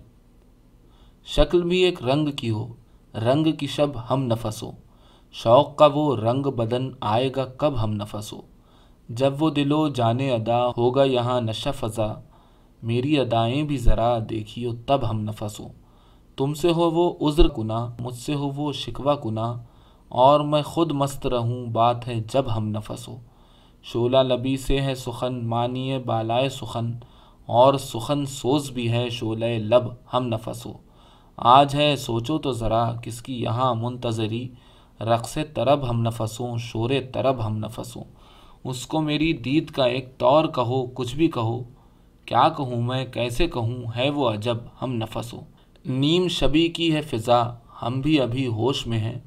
शक्ल भी एक रंग की हो। रंग की शब हम नफस हो शौक़ का वो रंग बदन आएगा कब हम नफस हो जब वो दिलो जाने अदा होगा यहाँ नशा फ़ज़ा। मेरी अदाएँ भी ज़रा देखियो, तब हम नफस तुमसे हो वो उज़्र कुना मुझसे हो वो शिकवा कुना और मैं खुद मस्त रहूँ, बात है जब हम नफस शोला लबी से है सुखन, मानिए बालाए सुखन, और सुखन सोज भी है शोले लब, हम नफस आज है, सोचो तो ज़रा किसकी यहाँ मुंतज़री, रक़स तरब हम नफसों शोर तरब हम नफसों उसको मेरी दीद का एक तौर कहो, कुछ भी कहो क्या कहूँ मैं, कैसे कहूँ, है वो अजब, हम नफस हो नीम शबी की है फ़िज़ा, हम भी अभी होश में हैं।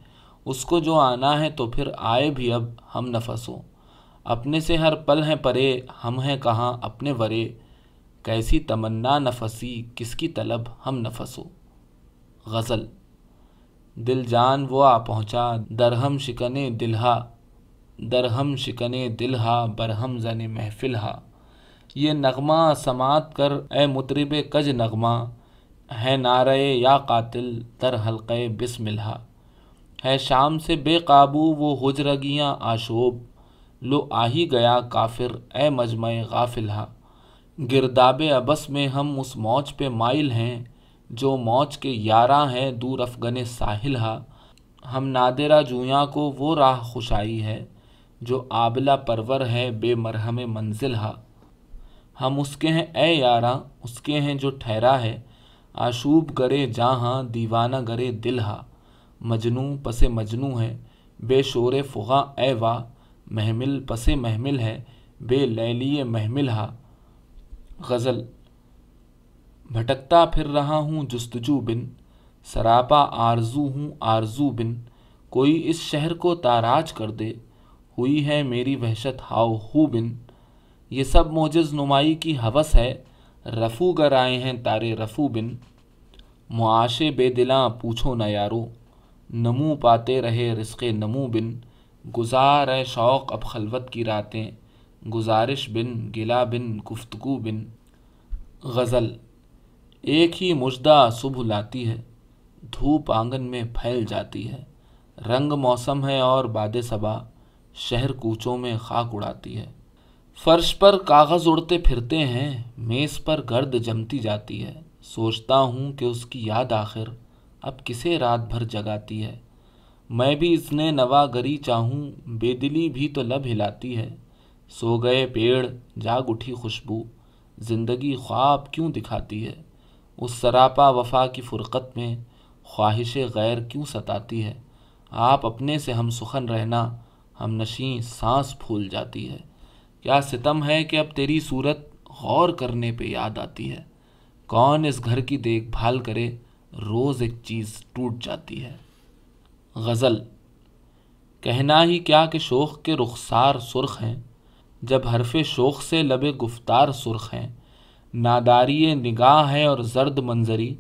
उसको जो आना है तो फिर आए भी अब, हम नफस हो अपने से हर पल हैं परे, हम हैं कहाँ अपने वरे। कैसी तमन्ना नफसी किसकी तलब, हम नफस हो गज़ल। दिल जान वो आ पहुँचा, दरहम शिकने दिलहा दरहम शिकने दिलहा बरहम जन महफिल हा। ये नगमा समात कर ए मुतरब कज नगमा, है नारे या कातिल, तर हल्के बिस्मिल्हा है शाम से बेकाबू वो हुजरगियाँ आशोब, लो आ ही गया काफिर ए मजम गाफिलहा। गिरदाब अबस में हम उस मौज पे माइल हैं, जो मौज के यारा हैं दूर अफगन साहिल हा हम नादिरा जुया को वो राह खुशाई है, जो आबला परवर है बेमरहम मंजिल हा हम उसके हैं ए यारा, उसके हैं जो ठहरा है। आशूब गरे जहाँ, दीवाना गरे दिल हा मजनू पसे मजनू है, बेशोर फ़ुगा ए वाह महमिल पसे महमिल है, बे लैलिय महमिल हा गज़ल, भटकता फिर रहा हूँ जस्तजू बिन, सरापा आरज़ू हूँ आरज़ू बिन। कोई इस शहर को ताराज कर दे, हुई है मेरी वहशत हाउ हु बिन। ये सब मोजज़ नुमाई की हवस है। रफ़ू गर आए हैं तारे रफ़ू बिन। मुआशे बेदिलां पूछो न यारो। नमू पाते रहे रिस्क नमू बिन। गुजार है शौक़ अब खलवत की रातें। गुजारिश बिन, गिला बिन, गुफ्तगु बिन। गज़ल, एक ही मुजदा सुबह लाती है। धूप आँगन में फैल जाती है। रंग मौसम है और बाद सबा। शहर कूचों में खाक उड़ाती है। फर्श पर कागज़ उड़ते फिरते हैं, मेज़ पर गर्द जमती जाती है। सोचता हूँ कि उसकी याद आखिर अब किसे रात भर जगाती है। मैं भी इसने नवागरी चाहूँ, बेदिली भी तो लब हिलाती है। सो गए पेड़, जाग उठी खुशबू, ज़िंदगी ख्वाब क्यों दिखाती है? उस सरापा वफा की फ़ुरक़त में ख्वाहिश गैर क्यों सताती है? आप अपने से हम सुखन रहना, हम नशी सांस फूल जाती है। क्या सितम है कि अब तेरी सूरत गौर करने पे याद आती है। कौन इस घर की देखभाल करे, रोज़ एक चीज़ टूट जाती है। गज़ल, कहना ही क्या कि शोख के रुखसार सुर्ख हैं। जब हरफ शोख से लबे गुफ्तार सुर्ख हैं। नादारी निगाह है और जर्द मंजरी।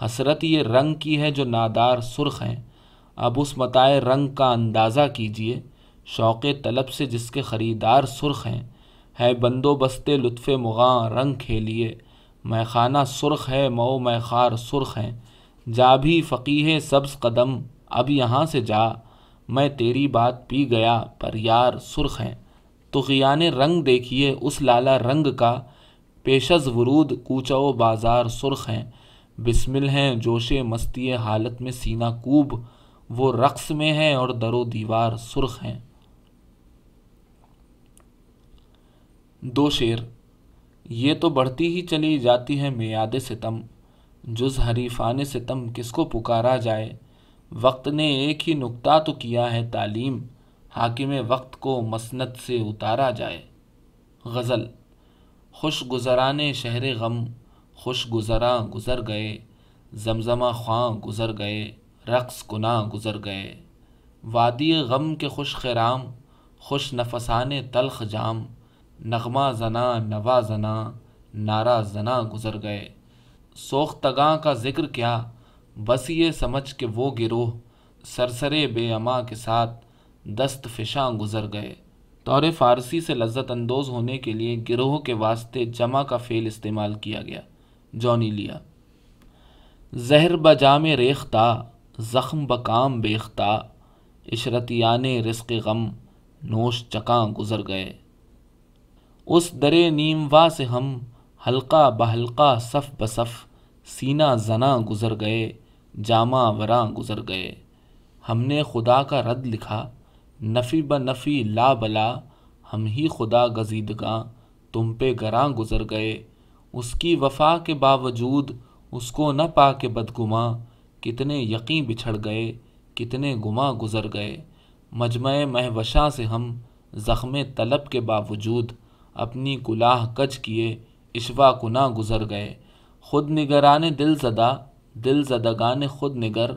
हसरत ये रंग की है जो नादार सुर्ख हैं। अब उस मताए रंग का अंदाज़ा कीजिए। शौक़ तलब से जिसके ख़रीदार सुर्ख हैं, है बंदोबस्त लुत्फ़ मुगा रंग खेलिए। मैखाना सुर्ख है, मऊ मैखार सुर्ख हैं। जा भी फ़कीह सब्ज़ कदम, अब यहाँ से जा। मैं तेरी बात पी गया, पर यार सुर्ख हैं। तो गियान रंग देखिए, उस लाला रंग का। पेशज वरूद, कूचो बाज़ार सुर्ख हैं। बिस्मिल हैं, जोश मस्ती हालत में सीना कूब। वो रक्स में है और दरो दीवार सुर्ख हैं। दो शेर, ये तो बढ़ती ही चली जाती है मियाद सितम। जुज हरीफान सितम किसको पुकारा जाए? वक्त ने एक ही नुक्ता तो किया है तालीम। हाकिम वक्त को मसनत से उतारा जाए। गज़ल, खुश गुज़रान शहर गम। खुश गुज़रा गुज़र गए। जमजमा ख्वां गुज़र गए। रक्स गुना गुज़र गए। वादी गम के खुश खराम। खुश नफसान तलख जाम। नगमा जना, नवा जना, नारा जना गुज़र गए। सोख तगा का ज़िक्र क्या? बस ये समझ के वो गिरोह, सरसरे बेअमा के साथ दस्त फिशा गुज़र गए। तौर फ़ारसी से लज्जत अंदोज़ होने के लिए गिरोह के वास्ते जमा का फ़ेल इस्तेमाल किया गया। जॉनी लिया। जहर बजाम रेख्ता, ज़ख्म बकाम बेख्ता, इशरतियान रिस्क गम, नोश चका गुज़र गए। उस दरे नीमवा से हम हल्का बहल्का सफ़ बसफ़ सीना जना गुज़र गए, जामा वरा गुज़र गए। हमने खुदा का रद्द लिखा, नफ़ी ब नफ़ी ला बला, हम ही खुदा गजीदगा तुम पे गरा गुज़र गए। उसकी वफा के बावजूद उसको न पा के बदगुमा, कितने यकीन बिछड़ गए, कितने गुमा गुज़र गए। मजम महवशा से हम ज़ख्म तलब के बावजूद अपनी कुलाह कच किए, इशवा कुना गुज़र गए। खुद निगरान दिल ज़दा, दिल जदगान खुद निगर।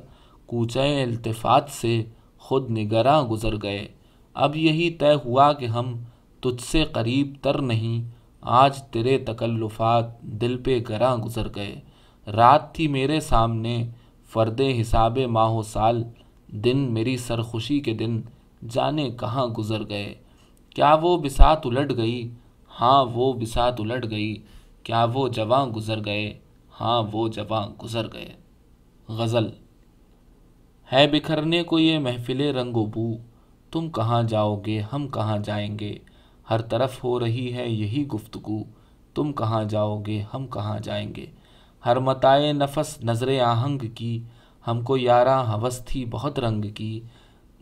कूचे अल्तफ़ात से खुद निगरा गुज़र गए। अब यही तय हुआ कि हम तुझसे करीब तर नहीं, आज तेरे तकल्लुफ़ात दिल पे गरा गुज़र गए। रात थी मेरे सामने, फ़र्द हिसाब माह साल। दिन मेरी सरखुशी के दिन, जाने कहाँ गुज़र गए। क्या वो बिसात उलट गई हाँ वो बिसात उलट गई। क्या वो जवां गुज़र गए? हाँ वो जवां गुज़र गए। गज़ल। है बिखरने को ये महफिल रंगो बू तुम कहाँ जाओगे, हम कहाँ जाएँगे? हर तरफ़ हो रही है यही गुफ्तगु। तुम कहाँ जाओगे, हम कहाँ जाएँगे? हर मताए नफस नज़र आहंग की। हमको यारा हवस थी बहुत रंग की।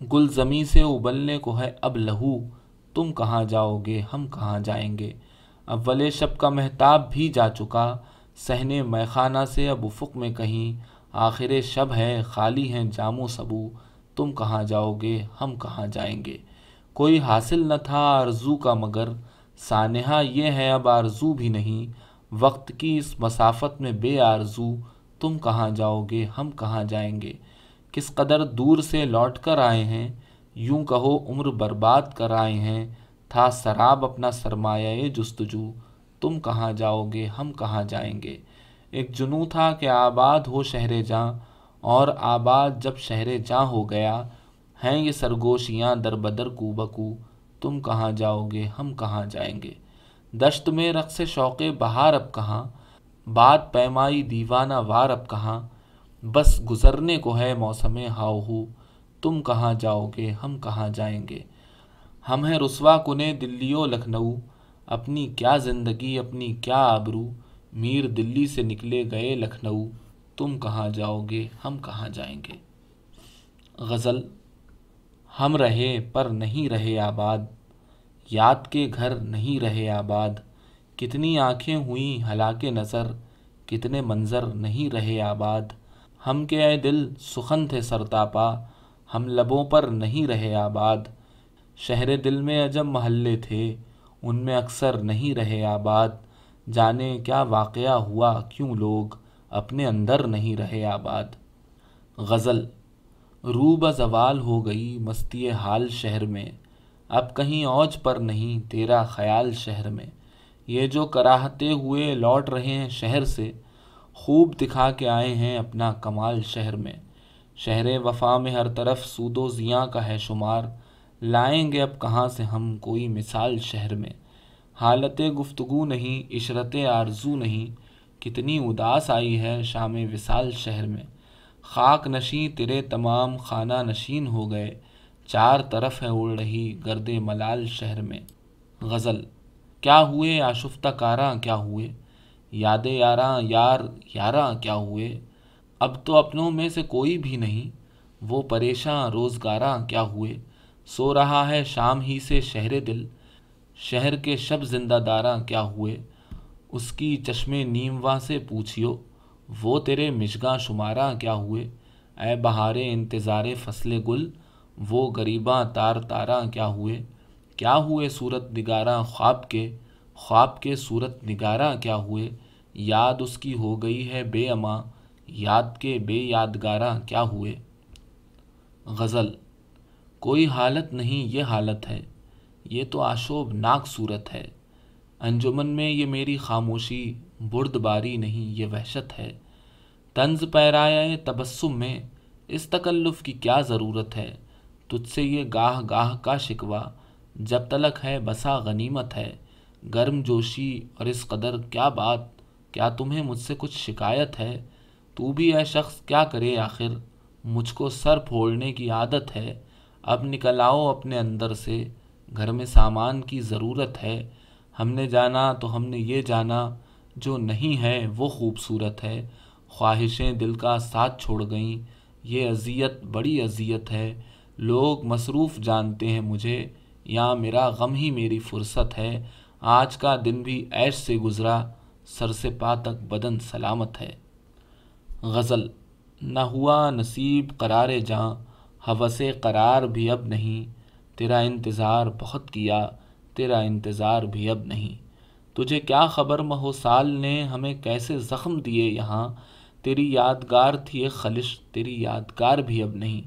गुल ज़मी से उबलने को है अब लहू। तुम कहाँ जाओगे, हम कहाँ जाएँगे? अव्वल शब का महताब भी जा चुका। सहने मैखाना से अब उफ़ुक में कहीं, आखिर शब है, खाली हैं, जामो सबू। तुम कहाँ जाओगे, हम कहाँ जाएँगे? कोई हासिल न था आरज़ू का मगर। सानहा ये है, अब आरज़ू भी नहीं। वक्त की इस मसाफत में बे आरज़ू। तुम कहाँ जाओगे, हम कहाँ जाएँगे? किस कदर दूर से लौट कर आए हैं? यूँ कहो, उम्र बर्बाद कर आए हैं। था शराब अपना सरमाया जस्तजू। तुम कहाँ जाओगे, हम कहाँ जाएँगे? एक जुनू था कि आबाद हो शहर जहाँ और आबाद जब शहर जहाँ हो गया, हैं ये सरगोशियाँ दर बदर कू। बकू तुम कहाँ जाओगे, हम कहाँ जाएँगे? दश्त में रक्स शौक़ बहार अब कहाँ? बात पैमाई दीवाना वार अब कहाँ? बस गुज़रने को है मौसम हाउ तुम कहाँ जाओगे, हम कहाँ जाएँगे? हम हैं रसवा कुने दिल्लियो लखनऊ, अपनी क्या ज़िंदगी, अपनी क्या आबरू? मीर दिल्ली से निकले गए लखनऊ, तुम कहाँ जाओगे, हम कहाँ जाएँगे? गज़ल, हम रहे पर नहीं रहे आबाद, याद के घर नहीं रहे आबाद, कितनी आँखें हुई हलाके नज़र, कितने मंज़र नहीं रहे आबाद। हम के आए दिल सुखन थे सरतापा हम लबों पर नहीं रहे आबाद। शहर दिल में अजब महल्ले थे, उनमें अक्सर नहीं रहे आबाद। जाने क्या वाक़या हुआ, क्यों लोग अपने अंदर नहीं रहे आबाद। गज़ल, रूब जवाल हो गई मस्ती हाल शहर में। अब कहीं औज पर नहीं, तेरा ख्याल शहर में। ये जो कराहते हुए लौट रहे हैं शहर से, खूब दिखा के आए हैं अपना कमाल शहर में। शहर वफा में हर तरफ़ सूदो ज़ियाँ का है शुमार। लाएँगे अब कहाँ से हम कोई मिसाल शहर में? हालत गुफ्तगु नहीं, इशरत आरज़ू नहीं। कितनी उदास आई है शाम विसाल शहर में। खाक नशी तेरे तमाम खाना नशीन हो गए। चार तरफ़ है उड़ रही गर्द मलाल शहर में। गज़ल, क्या हुए आशुफ्ता कारा, क्या हुए? याद यारा, यार यारा, क्या हुए? अब तो अपनों में से कोई भी नहीं, वो परेशान, रोज़गारा, क्या हुए? सो रहा है शाम ही से शहर दिल, शहर के शब जिंदादारा, क्या हुए? उसकी चश्मे नीमवा से पूछियो, वो तेरे मिशगा शुमारा, क्या हुए? ए बहारे इंतज़ार फ़सल गुल, वो गरीबा तार तारा, क्या हुए? क्या हुए सूरत निगारा ख्वाब के? ख्वाब के सूरत निगारा, क्या हुए? याद उसकी हो गई है बेअमा याद के बे यादगारा क्या हुए? गज़ल, कोई हालत नहीं ये हालत है, ये तो आशोबनाक सूरत है। अंजुमन में ये मेरी खामोशी, बुर्दबारी नहीं ये वहशत है। तंज पैराए तबस्सुम में, इस तकल्लुफ़ की क्या ज़रूरत है? तुझसे ये गाह गाह का शिकवा, जब तलक है बसा गनीमत है। गर्म जोशी और इस कदर क्या बात, क्या तुम्हें मुझसे कुछ शिकायत है? तू भी यह शख्स क्या करे आखिर? मुझको सर फोड़ने की आदत है। अब निकल आओ अपने अंदर से। घर में सामान की ज़रूरत है। हमने जाना तो हमने ये जाना। जो नहीं है वो खूबसूरत है। ख्वाहिशें दिल का साथ छोड़ गईं। ये अजियत, बड़ी अजियत है। लोग मसरूफ़ जानते हैं मुझे। या मेरा गम ही मेरी फुर्सत है। आज का दिन भी ऐश से गुज़रा। सर से पा तक बदन सलामत है। गज़ल। न हुआ नसीब करार जहाँ हवस करार भी अब नहीं। तेरा इंतज़ार बहुत किया, तेरा इंतज़ार भी अब नहीं। तुझे क्या खबर महो साल ने हमें कैसे ज़ख्म दिए यहाँ? तेरी यादगार थी ये खलिश, तेरी यादगार भी अब नहीं।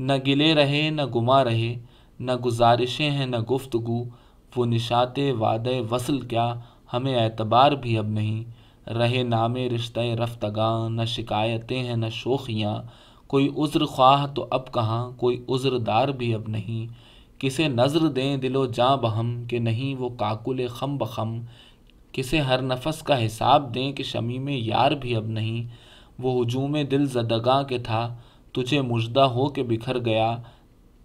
न गिले रहे, न गुमा रहे, न गुजारिशें हैं, न गुफ्तगु। वो निशात वाद वसल क्या, हमें एतबार भी अब नहीं। रहे नामे रिश्ते रफ्तगा, न शिकायतें हैं, न शोखियाँ। कोई उज़्र ख्वाह तो अब कहाँ, कोई उज़्रदार भी अब नहीं। किसे नज़र दें दिलो जाँ बहम, कि नहीं वो काकुल खम बखम। किसे हर नफस का हिसाब दें कि शमी में यार भी अब नहीं। वो हजूम दिल जदगा के था, तुझे मुजदा हो के बिखर गया।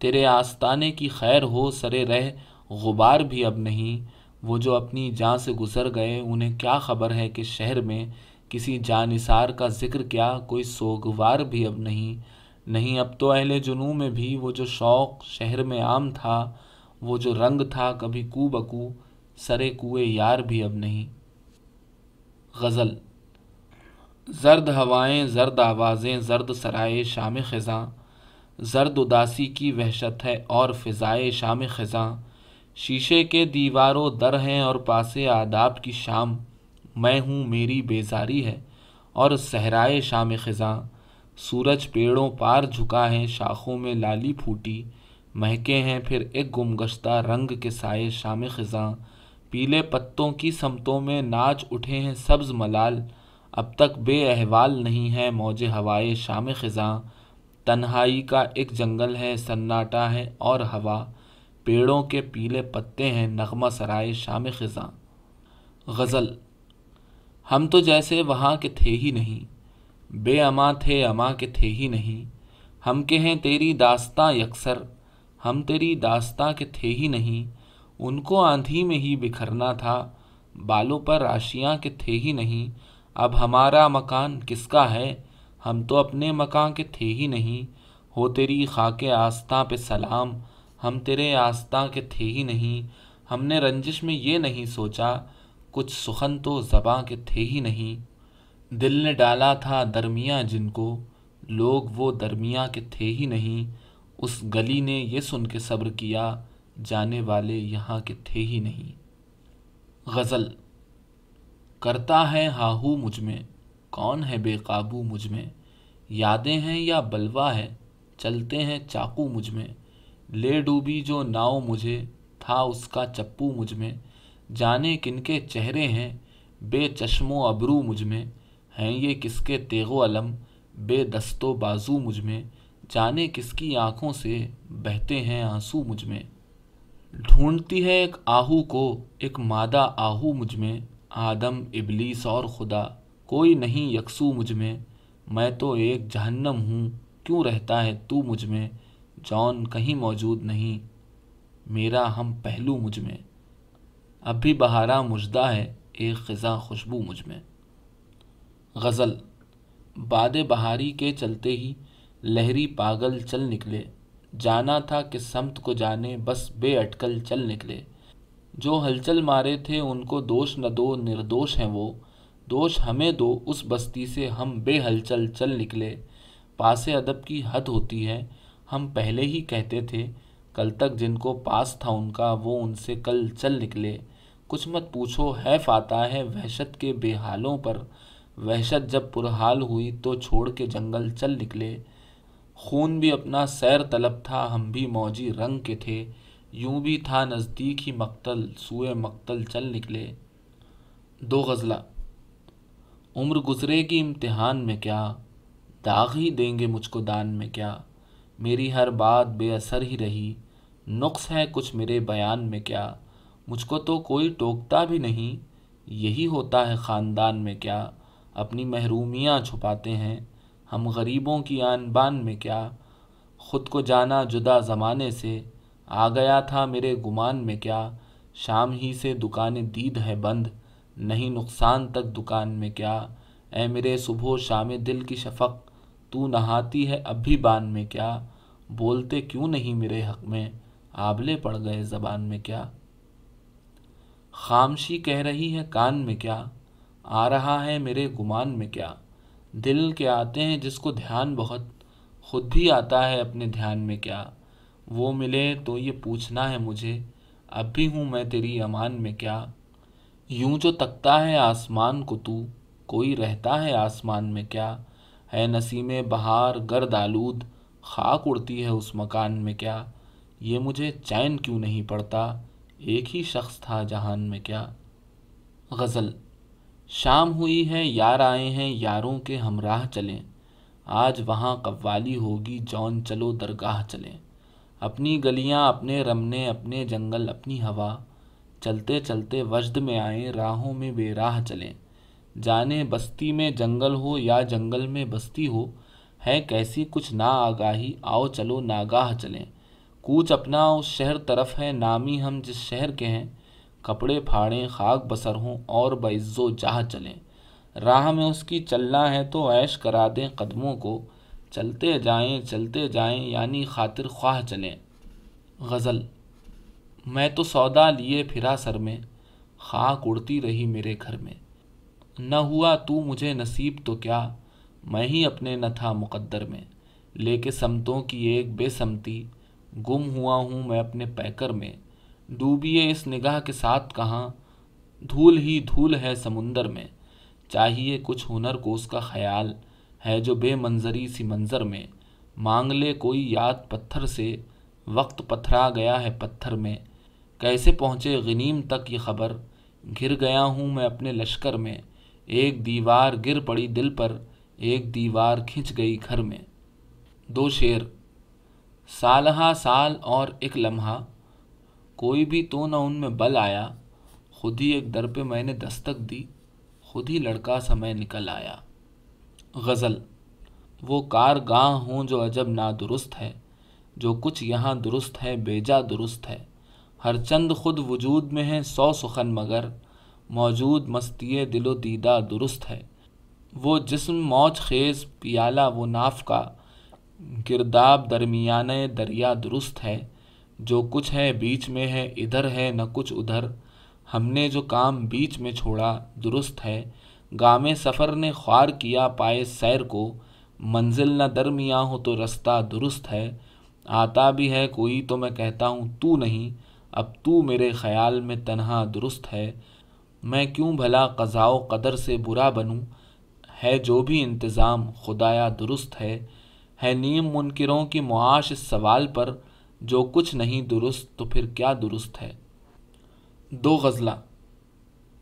तेरे आस्ताने की खैर हो, सरे रह गुबार भी अब नहीं। वो जो अपनी जान से गुज़र गए, उन्हें क्या ख़बर है कि शहर में किसी जानिसार का ज़िक्र क्या? कोई सोगवार भी अब नहीं। नहीं, अब तो अहले जुनू में भी वो जो शौक़ शहर में आम था, वो जो रंग था, कभी कू बकू सरे कुए यार भी अब नहीं। गज़ल, जर्द हवाएँ, जर्द आवाज़ें, जर्द सराए शाम ख़ज़ां जर्द उदासी की वहशत है और फ़िज़ाए शाम ख़ज़ां शीशे के दीवारों दर हैं और पासे आदाब की शाम, मैं हूँ मेरी बेजारी है, और सहराए शाम ख़ज़ां। सूरज पेड़ों पार झुका है, शाखों में लाली फूटी। महके हैं फिर एक गुमगश्ता रंग के साए शाम ख़ज़ां। पीले पत्तों की समतों में नाच उठे हैं सब्ज़ मलाल। अब तक बेअहवाल नहीं है मौज हवाए शाम ख़ज़ां। तन्हाई का एक जंगल है, सन्नाटा है और हवा। पेड़ों के पीले पत्ते हैं नगमा सराय शाम ख़ज़ां। गज़ल, हम तो जैसे वहाँ के थे ही नहीं, बेअमा थे अमा के थे ही नहीं, हम के हैं तेरी दास्तां यकसर, हम तेरी दास्तां के थे ही नहीं, उनको आंधी में ही बिखरना था, बालों पर राशियाँ के थे ही नहीं, अब हमारा मकान किसका है, हम तो अपने मकान के थे ही नहीं, हो तेरी खाके आस्था पे सलाम हम तेरे आस्था के थे ही नहीं, हमने रंजिश में ये नहीं सोचा, कुछ सुखन तो जबाँ के थे ही नहीं। दिल ने डाला था दरमिया जिनको, लोग वो दरमिया के थे ही नहीं। उस गली ने ये सुन के सब्र किया, जाने वाले यहाँ के थे ही नहीं। गज़ल, करता है हाहू मुझमें, कौन है बेकाबू मुझमें? यादें हैं या बलवा है, चलते हैं चाकू मुझमें। ले डूबी जो नाव मुझे, था उसका चप्पू मुझमें। जाने किनके चेहरे हैं, बेचश्मो अबरू मुझमें। हैं ये किसके तेगो अलम, बेदस्तो बाजू मुझमें। जाने किसकी आँखों से बहते हैं आँसू मुझमें। ढूंढती है एक आहू को, एक मादा आहू मुझमें। आदम, इबलीस और खुदा, कोई नहीं यकसू मुझमें। मैं तो एक जहन्नम हूँ, क्यों रहता है तू मुझमें? जौन कहीं मौजूद नहीं। मेरा हम पहलू मुझमें। अब भी बहारा मुजदा है, एक ख़ज़ा खुशबू मुझमें। गज़ल, बाद बहारी के चलते ही लहरी पागल चल निकले। जाना था कि समत को जाने, बस बेअटकल चल निकले। जो हलचल मारे थे, उनको दोष न दो, निर्दोष हैं वो। दोष हमें दो, उस बस्ती से हम बेहलचल चल निकले। पासे अदब की हद होती है हम पहले ही कहते थे, कल तक जिनको पास था उनका, वो उनसे कल चल निकले। कुछ मत पूछो, है फाता है वहशत के बेहालों पर। वहशत जब पुरहाल हुई तो छोड़ के जंगल चल निकले। खून भी अपना सैर तलब था, हम भी मौजी रंग के थे। यूँ भी था नज़दीक ही मक्तल, सुए मक्तल चल निकले। दो गज़ला। उम्र गुजरेगी इम्तिहान में क्या? दाग ही देंगे मुझको दान में क्या? मेरी हर बात बेअसर ही रही। नुक्स है कुछ मेरे बयान में क्या? मुझको तो कोई टोकता भी नहीं। यही होता है ख़ानदान में क्या? अपनी महरूमियाँ छुपाते हैं। हम गरीबों की आन बान में क्या? ख़ुद को जाना जुदा ज़माने से। आ गया था मेरे गुमान में क्या? शाम ही से दुकानें दीद है बंद। नहीं नुकसान तक दुकान में क्या? ए मेरे सुबह शाम दिल की शफक। तू नहाती है अब भी बान में क्या? बोलते क्यों नहीं मेरे हक में? आबले पड़ गए ज़बान में क्या? खामशी कह रही है कान में क्या? आ रहा है मेरे गुमान में क्या? दिल के आते हैं जिसको ध्यान बहुत। खुद भी आता है अपने ध्यान में क्या? वो मिले तो ये पूछना है मुझे, अब भी हूँ मैं तेरी अमान में क्या? यूँ जो तकता है आसमान को तू, कोई रहता है आसमान में क्या? है नसीम बहार गर्द आलूद खाक उड़ती है उस मकान में क्या? ये मुझे चैन क्यों नहीं पड़ता? एक ही शख्स था जहान में क्या? गज़ल, शाम हुई है, यार आए हैं, यारों के हमराह चलें। आज वहाँ कव्वाली होगी, जौन चलो दरगाह चलें। अपनी गलियाँ, अपने रमने, अपने जंगल, अपनी हवा। चलते चलते वजद में आए, राहों में बेराह चलें। जाने बस्ती में जंगल हो या जंगल में बस्ती हो, है कैसी कुछ ना आगाही, आओ चलो नागाह चलें। कूच अपना उस शहर तरफ़ है, नामी हम जिस शहर के हैं। कपड़े फाड़ें, खाक बसर हों और बइज़्ज़ो जाह चलें। राह में उसकी चलना है तो ऐश करा दें कदमों को। चलते जाएँ चलते जाएँ, यानी खातिर ख्वाह चलें। गज़ल, मैं तो सौदा लिए फिरा सर में, खाक उड़ती रही मेरे घर में। न हुआ तू मुझे नसीब तो क्या? मैं ही अपने न था मुकद्दर में। लेके समतों की एक बेसमती, गुम हुआ हूँ मैं अपने पैकर में। डूबिए इस निगाह के साथ कहाँ? धूल ही धूल है समुंदर में। चाहिए कुछ हुनर को उसका ख्याल है जो बेमंजरी सी मंज़र में। मांग ले कोई याद पत्थर से, वक्त पथरा गया है पत्थर में। कैसे पहुँचे गनीम तक ये ख़बर? घिर गया हूँ मैं अपने लश्कर में। एक दीवार गिर पड़ी दिल पर, एक दीवार खिंच गई घर में। दो शेर, सालहा साल और एक लम्हा, कोई भी तो न उनमें बल आया। खुद ही एक दर पे मैंने दस्तक दी, खुद ही लड़का समय निकल आया। गज़ल, वो कार गाह हूँ जो अजब ना दुरुस्त है, जो कुछ यहाँ दुरुस्त है, बेजा दुरुस्त है। हर चंद खुद वजूद में है, सौ सुखन मगर मौजूद मस्ती दिलो दीदा दुरुस्त है। वो जिस्म, मौज, खेज, पियाला, वो नाफ का गिरदाब दरमियान दरिया दुरुस्त है। जो कुछ है बीच में है, इधर है, न कुछ उधर। हमने जो काम बीच में छोड़ा दुरुस्त है। गामे सफ़र ने ख्वार किया पाए सैर को। मंजिल न दरमिया हो तो रास्ता दुरुस्त है। आता भी है कोई तो मैं कहता हूँ, तू नहीं, अब तू मेरे ख्याल में तनहा दुरुस्त है। मैं क्यों भला क़ज़ाओ कदर से बुरा बनूँ? है जो भी इंतज़ाम खुदाया दुरुस्त है है नीम मुनकरों की मुआश इस सवाल पर, जो कुछ नहीं दुरुस्त तो फिर क्या दुरुस्त है? दो गज़ला।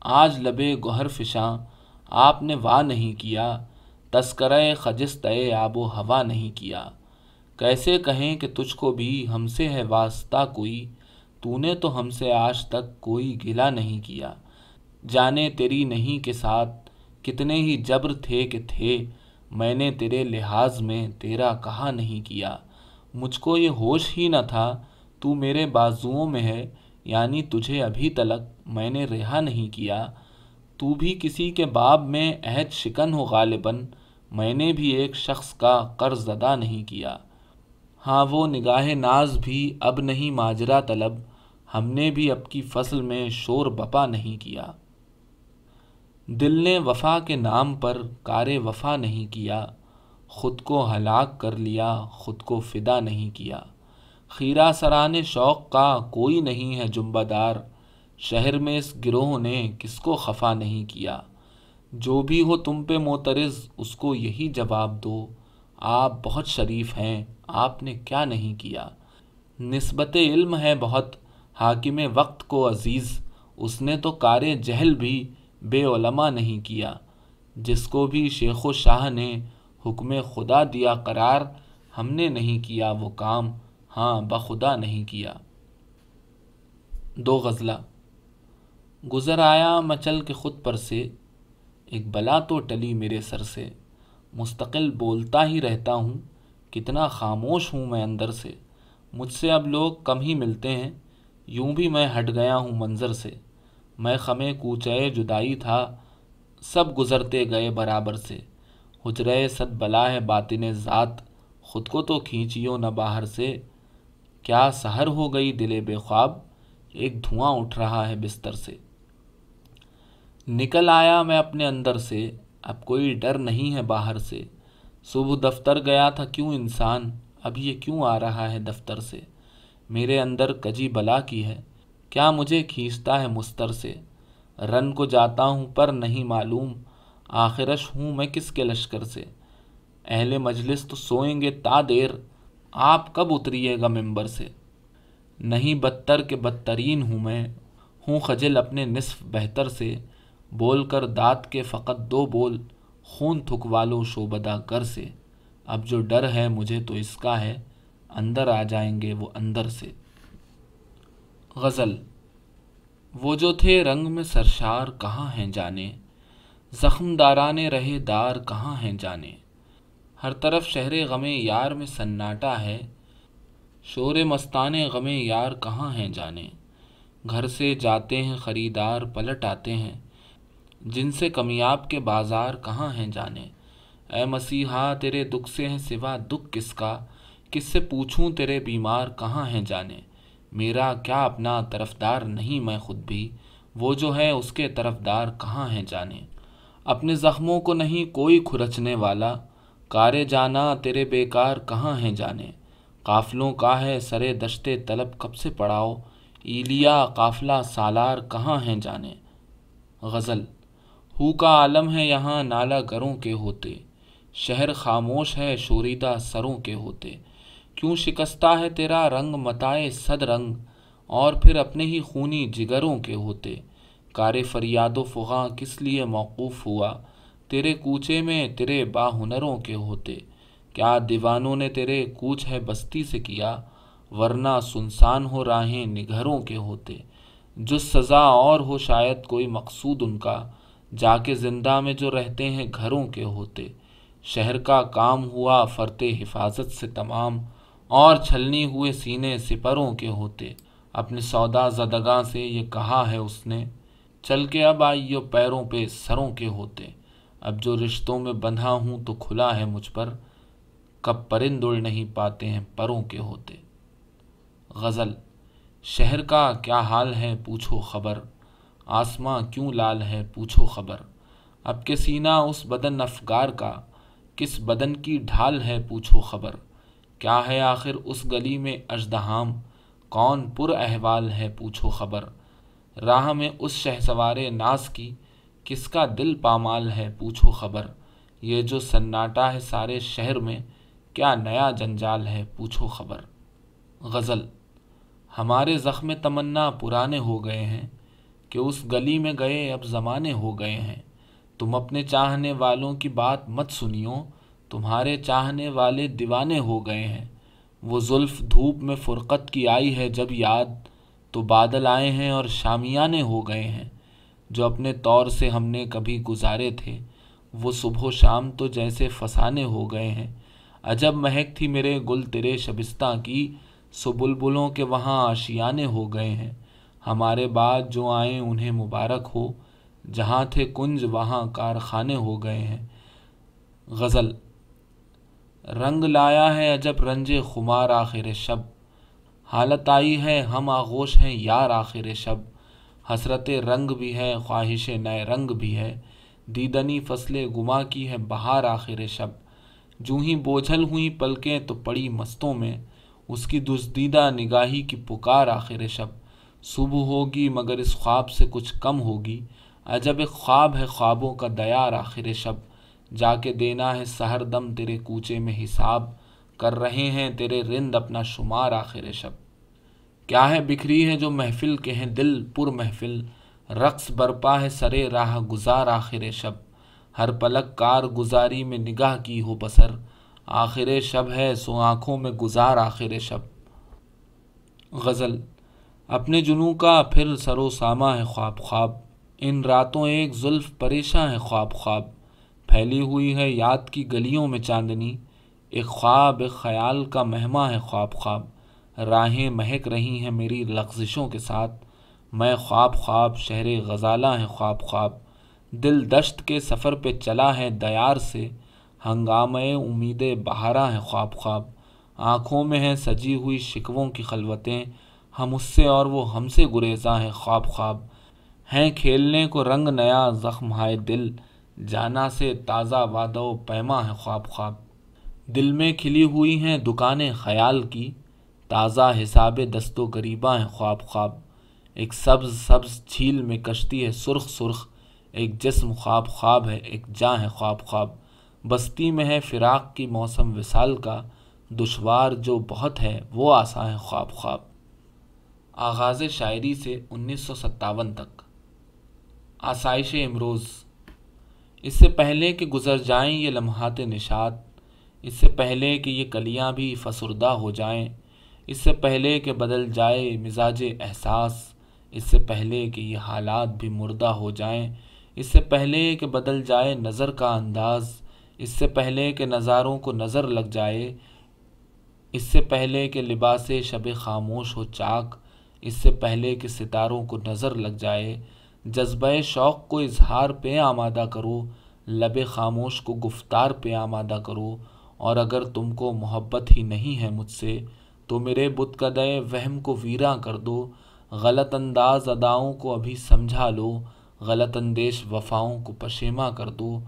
आज लबे गहर फिशा, आपने वाह नहीं किया, तस्कर खजिस्त आबो हवा नहीं किया। कैसे कहें कि तुझको भी हमसे है वास्ता कोई, तूने तो हमसे आज तक कोई गिला नहीं किया। जाने तेरी नहीं के साथ, कितने ही जब्र थे कि थे, मैंने तेरे लिहाज में तेरा कहा नहीं किया। मुझको ये होश ही न था, तू मेरे बाजुओं में है, यानी तुझे अभी तलक मैंने रिहा नहीं किया। तू भी किसी के बाब में अहद शिकन हो गालिबन, मैंने भी एक शख्स का कर्ज अदा नहीं किया। हाँ वो निगाह नाज भी अब नहीं माजरा तलब, हमने भी अब की फ़सल में शोर बपा नहीं किया। दिल ने वफा के नाम पर कार वफा नहीं किया, ख़ुद को हलाक कर लिया, ख़ुद को फ़िदा नहीं किया। खीरा सराने शौक़ का कोई नहीं है जुम्बादार शहर में इस गिरोह ने किसको खफा नहीं किया? जो भी हो तुम पे मोतरज़, उसको यही जवाब दो। आप बहुत शरीफ हैं, आपने क्या नहीं किया? नस्बत इल्म है बहुत, हाकिम वक्त को अज़ीज़। उसने तो कार जहल भी बेलमा नहीं किया, जिसको भी शेख शाह ने हुक्म खुदा दिया करार, हमने नहीं किया वो काम। हाँ बखुदा नहीं किया। दो गज़ला। गुज़र आया मचल के ख़ुद पर से, एक बला तो टली मेरे सर से। मुस्तकिल बोलता ही रहता हूँ, कितना खामोश हूँ मैं अंदर से। मुझसे अब लोग कम ही मिलते हैं, यूँ भी मैं हट गया हूँ मंज़र से। मैं खमे कूचे जुदाई था, सब गुज़रते गए बराबर से। हुजरे सद बला है बातिन ज़ात, ख़ुद को तो खींचियो न बाहर से। क्या सहर हो गई दिले बेख्वाब, एक धुआँ उठ रहा है बिस्तर से। निकल आया मैं अपने अंदर से, अब कोई डर नहीं है बाहर से। सुबह दफ्तर गया था क्यों इंसान, अब ये क्यों आ रहा है दफ्तर से? मेरे अंदर कजी बला की है। क्या मुझे खींचता है मुस्तर से? रन को जाता हूँ पर नहीं मालूम। आखिरश हूँ मैं किसके लश्कर से? अहले मजलिस तो सोएँगे ता देर। आप कब उतरिएगा मेंबर से? नहीं बदतर के बदतरीन हूँ मैं। हूँ खजल अपने निसफ बेहतर से। बोल कर दाँत के फ़कत दो बोल। खून थुकवा लो शोबदा कर से। अब जो डर है मुझे तो इसका है। अंदर आ जाएँगे वो अंदर से। गज़ल। वो जो थे रंग में सरशार कहाँ हैं जाने? ज़ख्मदाराने रहे दार कहाँ हैं जाने? हर तरफ़ शहर गमे यार में सन्नाटा है। शोर मस्ताने गमे यार कहाँ हैं जाने? घर से जाते हैं ख़रीदार, पलट आते हैं। जिनसे कमियाब के बाज़ार कहाँ हैं जाने? ए मसीहा, तेरे दुख से हैं सिवा दुख किसका? किससे पूछूँ तेरे बीमार कहाँ हैं जाने? मेरा क्या अपना तरफदार नहीं मैं खुद भी? वो जो है उसके तरफदार कहाँ हैं जाने? अपने ज़ख्मों को नहीं कोई खुरचने वाला। कारे जाना तेरे बेकार कहाँ हैं जाने? काफिलों का है सरे दशते तलब कब से पड़ाओ? ईलिया, काफिला, सालार कहाँ हैं जाने? गज़ल, हु का आलम है यहाँ नाला गरों के होते। शहर खामोश है शोरीदा सरों के होते। क्यों शिकस्ता है तेरा रंग मताए सद रंग, और फिर अपने ही खूनी जिगरों के होते। कार फरियादो फ़ुगा किस लिए मौकूफ़ हुआ? तेरे कूचे में तेरे बाहुनरों के होते। क्या दीवानों ने तेरे कूच है बस्ती से किया? वरना सुनसान हो राहें निघरों के होते। जो सज़ा और हो शायद कोई मकसूद उनका। जाके ज़िंदा में जो रहते हैं घरों के होते। शहर का काम हुआ फरते हिफाजत से तमाम। और छलनी हुए सीने सिपरों के होते। अपने सौदा जदगा से ये कहा है उसने, चल के अब आइयो पैरों पे सरों के होते। अब जो रिश्तों में बंधा हूँ तो खुला है मुझ पर। कब परिंद उड़ नहीं पाते हैं परों के होते। गज़ल, शहर का क्या हाल है पूछो खबर। आसमां क्यों लाल है पूछो खबर। अब के सीना उस बदन अफगार का। किस बदन की ढाल है पूछो खबर। क्या है आखिर उस गली में अजदहाम? कौन पुर अहवाल है पूछो खबर। राह में उस शहसवार नास की, किसका दिल पामाल है पूछो खबर। ये जो सन्नाटा है सारे शहर में, क्या नया जंजाल है पूछो खबर। गज़ल, हमारे ज़ख्म तमन्ना पुराने हो गए हैं, कि उस गली में गए अब ज़माने हो गए हैं। तुम अपने चाहने वालों की बात मत सुनियो तुम्हारे चाहने वाले दीवाने हो गए हैं। वो जुल्फ़ धूप में फ़ुरक़त की आई है जब याद तो बादल आए हैं और शामियाने हो गए हैं, जो अपने तौर से हमने कभी गुजारे थे। वो सुबह शाम तो जैसे फसाने हो गए हैं। अजब महक थी मेरे गुल तेरे शबिस्ता की, सो बुलबुलों के वहाँ आशियाने हो गए हैं। हमारे बाद जो आए उन्हें मुबारक हो, जहाँ थे कुंज वहाँ कारखाने हो गए हैं। गज़ल रंग लाया है अजब रंजे खुमार आखिर शब। हालत आई है, हम आगोश हैं यार आखिर शब। हसरत रंग भी है, ख्वाहिश नए रंग भी है। दीदनी फ़सलें गुमा की है, बहार आखिर शब। जूँ ही बोझल हुई पलकें तो पड़ी मस्तों में। उसकी दुस्दीदा निगाही की पुकार आखिर शब। सुबह होगी, मगर इस ख्वाब से कुछ कम होगी। अजब ख्वाब है ख्वाबों का दयार आखिर शब। जाके देना है सहर दम तेरे कूचे में हिसाब। कर रहे हैं तेरे रिंद अपना शुमार आखिर शब। क्या है बिखरी है जो महफिल के हैं दिल, पुर महफिल। रक्स बरपा है सरे राह गुजार आखिर शब। हर पलक कार गुजारी में निगाह की हो बसर। आखिर शब है सो आँखों में गुजार आखिर शब। गज़ल, अपने जुनू का फिर सरो सामा है ख्वाब ख्वाब। इन रातों एक जुल्फ परेशान है ख्वाब ख्वाब। फैली हुई है याद की गलियों में चांदनी। एक ख्वाब, एक ख्याल का महमा है ख्वाब ख्वाब। राहें महक रही हैं मेरी लफ्ज़िशों के साथ। मैं ख्वाब ख्वाब, शहर गज़ाला है ख्वाब ख्वाब। दिल दश्त के सफ़र पे चला है दयार से। हंगाम, उम्मीद बहारा है ख्वाब ख्वाब। आँखों में है सजी हुई शिकवों की खलवतें। हम उससे और वो हमसे गुरेजा हैं ख्वाब ख्वाब। हैं खेलने को रंग नया, ज़ख्म हाय दिल। जाना से ताज़ा वादो, पैमा है ख्वाब ख्वाब। दिल में खिली हुई हैं दुकानें ख्याल की, ताज़ा हिसाब दस्तो गरीबा हैं ख्वाब ख्वाब। एक सब्ज सब्ज झील में कश्ती है सुर्ख सुर्ख, एक जिस्म ख्वाब ख्वाब है, एक जाँ है ख्वाब ख्वाब। बस्ती में है फ़िराक की मौसम विसाल का, दुशवार जो बहुत है वो आसा है ख्वाब ख्वाब। आगाज़ शायरी से उन्नीस सौ सत्तावन तक। आसाइश इमरोज़ इससे पहले कि गुज़र जाएँ ये लम्हात निशात इससे पहले कि ये कलियाँ भी फसुरदा हो जाएँ। इससे पहले कि बदल जाए मिजाज एहसास। इससे पहले कि ये हालात भी मुर्दा हो जाएँ। इससे पहले कि बदल जाए नज़र का अंदाज़। इससे पहले कि नज़ारों को नज़र लग जाए। इससे पहले कि लिबास शब खामोश हो चाक। इससे पहले कि सितारों को नज़र लग जाए। जज्ब शौक़ को इजहार पे आमादा करो, लब खामोश को गुफ्तार पे आमादा करो, और अगर तुमको मोहब्बत ही नहीं है मुझसे तो मेरे बुत कदय वहम को वीरा कर दो, गलत अंदाज अदाओं को अभी समझा लो, गलत अंदेश वफ़ाओं को पशेमा कर दो,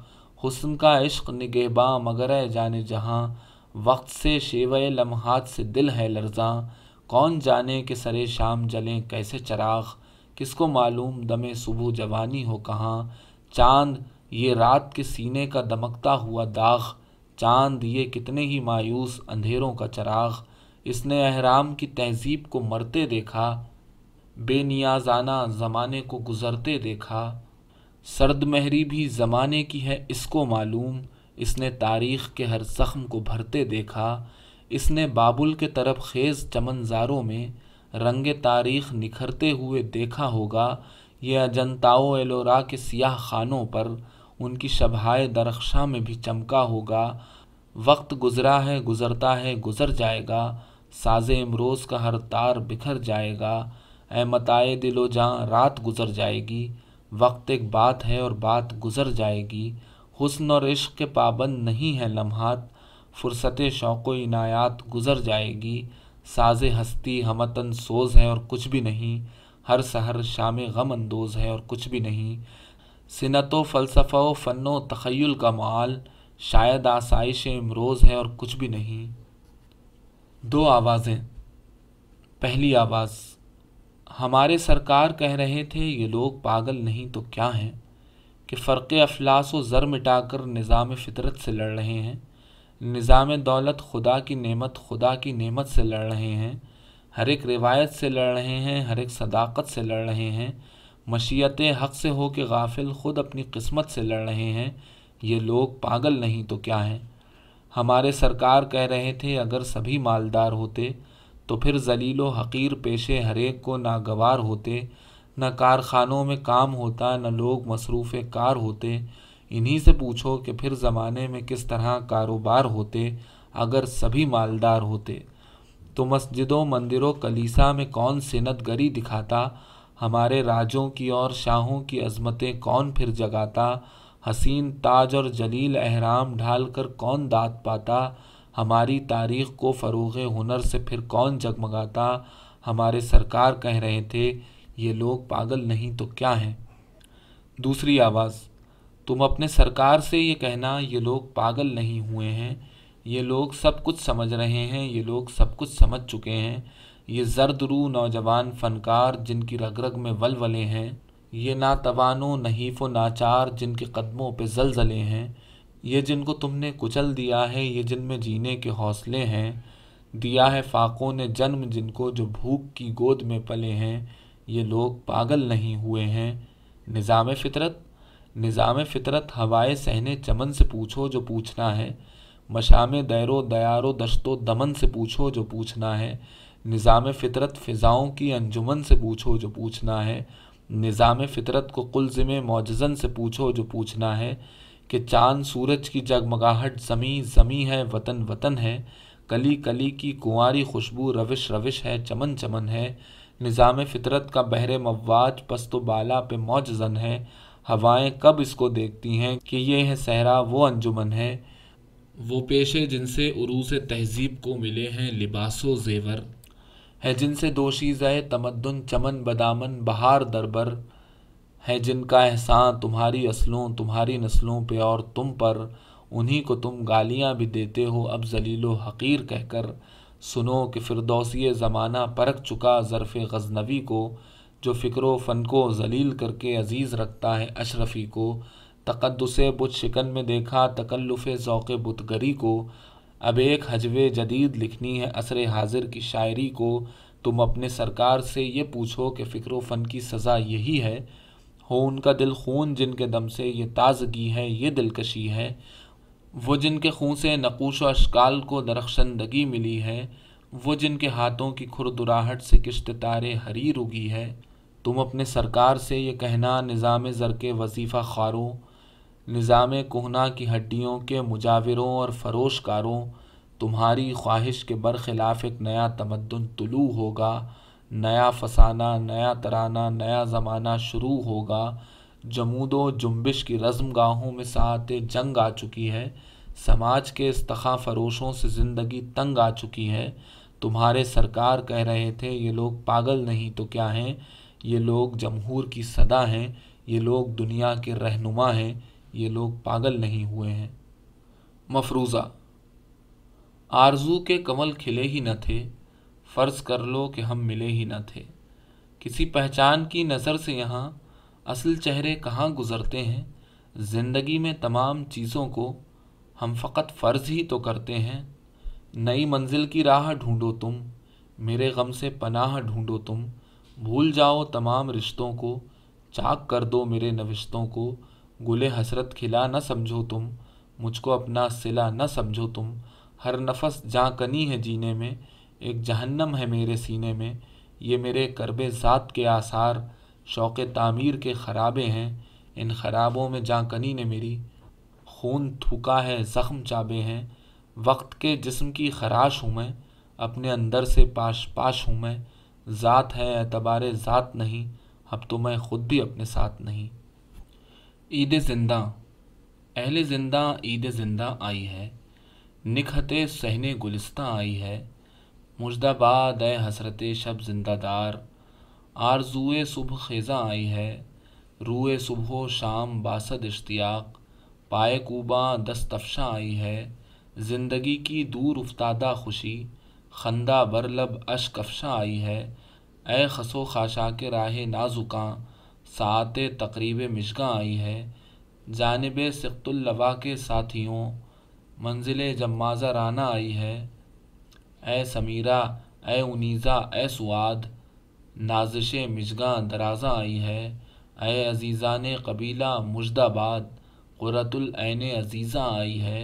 हुस्न का इश्क निगहबा मगर जाने जहाँ, वक्त से शेव लम्हात से दिल है लर्जा, कौन जाने के सरे शाम जलें कैसे चराग किसको मालूम दमे सुबह जवानी हो कहाँ? चाँद ये रात के सीने का दमकता हुआ दाग, चाँद ये कितने ही मायूस अंधेरों का चराग। इसने अहराम की तहजीब को मरते देखा, बेनियाजाना ज़माने को गुज़रते देखा। सर्द महरी भी ज़माने की है इसको मालूम, इसने तारीख़ के हर ज़ख्म को भरते देखा। इसने बाबुल के तरफ़ खेज़ चमनजारों में रंग तारीख निखरते हुए देखा होगा। ये अजंताओ एलोरा के सियाह खानों पर उनकी शबहाय दरख्शा में भी चमका होगा। वक्त गुज़रा है, गुज़रता है, गुज़र जाएगा। साज इमरोज़ का हर तार बिखर जाएगा। ए मताए दिलो जहाँ रात गुज़र जाएगी। वक्त एक बात है और बात गुज़र जाएगी। हुस्न और इश्क के पाबंद नहीं है लम्हात। फ़ुर्सत शौक़ इनायात गुज़र जाएगी। साज हस्ती हमतन सोज है और कुछ भी नहीं। हर सहर शाम गम अंदोज है और कुछ भी नहीं। सिनतो, फ़लसफ़ा व फ़नो तखयल का माल, शायद आसाइश इमरोज़ है और कुछ भी नहीं। दो आवाज़ें। पहली आवाज़, हमारे सरकार कह रहे थे, ये लोग पागल नहीं तो क्या हैं? कि फ़र्क़ अफलास व ज़र मिटाकर निज़ाम फ़ितरत से लड़ रहे हैं। निज़ाम दौलत खुदा की नेमत खुदा की नेमत से लड़ रहे हैं। हर एक रिवायत से लड़ रहे हैं, हर एक सदाकत से लड़ रहे हैं। मशीयत हक़ से हो के गाफिल ख़ुद अपनी किस्मत से लड़ रहे हैं। ये लोग पागल नहीं तो क्या हैं? हमारे सरकार कह रहे थे, अगर सभी मालदार होते तो फिर जलील हकीर पेशे हरेक को नागवार होते। न कारखानों में काम होता, न लोग मसरूफ़ कार होते। इन्हीं से पूछो कि फिर ज़माने में किस तरह कारोबार होते, अगर सभी मालदार होते। तो मस्जिदों, मंदिरों, कलीसा में कौन सिनत गरी दिखाता? हमारे राजों की और शाहों की अजमतें कौन फिर जगाता? हसीन, ताज और जलील अहराम ढाल कर कौन दात पाता? हमारी तारीख़ को फ़रोग़ हुनर से फिर कौन जगमगाता? हमारे सरकार कह रहे थे, ये लोग पागल नहीं तो क्या हैं? दूसरी आवाज़ तुम अपने सरकार से ये कहना, ये लोग पागल नहीं हुए हैं। ये लोग सब कुछ समझ रहे हैं, ये लोग सब कुछ समझ चुके हैं। ये जर्दरू नौजवान फ़नकार जिनकी रग रग में वलवले हैं। ये ना नातवानो नहीफ़ नाचार जिनके कदमों पे जलजले हैं। ये जिनको तुमने कुचल दिया है, ये जिनमें जीने के हौसले हैं। दिया है फाकों ने जन्म जिनको जो भूख की गोद में पले हैं। ये लोग पागल नहीं हुए हैं। निज़ाम फ़ितरत निज़ाम फ़ितरत हवाए सहने चमन से पूछो जो पूछना है, मशाम दैरो दयारो दश्तो दमन से पूछो जो पूछना है निज़ाम फ़ितरत फ़िज़ाओं की अंजुमन से पूछो जो पूछना है निज़ाम फ़ितरत को कुलज़िम मौजन से पूछो जो पूछना है कि चाँद सूरज की जगमगाहट ज़मी ज़मी है, वतन वतन है, कली कली की कुंवारी खुशबू रविश रविश है, चमन चमन है निज़ाम फ़ितरत का बहरे मवाज पस्त बाला पे मौजन है हवाएँ कब इसको देखती हैं कि ये है सहरा वो अंजुमन है। वो पेशे जिनसे उरूस तहज़ीब को मिले हैं लिबासो जेवर। है जिनसे दोषी जय तमद्दन चमन बदामन बहार दरबर। है जिनका एहसान तुम्हारी असलों तुम्हारी नस्लों पे और तुम पर। उन्हीं को तुम गालियाँ भी देते हो अब जलीलो हकीर कहकर। सुनो कि फिरदौसी ज़माना परख चुका ज़रफ़ गजनवी को। जो फ़िक्र फ़न को जलील करके अज़ीज़ रखता है अशरफ़ी को। तकदस बुत शिकन में देखा, तकल्लुफ़ ज़ौक़ बुतगरी को। अब एक हजव जदीद लिखनी है असर हाजिर की शायरी को। तुम अपने सरकार से ये पूछो कि फ़िक्र, फ़न की सज़ा यही है। हो उनका दिल खून जिनके दम से ये ताजगी है, ये दिलकशी है। वो जिनके खून से नकूश अशकाल को दरख्शंदगी मिली है। वो जिनके हाथों की खुरदुराहट से किश्त तारे हरी रुगी है। तुम अपने सरकार से ये कहना निज़ाम ज़र के वजीफ़ा खारों निज़ाम कोहना की हड्डियों के मुजावरों और फरोशकारों, तुम्हारी ख्वाहिश के बरखिलाफ़ एक नया तमद्दन तुलू होगा, नया फसाना, नया तराना, नया ज़माना शुरू होगा। जमूदो जुम्बिश की रज़म गाहों में सात जंग आ चुकी है, समाज के इस्तखा फरोशों से ज़िंदगी तंग आ चुकी है। तुम्हारे सरकार कह रहे थे, ये लोग पागल नहीं तो क्या हैं? ये लोग जमहूर की सदा हैं, ये लोग दुनिया के रहनुमा हैं, ये लोग पागल नहीं हुए हैं। मफरूज़ा, आरज़ू के कमल खिले ही न थे, फ़र्ज़ कर लो कि हम मिले ही न थे। किसी पहचान की नज़र से यहाँ असल चेहरे कहाँ गुज़रते हैं, ज़िंदगी में तमाम चीज़ों को हम फ़कत फ़र्ज़ ही तो करते हैं। नई मंजिल की राह ढूंढो तुम, मेरे गम से पनाह ढूंढो तुम भूल जाओ तमाम रिश्तों को, चाक कर दो मेरे नविश्तों को। गुले हसरत खिला न समझो तुम, मुझको अपना सिला न समझो तुम। हर नफस जहाँ कनी है जीने में, एक जहन्नम है मेरे सीने में। ये मेरे करब ज़ात के आसार, शौक़ तामीर के ख़राबे हैं। इन ख़राबों में कनी ने मेरी खून थूका है, ज़ख्म चाबे हैं। वक्त के जिस्म की खराश हूँ मैं, अपने अंदर से पाश पाश हूँ मैं। ज़ात है, एतबार ज़ात नहीं, अब तो मैं ख़ुद भी अपने साथ नहीं। ईद ज़िंदा, अहल ज़िंदा, ईद ज़िंदा आई है। निखते सहने गुलिस्ता आई है। मुर्दाबाद ए हसरत शब जिंदादार, आरजुए सुबह खेजा आई है। रूए सुबह, शाम बासद इश्तियाक, पाए कूबा दस्तफशा आई है। ज़िंदगी की दूर उफ्तादा खुशी, खंदा बरलब अशकफशा आई है। ए खसो खाशा के राह नाजुका, सात तकरीब मिशगा आई है। जानब सिख्तुल्लवा के साथियों, मंजिल जमाजा राना आई है। ए समीरा ए उनीज़ा ए सुआद, नाजिश मिशगा दराजा आई है। ए अजीज़ा ने कबीला मुजदाबाद क़ुरतुलैन अजीज़ा आई है।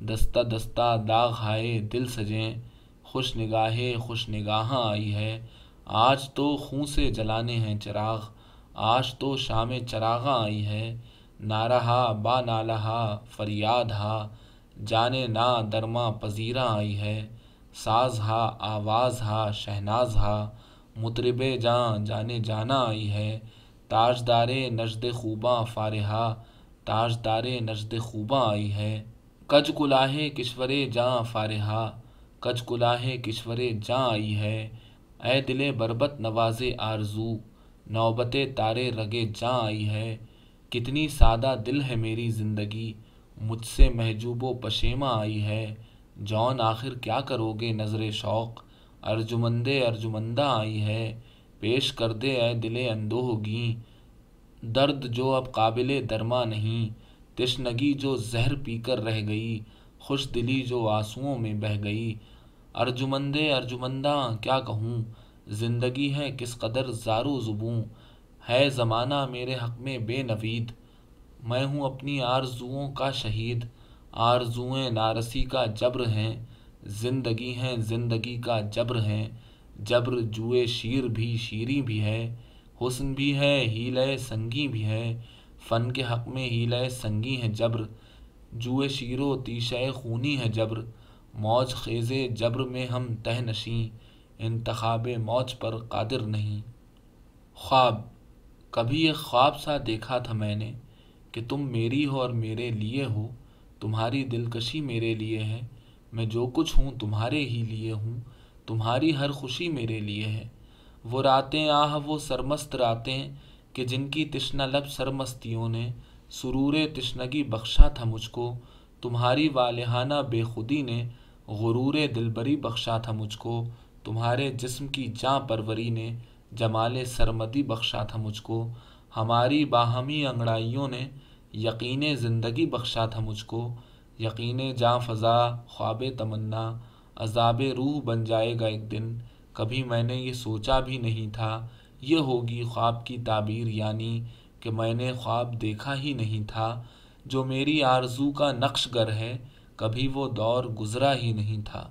दस्ता दस्ता दाग हाय दिल सजें, खुश निगाहें खुश निगाह आई है। आज तो खूँ से जलाने हैं चिराग, आज तो शाम चरागा आई है। नारहा बा नालहा, फरियाद हा, जाने ना दरमा पजीरा आई है। साज हा, आवाज़ हा, शहनाज हा, मुतरब जान जाने जाना आई है। ताजदार नजद खूबा फारहा, ताजदार नजद खूबा आई है। कज कुलाहे किश्वरे जाँ फारहा, कज कुलाहे किश्वरे जाँ आई है। ए दिले बरबत नवाजे आरज़ू, नौबत तारे रगे जाँ आई है। कितनी सादा दिल है मेरी ज़िंदगी, मुझसे महजूबो पशेमा आई है। जौन आखिर क्या करोगे नज़र शौक़, अर्जुमंदे अर्जुमंदा आई है। पेश कर दे ए दिले अंदोहगी दर्द जो अब काबिल दरमा नहीं। तिश्नगी जो जहर पीकर रह गई, खुश दिली जो आंसुओं में बह गई। अर्जुमंदे अर्जुमंदा, क्या कहूँ? ज़िंदगी है किस कदर ज़ारू ज़ुबूँ? है ज़माना मेरे हक़ में बेनवीद। मैं हूँ अपनी आरजुओं का शहीद। आरजुएँ नारसी का जब्र हैं। ज़िंदगी हैं ज़िंदगी का जब्र हैं। जब्र जुए शीर भी शीरी भी है। हुस्न भी है हील संगी भी है। फ़न के हक़ में हील संगी है जब्र। जुए शीरो तीशे खूनी है जब्र। मौज खेज़ जब्र में हम तह नशी, इंतखाब मौज पर कादिर नहीं। ख्वाब, कभी एक ख्वाब सा देखा था मैंने कि तुम मेरी हो और मेरे लिए हो, तुम्हारी दिलकशी मेरे लिए है, मैं जो कुछ हूँ तुम्हारे ही लिए हूँ, तुम्हारी हर खुशी मेरे लिए है। वो रातें आह, वो सरमस्त रातें कि जिनकी तिश्ना लब सरमस्तियों ने, सुरूर तिश्नगी बख्शा था मुझको, तुम्हारी वालहाना बेखुदी ने गुरूर दिलबरी बख्शा था मुझको, तुम्हारे जिस्म की जाँ परवरी ने, जमाल सरमदी बख्शा था मुझको, हमारी बाहमी अंगड़ाइयों ने, यकीन ज़िंदगी बख्शा था मुझको, यकीन जाँ फ़ज़ा, ख्वाब तमन्ना, अजाब रूह बन जाएगा एक दिन, कभी मैंने ये सोचा भी नहीं था, ये होगी ख्वाब की ताबीर, यानी कि मैंने ख्वाब देखा ही नहीं था, जो मेरी आरज़ू का नक्श गर है कभी वो दौर गुज़रा ही नहीं था।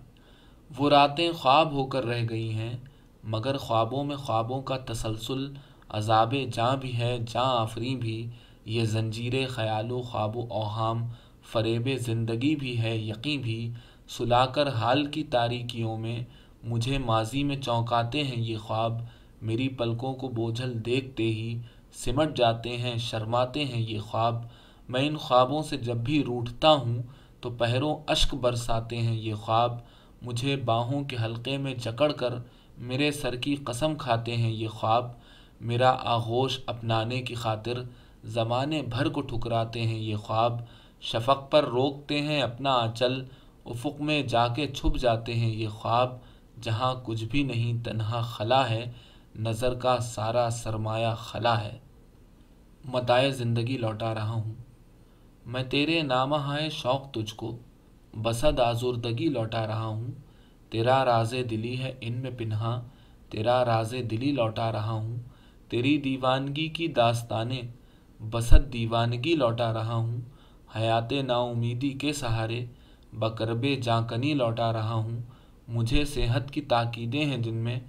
वो रातें ख्वाब होकर रह गई हैं, मगर ख्वाबों में ख्वाबों का तसलसल अजाब जहाँ भी है, जहाँ आफरी भी, ये जंजीर, ख्यालो, ख्वाब ओहाम फ़रेब, ज़िंदगी भी है, यकीन भी, सुलाकर हाल की तारीकियों में मुझे माजी में चौंकाते हैं ये ख्वाब, मेरी पलकों को बोझल देखते ही सिमट जाते हैं, शर्माते हैं ये ख्वाब। मैं इन ख्वाबों से जब भी रूठता हूँ तो पहरों अश्क बरसाते हैं ये ख्वाब। मुझे बाहों के हलके में जकड़ कर मेरे सर की कसम खाते हैं ये ख्वाब। मेरा आगोश अपनाने की खातिर ज़माने भर को ठुकराते हैं ये ख्वाब। शफक पर रोकते हैं अपना आंचल, उफुक में जाके छुप जाते हैं ये ख्वाब। जहाँ कुछ भी नहीं, तन्हा खला है, नज़र का सारा सरमाया खला है। मताए ज़िंदगी लौटा रहा हूँ। मैं तेरे नाम हाय शौक़ तुझको, बसद आजुर्दगी लौटा रहा हूँ। तेरा राज दिली है इनमें पिन्हा, तेरा राज दिली लौटा रहा हूँ। तेरी दीवानगी की दास्ताने बसत दीवानगी लौटा रहा हूँ। हयात नाउमीदी के सहारे, बकरबे जाकनी लौटा रहा हूँ। मुझे सेहत की ताकीदें हैं जिनमें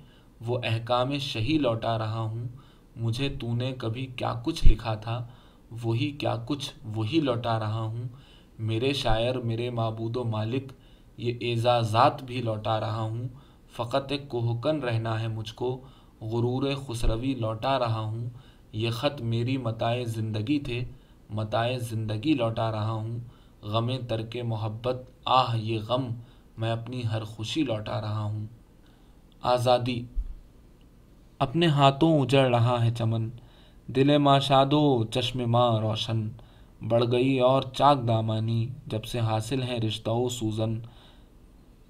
वो अहकाम शही लौटा रहा हूँ। मुझे तूने कभी क्या कुछ लिखा था? वही क्या कुछ वही लौटा रहा हूँ। मेरे शायर, मेरे मबूद मालिक, ये एजाज़ात भी लौटा रहा हूँ। फ़कत एक कोहकन रहना है मुझको, गुरूर खुसरवी लौटा रहा हूँ। ये ख़त मेरी मताए ज़िंदगी थे, मताए ज़िंदगी लौटा रहा हूँ। गम तरक मोहब्बत, आह ये गम, मैं अपनी हर खुशी लौटा रहा हूँ। आज़ादी। अपने हाथों उजड़ रहा है चमन दिले माशादो चश्मे माँ रोशन। बढ़ गई और चाक दामानी, जब से हासिल है रिश्ता सूजन।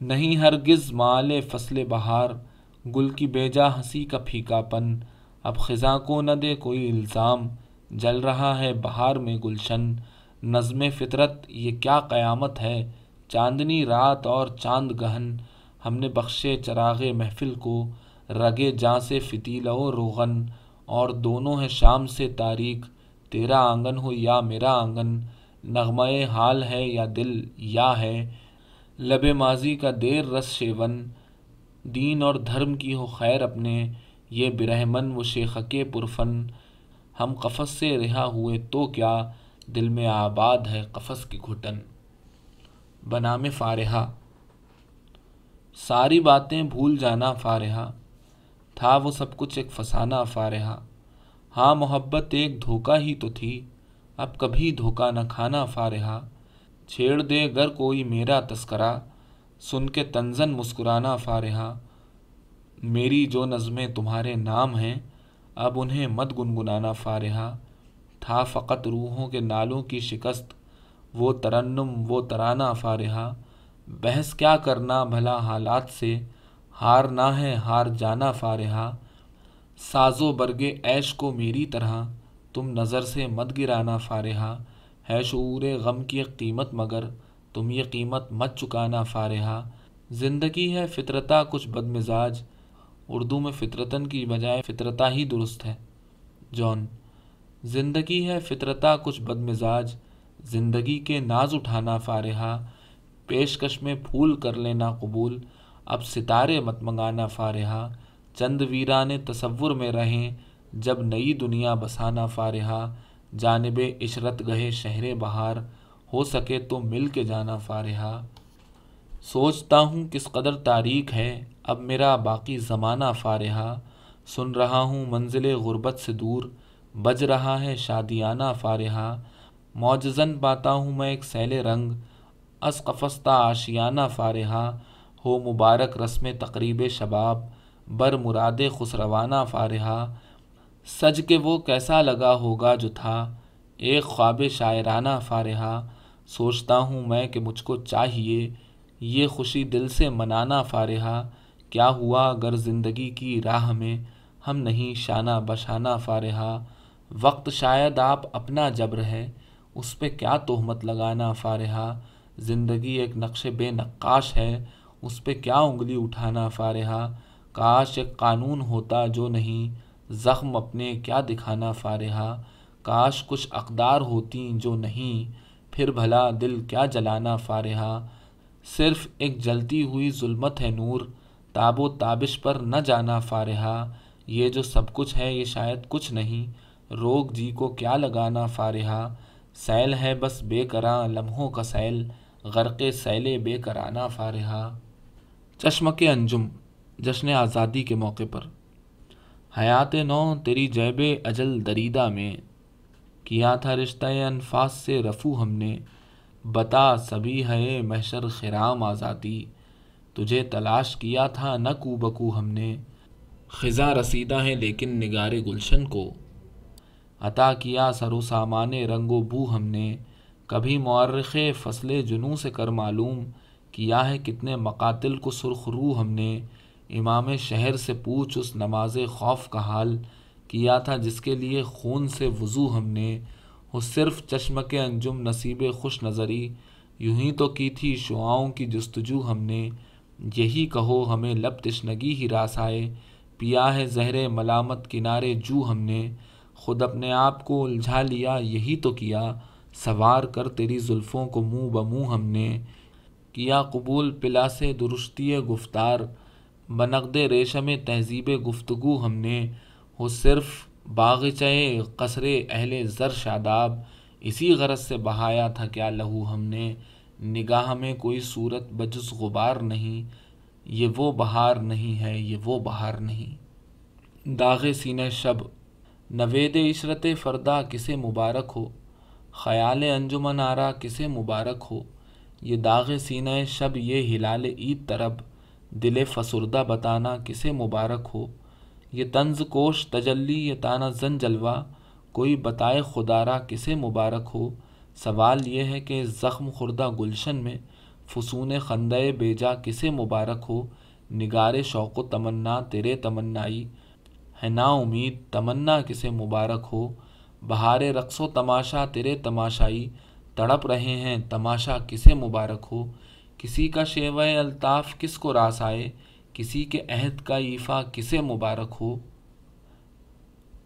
नहीं हरगिज माले फसले बहार, गुल की बेजा हँसी का फीकापन। अब ख़ज़ा को न दे कोई इल्ज़ाम, जल रहा है बहार में गुलशन। नज़म फितरत, ये क्या क़यामत है? चांदनी रात और चाँद गहन। हमने बख्शे चरागे महफिल को, रगे जाँ से फ़तीला रोगन। और दोनों हैं शाम से तारीख, तेरा आँगन हो या मेरा आँगन, नगमाए हाल है या दिल या है, लब माजी का देर रस शेवन, दीन और धर्म की हो खैर अपने, ये बिरहमन व शेख के पुरफन, हम कफस से रिहा हुए तो क्या, दिल में आबाद है कफस की घुटन। बनाम फ़ारहा। सारी बातें भूल जाना फ़ारहा। था वो सब कुछ एक फसाना फ़ारहा। हाँ मोहब्बत एक धोखा ही तो थी। अब कभी धोखा न खाना फ़ारहा। छेड़ दे गर कोई मेरा तस्करा। सुन के तंजन मुस्कुराना फ़ारहा। मेरी जो नज़में तुम्हारे नाम हैं, अब उन्हें मत गुनगुनाना फ़ारहा। था फ़कत रूहों के नालों की शिकस्त। वो तरन्नुम, वो तराना फ़ारहा। बहस क्या करना भला हालात से? हार ना है, हार जाना फ़ारहा। साजो बरगे ऐश को मेरी तरह, तुम नज़र से मत गिराना फ़ारहा। है शूर गम की कीमत मगर, तुम ये कीमत मत चुकाना फ़ारहा। ज़िंदगी है फितरता कुछ बदमिजाज, उर्दू में फितरतन की बजाय फितरता ही दुरुस्त है। जॉन, ज़िंदगी है फितरता कुछ बदमिजाज, ज़िंदगी के नाज उठाना फ़ारहा। पेशकश में फूल कर लेना कबूल अब सितारे मत मंगाना फ़ारहा, चंद वीरान तसव्वुर में रहें, जब नई दुनिया बसाना फ़ारहा, जानब इशरत गहे शहर बहार, हो सके तो मिल के जाना फ़ारहा। सोचता हूँ किस कदर तारीख है, अब मेरा बाकी ज़माना फ़ारहा। सुन रहा हूँ मंजिल गुरबत से दूर, बज रहा है शादियाना फ़ारहा। मौजन पाता हूँ मैं एक सैल रंग असकफस्ता आशियाना फ़ारहा। हो मुबारक रस्म तकरीब शबाब, बर मुराद खुसरवाना फ़ारहा। सज के वो कैसा लगा होगा जो था, एक ख्वाब शायराना फ़ारहा। सोचता हूँ मैं कि मुझको चाहिए ये खुशी दिल से मनाना फ़ारहा। क्या हुआ अगर ज़िंदगी की राह में हम नहीं शाना बशाना फ़ारहा। वक्त शायद आप अपना जबर है, उस पर क्या तोहमत लगाना फ़ारहा। ज़िंदगी एक नक्श बेनक्काश है उस पर क्या उंगली उठाना फ़ारहा? काश एक कानून होता जो नहीं, ज़ख्म अपने क्या दिखाना फ़ारहा? काश कुछ अकदार होती जो नहीं, फिर भला दिल क्या जलाना फ़ारहा? सिर्फ़ एक जलती हुई जुल्मत है नूर, ताबो ताबिश पर न जाना फ़ारहा। ये जो सब कुछ है, ये शायद कुछ नहीं, रोग जी को क्या लगाना फ़ारहा? सैल है बस बेकरा लम्हों का सैल, गर्क़ सैले बेकराना फ़ारहा। चश्म के अंजुम जश्न आज़ादी के मौके पर। हयात नौ, तेरी जैब अजल दरीदा में। किया था रिश्ता अनफास से रफू हमने। बता सभी है महशर खराम आज़ादी। तुझे तलाश किया था न बकू हमने। ख़ज़ा रसीदा है लेकिन निगार गुलशन को। अता किया सरो सामान रंगो बू हमने। कभी मौरख़ फ़सल जुनू से कर मालूम। किया है, कितने मकातिल को सुरख रू हमने इमाम शहर से पूछ, उस नमाज़ खौफ का हाल किया था, जिसके लिए खून से वज़ू हमने, वो सिर्फ़ चश्म के अंजुम नसीब खुश नज़री, यूँ ही तो की थी शुआओं की जस्तजू हमने, यही कहो हमें लब तशनगी ही रास आए, पिया है जहर मलामत किनारे जू हमने, खुद अपने आप को उलझा लिया, यही तो किया, सवार कर तेरी जुल्फ़ों को मुँह बमुँह हमने किया कबूल पिला से दुरुस्ती गुफ्तार। बनकद रेशम तहजीब गुफ्तगु हमने। हो सिर्फ़ बागचे कसर अहल ज़र शादाब। इसी गरज से बहाया था क्या लहू हमने। निगाह में कोई सूरत बजुस गुबार नहीं। ये वो बहार नहीं है, ये वो बहार नहीं। दाग सीने शब। नवेद इशरत फ़रदा किसे मुबारक हो। ख़याल अंजुमन आरा किसे मुबारक हो। ये दाग सीना शब ये हिलाल ईद तरब, दिल फसुरदा बताना किसे मुबारक हो। ये तंज कोश तजल्ली, ये ताना जन जलवा, कोई बताए खुदारा किसे मुबारक हो। सवाल ये है कि ज़ख्म खुर्दा गुलशन में फसून खंदे बेजा किसे मुबारक हो। निगार शौक़ तमन्ना तेरे तमन्नाई, है ना उम्मीद तमन्ना किसे मुबारक हो। बहार रक्सो तमाशा तेरे तमाशाई तड़प रहे हैं, तमाशा किसे मुबारक हो? किसी का शेव अल्ताफ़ किस को रास आए? किसी के अहद का ईफ़ा किसे मुबारक हो?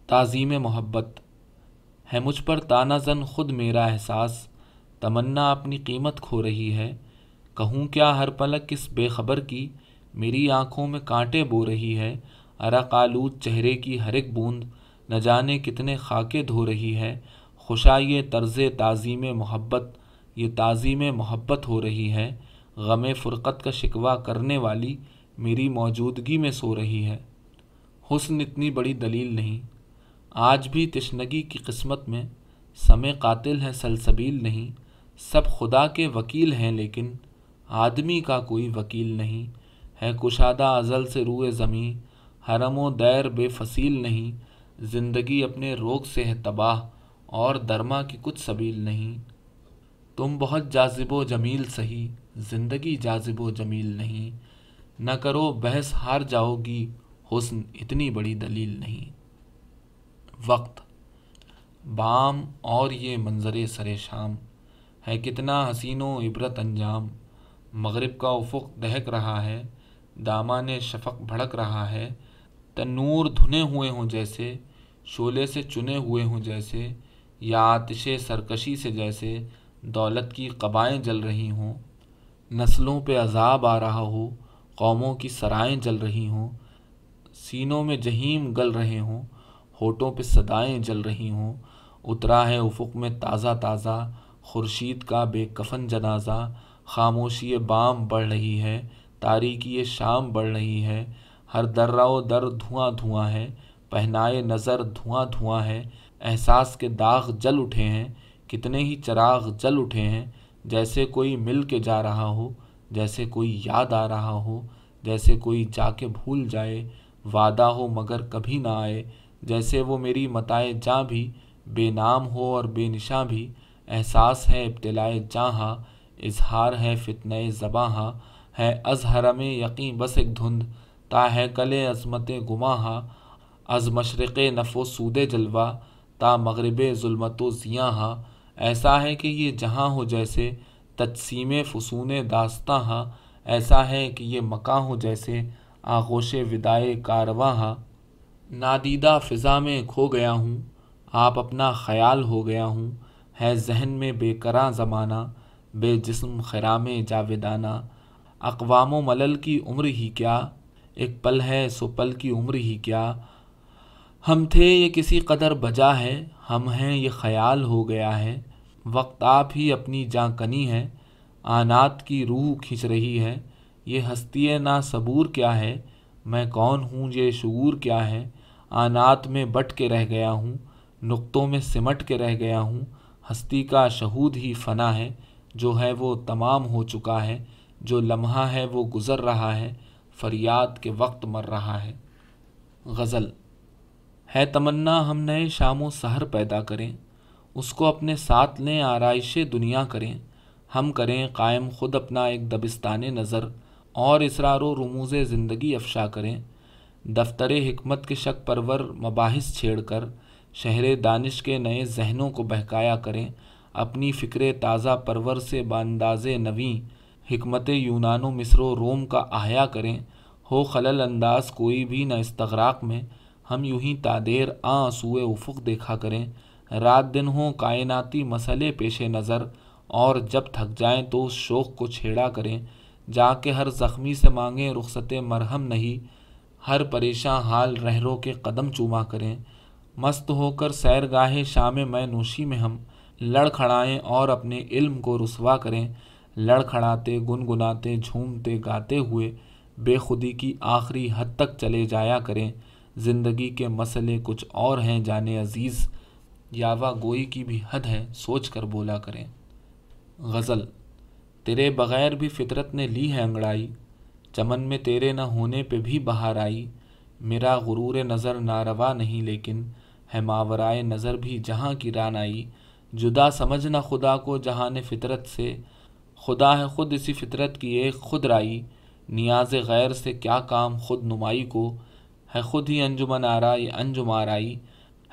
ताज़ीम मोहब्बत, है मुझ पर ताना जन खुद मेरा एहसास। तमन्ना अपनी कीमत खो रही है। कहूँ क्या हर पलक किस बेखबर की? मेरी आँखों में कांटे बो रही है। अरक आलूद चेहरे की हर एक बूंद, न जाने कितने खाके धो रही है। खुशा ये तर्ज़, ताज़ीम, मोहब्बत। ये ताज़ीम, मोहब्बत हो रही है। गम फ़ुरक़त का शिकवा करने वाली मेरी मौजूदगी में सो रही है। हुस्न इतनी बड़ी दलील नहीं। आज भी तशनगी की किस्मत में समय कातिल है, सलसबील नहीं। सब खुदा के वकील हैं, लेकिन आदमी का कोई वकील नहीं। है कुशादा अज़ल से रूए ज़मी हरम, दैर बेफसील नहीं। ज़िंदगी अपने रोग से है तबाह। और दरमा की कुछ सबील नहीं। तुम बहुत जाजिबो जमील सही, ज़िंदगी जाजिबो जमील नहीं। न करो बहस हार जाओगी, हुस्न इतनी बड़ी दलील नहीं। वक्त। बाम और ये मंजर सरे शाम। है कितना हसीनो इबरत अंजाम। मगरिब का उफुक दहक रहा है, दामाने शफक भड़क रहा है। तनूर धुने हुए हों जैसे, शोले से चुने हुए हों जैसे या आतिश सरकशी से जैसे दौलत की कबाएँ जल रही हों, नस्लों पे अजाब आ रहा हो, कौमों की सराएँ जल रही हों, सीनों में जहीम गल रहे हों, होठों पे सदाएँ जल रही हों उतरा है उफुक में ताज़ा ताज़ा, खुर्शीद का बेकफन जनाजा, खामोशी बाम बढ़ रही है, तारीकी शाम बढ़ रही है, हर दर्रा दर धुआँ धुआँ है पहनाए नज़र धुआँ धुआँ है, एहसास के दाग जल उठे हैं, कितने ही चराग जल उठे हैं, जैसे कोई मिल के जा रहा हो, जैसे कोई याद आ रहा हो, जैसे कोई जाके भूल जाए, वादा हो मगर कभी ना आए, जैसे वो मेरी मताए जा भी, बेनाम हो और बेनिशा भी, एहसास है इब्तलाए जहाँ, इजहार है फितन ज़बाँ है अजहर में यकीन बस एक धुंध, ता है कले अजमत गुमाहा अज मशरक़ नफ़ो सूद जलवा ता मगरब ज़ुल्मत ज़ियाँ ऐसा है कि ये जहाँ हो जैसे तजसीम फ़सून दास्ताँ ऐसा है कि ये मकां हो जैसे आगोश विदाए कारवाँ नादीदा फ़िज़ा में खो गया हूँ आप अपना ख़याल हो गया हूँ है जहन में बेकरां ज़माना बेजिस्म खराम जावेदाना अकवाम मलल की उम्र ही क्या एक पल है सो पल की उम्र ही क्या हम थे, ये किसी कदर बजा है, हम हैं, ये ख्याल हो गया है। वक्त आप ही अपनी कनी है, आनात की रूह खिंच रही है। ये हस्ती ना सबूर क्या है, मैं कौन हूँ, ये शूर क्या है? आनात में बट के रह गया हूँ, नुक्तों में सिमट के रह गया हूँ। हस्ती का शहूद ही फना है, जो है वो तमाम हो चुका है। जो लम्हा है, वो गुज़र रहा है, फरियाद के वक्त मर रहा है। गज़ल है तमन्ना, हम नए शामों सहर पैदा करें। उसको अपने साथ लें, आरइश दुनिया करें। हम करें कायम ख़ुद अपना एक दबिस्तान नज़र और इसरार रमूज़ ज़िंदगी अफशा करें। दफ्तर हमत के शक परवर मबाहिस छेड़ कर, शहर दानिश के नए जहनों को बहकाया करें। अपनी फ़िक्र ताज़ा परवर से बानदाज नवी हमत यूनानो मिस्र रोम का आया करें। हो खलल अंदाज कोई भी न इस्तराक में हम यूँ ही तादेर आंसूए उफुक देखा करें। रात दिन हो कायनाती मसले पेश नज़र, और जब थक जाएँ तो उस शोक को छेड़ा करें। जाके हर ज़ख्मी से मांगें रुखसत मरहम नहीं, हर परेशान हाल रहरों के कदम चूमा करें। मस्त होकर सैर गाहे शाम मैं नोशी में हम लड़खड़ाएँ और अपने इल्म को रसवा करें। लड़खड़ाते गुनगुनाते, झूमते, गाते हुए बेखुदी की आखिरी हद तक चले जाया करें। ज़िंदगी के मसले कुछ और हैं जाने अज़ीज़। यावा गोई की भी हद है सोच कर बोला करें। गज़ल, तेरे बग़ैर भी फितरत ने ली है अंगड़ाई। चमन में तेरे न होने पे भी बाहर आई। मेरा गुरूर नज़र नारवा नहीं, लेकिन है मावराए नज़र भी जहाँ की रानाई जुदा समझना खुदा को जहाँ ने फितरत से। खुदा है खुद इसी फितरत की एक खुद राई। नियाज गैर से क्या काम खुद नुमाई को। है खुद ही अंजुमन आराई, अंजुम आराई।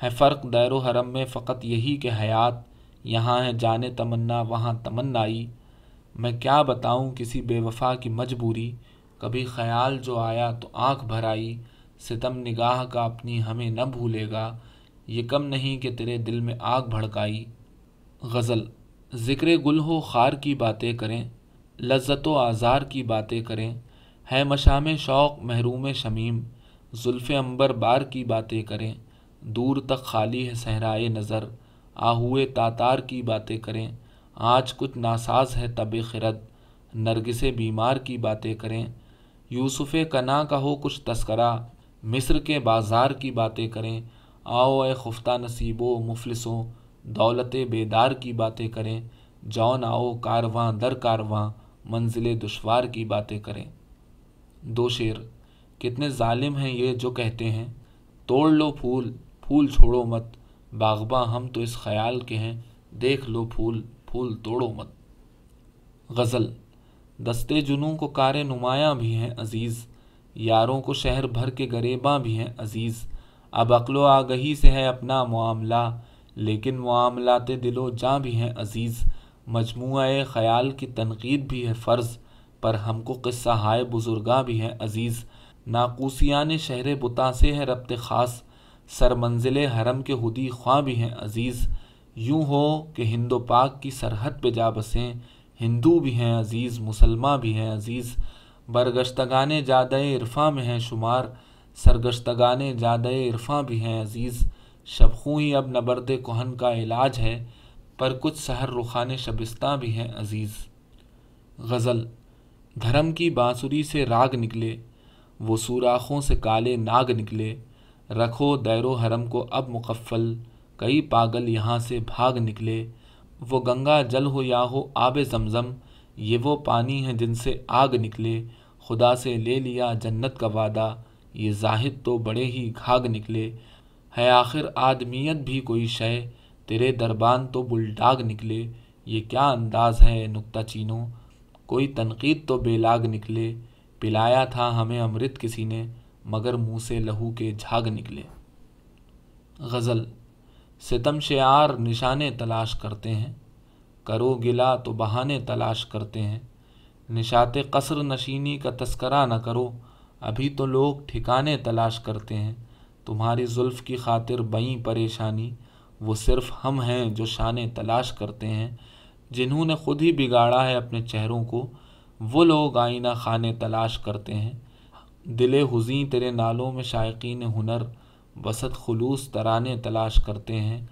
है फ़र्क दैर हरम में फ़कत यही के हयात यहाँ है जाने तमन्ना, वहाँ तमन्नाई। मैं क्या बताऊँ किसी बेवफा की मजबूरी? कभी ख्याल जो आया तो आँख भर आई सितम निगाह का अपनी हमें न भूलेगा। ये कम नहीं कि तेरे दिल में आग भड़काई। गज़ल, ज़िक्र गुल हो खार की बातें करें, लज्जत आज़ार की बातें करें। है मशाम शौक़, महरूम शमीम। जुल्फ़ अंबर बार की बातें करें, दूर तक खाली है सहराए नज़र, आहुए तातार की बातें करें, आज कुछ नासाज है तब खिरद, नरगिस बीमार की बातें करें, यूसुफ़ कना का हो कुछ तस्करा, मिस्र के बाज़ार की बातें करें, आओ ए खुफ्ता नसीबो मुफलिसों, दौलत बेदार की बातें करें, जौन आओ कारवां दर कारवां, मंजिल दुशवार की बातें करें। दो शेर कितने जालिम हैं ये जो कहते हैं, तोड़ लो फूल फूल छोड़ो मत, बागबा हम तो इस ख्याल के हैं, देख लो फूल फूल तोड़ो मत। गज़ल, दस्ते जुनू को कार नुमायाँ भी हैं अज़ीज़, यारों को शहर भर के गरेबाँ भी हैं अज़ीज़। अब अकलो आगही से है अपना मामला, लेकिन मामलात दिलो जहाँ भी हैं अज़ीज़। मजमू ख़याल की तनकीद भी है फ़र्ज़, पर हमको क़स्सा हाय बुज़ुर्गा भी हैं अज़ीज़। नाकूसियान शहर बुता से है रब्त ख़ास सर मंजिल हरम के हदी ख्वां भी हैं अज़ीज़। यूँ हो कि हिंदो पाक की सरहद पे जा बसें, हिंदू भी हैं अज़ीज़, मुसलमान भी हैं अज़ीज़। बरगश्तगान जाद इरफा में हैं शुमार, सरगश्तगान जाद इरफा भी हैं अज़ीज़। शबखू ही अब नबरद कोहन का इलाज है, पर कुछ सहर रुखान शबिस्ता भी हैं अज़ीज़। गज़ल, धर्म की बांसुरी से राग निकले वो सुराखों से काले नाग निकले। रखो दैरो हरम को अब मुकफ़ल। कई पागल यहाँ से भाग निकले। वो गंगा जल हो या हो आब जमज़म, ये वो पानी है जिनसे आग निकले। खुदा से ले लिया जन्नत का वादा, ये जाहिद तो बड़े ही घाग निकले। है आखिर आदमियत भी कोई शय, तेरे दरबान तो बुलडाग निकले। ये क्या अंदाज है नुक्ता चीनों? कोई तनकीद तो बेलाग निकले। पिलाया था हमें अमृत किसी ने, मगर मुँह से लहू के झाग निकले। गज़ल, सितम शार निशाने तलाश करते हैं, करो गिला तो बहाने तलाश करते हैं, निशात कसर नशीनी का तस्करा न करो, अभी तो लोग ठिकाने तलाश करते हैं, तुम्हारी जुल्फ़ की खातिर बई परेशानी, वो सिर्फ़ हम हैं जो शान तलाश करते हैं, जिन्होंने खुद ही बिगाड़ा है अपने चेहरों को वो लोग आईना खाने तलाश करते हैं। दिले हुजी तेरे नालों में शायकीन हुनर, वसत खलूस तराने तलाश करते हैं।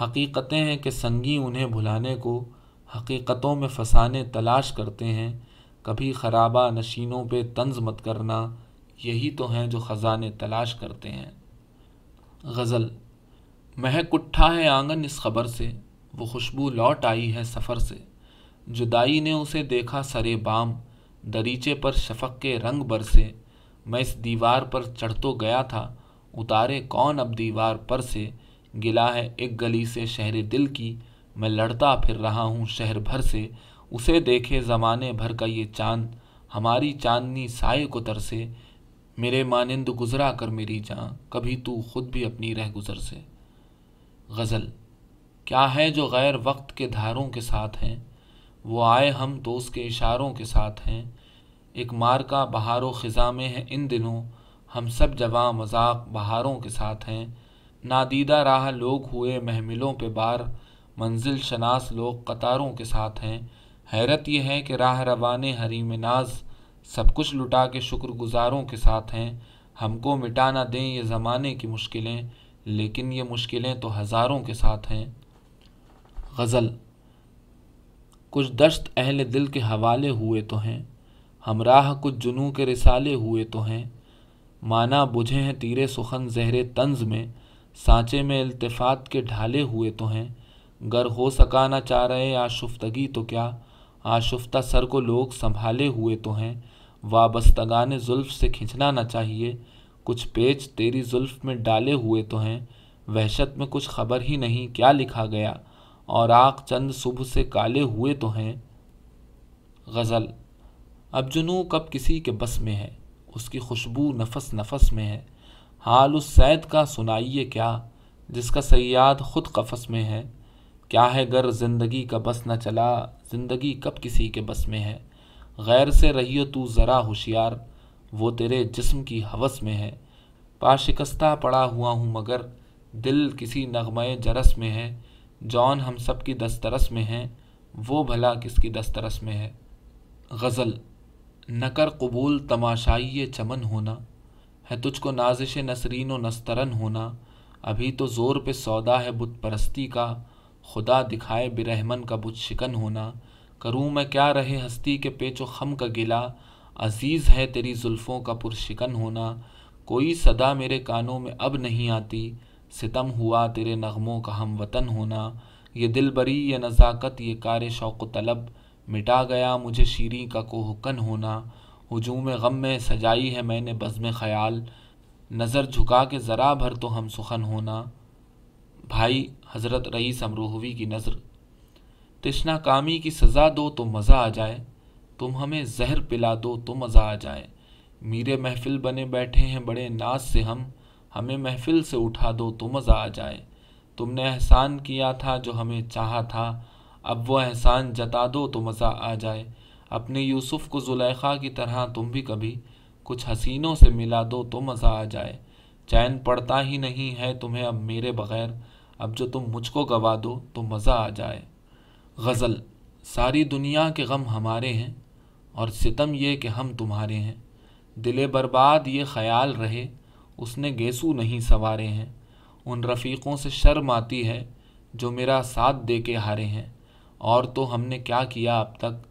हकीकतें हैं कि संगी उन्हें भुलाने को, हकीकतों में फसाने तलाश करते हैं। कभी खराबा नशीनों पे तंज मत करना, यही तो हैं जो ख़जाने तलाश करते हैं। गज़ल, महक उठा है आँगन इस खबर से, वो खुशबू लौट आई है सफ़र से। जुदाई ने उसे देखा सरे बाम, दरीचे पर शफक के रंग बरसे। मैं इस दीवार पर चढ़ तो गया था, उतारे कौन अब दीवार पर से? गिला है एक गली से शहर दिल की, मैं लड़ता फिर रहा हूँ शहर भर से। उसे देखे ज़माने भर का ये चाँद, हमारी चांदनी साय को तरसे। मेरे मानिंद गुजरा कर मेरी जान, कभी तू खुद भी अपनी रह गुजर से। गज़ल, क्या है जो गैर वक्त के धारों के साथ हैं? वो आए हम तो उसके इशारों के साथ हैं। एक मार का बहारों ख़ज़ा में है इन दिनों। हम सब जवां मज़ाक बहारों के साथ हैं। नादीदा राह लोग हुए महमिलों पे बार। मंजिल शनास लोग कतारों के साथ हैं। हैरत यह है कि राह रवान हरीम नाज सब कुछ लुटा के शुक्रगुजारों के साथ हैं। हमको मिटा ना दें ये ज़माने की मुश्किलें, लेकिन ये मुश्किलें तो हज़ारों के साथ हैं। गज़ल कुछ दश्त अहल दिल के हवाले हुए तो हैं, हमराह कुछ जुनू के रिसाले हुए तो हैं। माना बुझे हैं तीरे सुखन जहरे तंज में, सांचे में अल्तफात के ढाले हुए तो हैं। गर हो सका ना चाह रहे आशुफ्तगी तो क्या, आशुफ्ता सर को लोग संभाले हुए तो हैं। वाबस्तगान जुल्फ से खिंचना ना चाहिए, कुछ पेच तेरी जुल्फ में डाले हुए तो हैं। वहशत में कुछ खबर ही नहीं, क्या लिखा गया? और आँख चंद सुबह से काले हुए तो हैं। गज़ल, अब जुनू कब किसी के बस में है? उसकी खुशबू नफस नफस में है। हाल उस सैद का सुनाइए क्या, जिसका सयाद खुद कफस में है? क्या है गर ज़िंदगी का बस न चला? ज़िंदगी कब किसी के बस में है? गैर से रहियो तू ज़रा होशियार, वो तेरे जिस्म की हवस में है। पाशिकस्ता पड़ा हुआ हूँ मगर, दिल किसी नगमय जरस में है। जौन हम सब की दस्तरस में हैं, वो भला किसकी दस्तरस में है? गज़ल, नकर कबूल तमाशाई चमन होना, है तुझको नाजिश नसरीन व नस्तरन होना, अभी तो ज़ोर पे सौदा है बुत परस्ती का, खुदा दिखाए बिरहमन का बुत शिकन होना, करूँ मैं क्या रहे हस्ती के पेचो खम का गिला, अज़ीज़ है तेरी जुल्फ़ों का पुरशिकन होना, कोई सदा मेरे कानों में अब नहीं आती सितम हुआ तेरे नगमों का हम वतन होना। ये दिल बरी, ये नज़ाकत, ये कार शौक़ तलब। मिटा गया मुझे शीरी का कोहकन होना। हजूम गम में सजाई है मैंने बज़म ख़याल। नज़र झुका के ज़रा भर तो हम सुखन होना। भाई, हज़रत रईस अमरोहवी की नज़र। तिश्ना कामी की सज़ा दो तो मज़ा आ जाए। तुम हमें जहर पिला दो तो मज़ा आ जाए। मीरे महफिल बने बैठे हैं बड़े नाज से हम। हमें महफिल से उठा दो तो मज़ा आ जाए। तुमने एहसान किया था जो हमें चाहा था, अब वो एहसान जता दो तो मज़ा आ जाए। अपने यूसुफ को जुलेखा की तरह तुम भी कभी कुछ हसीनों से मिला दो तो मज़ा आ जाए। चैन पड़ता ही नहीं है तुम्हें अब मेरे बग़ैर, अब जो तुम मुझको गवा दो तो मज़ा आ जाए। गज़ल, सारी दुनिया के गम हमारे हैं, और सितम ये कि हम तुम्हारे हैं। दिले बर्बाद ये ख्याल रहे उसने गेसू नहीं सवारे हैं। उन रफ़ीक़ों से शर्म आती है जो मेरा साथ दे के हारे हैं। और तो हमने क्या किया अब तक?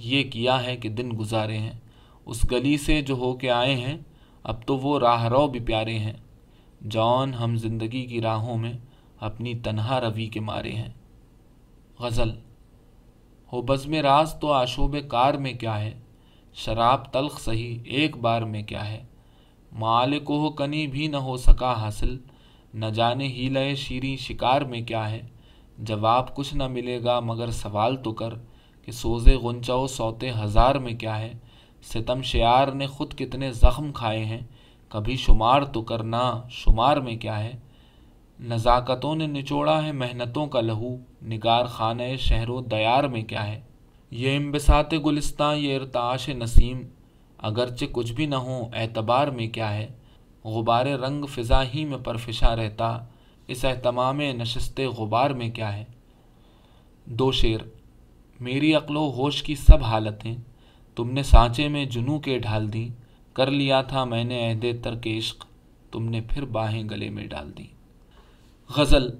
ये किया है कि दिन गुजारे हैं। उस गली से जो हो के आए हैं, अब तो वो राह रो भी प्यारे हैं। जौन हम ज़िंदगी की राहों में अपनी तनहा रवि के मारे हैं। गज़ल, हो बज़म राज तो आशोब कार में क्या है? शराब तलख सही एक बार में क्या है? माल कोह कनी भी न हो सका हासिल। न जाने ही लय शीरी शिकार में क्या है। जवाब कुछ न मिलेगा, मगर सवाल तो कर कि सोज़े गुंचाओ सौते हज़ार में क्या है। सितम शियार ने खुद कितने ज़ख्म खाए हैं। कभी शुमार तो करना शुमार में क्या है। नज़ाकतों ने निचोड़ा है मेहनतों का लहू। निगार खान शहरों दयार में क्या है। ये इम्बसात गुलिस्तान, ये इरताश नसीम। अगरचे कुछ भी न हो एतबार में क्या है? गुबार रंग फ़िज़ा ही में परफिशा रहता, इस अहतमाम नशस्त गुबार में क्या है? दो शेर, मेरी अक्लो होश की सब हालतें, तुमने सांचे में जुनू के ढाल दी, कर लिया था मैंने अहदे तर्क इश्क, तुमने फिर बाहें गले में डाल दी। गज़ल,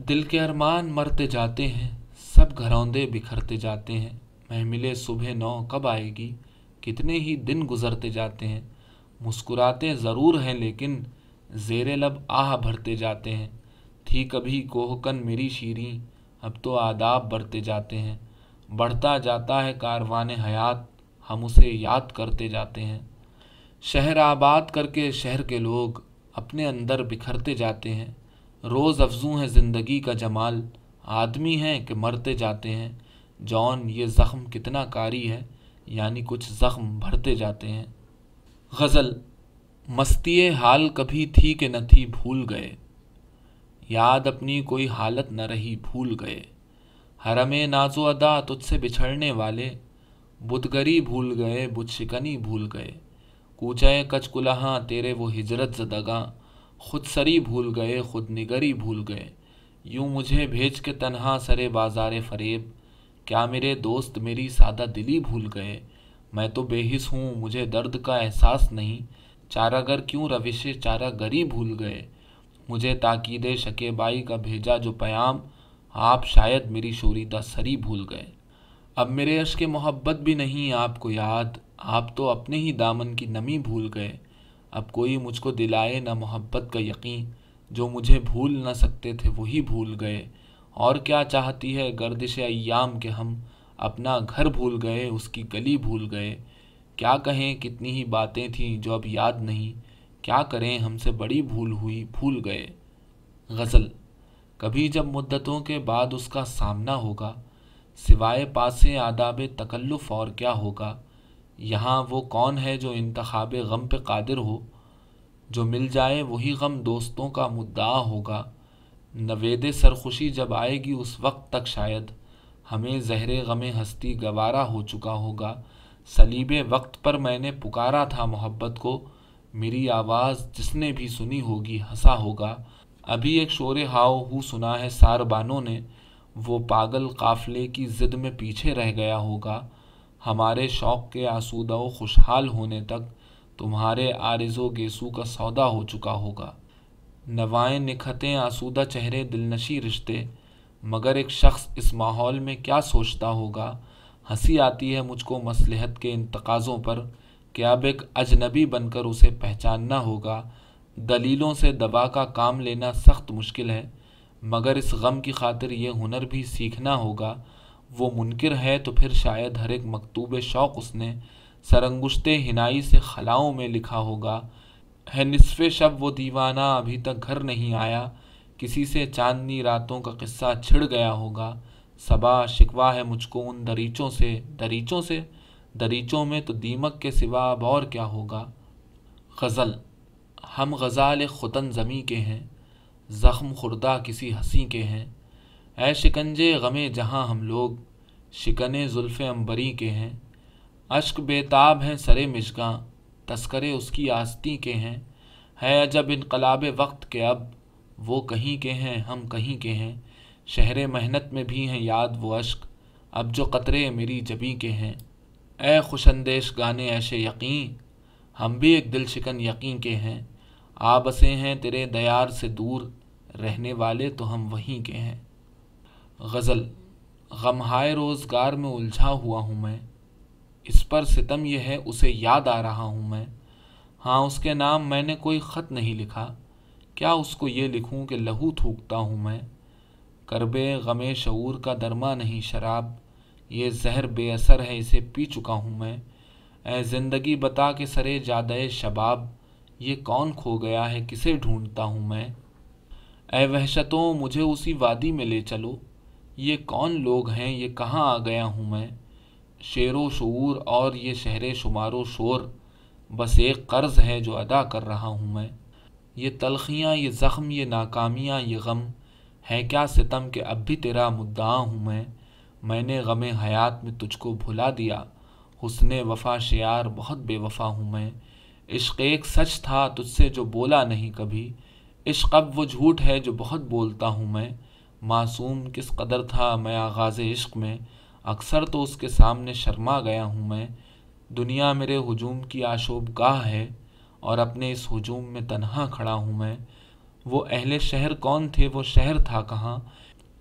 दिल के अरमान मरते जाते हैं, सब घरौंदे बिखरते जाते हैं महमिले सुबह नौ कब आएगी? कितने ही दिन गुजरते जाते हैं, मुस्कुराते ज़रूर हैं लेकिन जेर लब आह भरते जाते हैं। थी कभी कोहकन मेरी शीरी, अब तो आदाब बढ़ते जाते हैं। बढ़ता जाता है कारवान हयात, हम उसे याद करते जाते हैं। शहर आबाद करके शहर के लोग अपने अंदर बिखरते जाते हैं। रोज़ अफजू है ज़िंदगी का जमाल, आदमी हैं कि मरते जाते हैं। जॉन, ये ज़ख्म कितना कारी है। यानी कुछ ज़ख्म भरते जाते हैं। गज़ल मस्ती हाल कभी थी कि न थी भूल गए। याद अपनी कोई हालत न रही भूल गए। हरम नाजो अदा तुझसे बिछड़ने वाले। बुतगरी भूल गए बुत शिकनी भूल गए। कूचय कचकुलहा, तेरे वो हिजरत जदगा। खुद सरी भूल गए, खुद निगरी भूल गए। यूँ मुझे भेज के तनहा सरे बाज़ार फरेब। क्या मेरे दोस्त मेरी सादा दिली भूल गए? मैं तो बेहिस हूँ, मुझे दर्द का एहसास नहीं। चारागर क्यों रविश चारागरी भूल गए? मुझे ताकीद शकेबाई का भेजा जो पयाम, आप शायद मेरी शोरीदा सरी भूल गए। अब मेरे अश के मोहब्बत भी नहीं, आपको याद, आप तो अपने ही दामन की नमी भूल गए। अब कोई मुझको दिलाए ना मोहब्बत का यकीन, जो मुझे भूल ना सकते थे वही भूल गए। और क्या चाहती है गर्दिश अयाम के हम अपना घर भूल गए, उसकी गली भूल गए? क्या कहें कितनी ही बातें थीं जो अब याद नहीं? क्या करें हमसे बड़ी भूल हुई, भूल गए? गज़ल, कभी जब मुद्दतों के बाद उसका सामना होगा, सिवाय पासे आदाब तकल्लुफ़ और क्या होगा? यहाँ वो कौन है जो इंतखाब गम पे कादिर हो? जो मिल जाए वही गम दोस्तों का मुद्दा होगा। नवेद सरखुशी जब आएगी उस वक्त तक शायद। हमें जहर गम हस्ती गवारा हो चुका होगा। सलीब वक्त पर मैंने पुकारा था मोहब्बत को। मेरी आवाज़ जिसने भी सुनी होगी हंसा होगा। अभी एक शोर हाव हु सुना है सारबानों ने। वो पागल काफले की ज़िद में पीछे रह गया होगा। हमारे शौक़ के आसूदा खुशहाल होने तक तुम्हारे आरज़ो गेसू का सौदा हो चुका होगा। नवाएँ निखतें आसूदा चेहरे दिलनशी रिश्ते, मगर एक शख्स इस माहौल में क्या सोचता होगा? हँसी आती है मुझको मसलहत के इन तकाज़ों पर कि अब एक अजनबी बनकर उसे पहचानना होगा। दलीलों से दबा का काम लेना सख्त मुश्किल है, मगर इस गम की खातिर ये हुनर भी सीखना होगा। वो मुनकर है तो फिर शायद हर एक मकतूब शौक़ उसने सरंगुश्त हिनाई से खलाओं में लिखा होगा। है निसफ़ शब वो दीवाना, अभी तक घर नहीं आया। किसी से चांदनी रातों का किस्सा छिड़ गया होगा। सबा शिकवा है मुझको उन दरीचों से। दरीचों से? दरीचों में तो दीमक के सिवा अब और क्या होगा? गज़ल। हम गज़ाल खुतन ज़मी के हैं। ज़ख्म खुर्दा किसी हँसी के हैं। ऐ शिकंजे गमे जहाँ हम लोग। शिकने जुल्फ़ अंबरी के हैं। अश्क बेताब हैं सरे मिशगा तस्करे उसकी आस्ती के हैं। है अजब इनकलाब वक्त के अब, वो कहीं के हैं, हम कहीं के हैं। शहर मेहनत में भी हैं याद वो अश्क, अब जो कतरे मेरी जबी के हैं। ए खुशंदेश गाने ऐसे यकीन, हम भी एक दिल शिकन यकीन के हैं। आ बसे हैं तेरे दयार से दूर, रहने वाले तो हम वहीं के हैं। गज़ल गमहाय रोज़गार में उलझा हुआ हूँ मैं। इस पर सितम यह है, उसे याद आ रहा हूँ मैं। हाँ उसके नाम मैंने कोई ख़त नहीं लिखा। क्या उसको ये लिखूँ कि लहू थूकता हूँ मैं? करबे गमे शूर का दरमा नहीं शराब। ये जहर बेअसर है, इसे पी चुका हूँ मैं। ए ज़िंदगी बता के सरे जादे शबाब। ये कौन खो गया है, किसे ढूंढता हूँ मैं? ए वहशतों, मुझे उसी वादी में ले चलो। ये कौन लोग हैं, ये कहाँ आ गया हूँ मैं? शेर व शूर और ये शहर शुमारो शोर, बस एक कर्ज़ है जो अदा कर रहा हूँ मैं। ये तलखियाँ, ये ज़ख्म, ये नाकामियाँ, ये गम, है क्या सितम के अब भी तेरा मुद्दा हूँ मैं? मैंने गम हयात में तुझको भुला दिया। हुसन वफ़ा शियार, बहुत बेवफ़ा हूँ मैं। इश्क एक सच था तुझसे जो बोला नहीं कभी। इश्क अब वो झूठ है जो बहुत बोलता हूँ मैं। मासूम किस कदर था मैं आगाज़ इश्क में। अक्सर तो उसके सामने शर्मा गया हूँ मैं। दुनिया मेरे हजूम की आशोब गाह है और अपने इस हजूम में तनहा खड़ा हूँ मैं। वो अहले शहर कौन थे? वो शहर था कहाँ?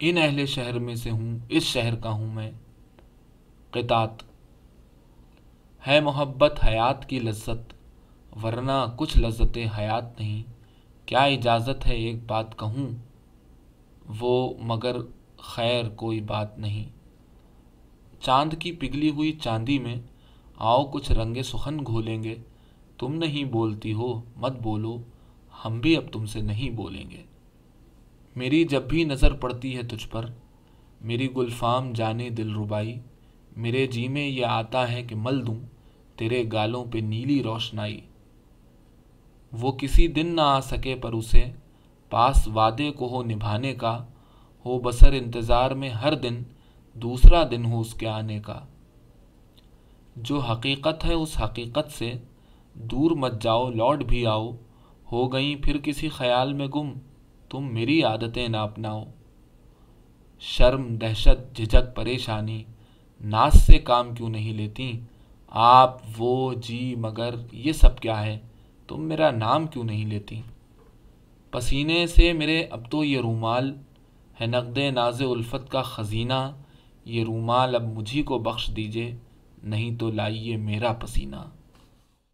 इन अहले शहर में से हूँ, इस शहर का हूँ मैं। क़ितात। है मोहब्बत हयात की लज्जत, वरना कुछ लज्जत हयात नहीं। क्या इजाज़त है एक बात कहूँ? वो मगर खैर कोई बात नहीं। चाँद की पिघली हुई चांदी में आओ कुछ रंगे सुखन घोलेंगे। तुम नहीं बोलती हो, मत बोलो, हम भी अब तुमसे नहीं बोलेंगे। मेरी जब भी नज़र पड़ती है तुझ पर, मेरी गुलफाम जाने दिल रुबाई, मेरे जी में यह आता है कि मल दूँ, तेरे गालों पे नीली रोशनाई। वो किसी दिन ना आ सके पर उसे, पास वादे को हो निभाने का, हो बसर इंतज़ार में हर दिन दूसरा दिन हो उसके आने का। जो हकीकत है उस हकीकत से दूर मत जाओ, लौट भी आओ। हो गई फिर किसी ख्याल में गुम, तुम मेरी आदतें ना अपनाओ। शर्म, दहशत, झिझक, परेशानी, नाश से काम क्यों नहीं लेती? आप, वो, जी, मगर, ये सब क्या है? तुम मेरा नाम क्यों नहीं लेती? पसीने से मेरे, अब तो ये रूमाल है नकद नाज उल्फत का ख़ज़ीना। ये रूमाल अब मुझी को बख्श दीजिए नहीं तो लाइए मेरा पसीना।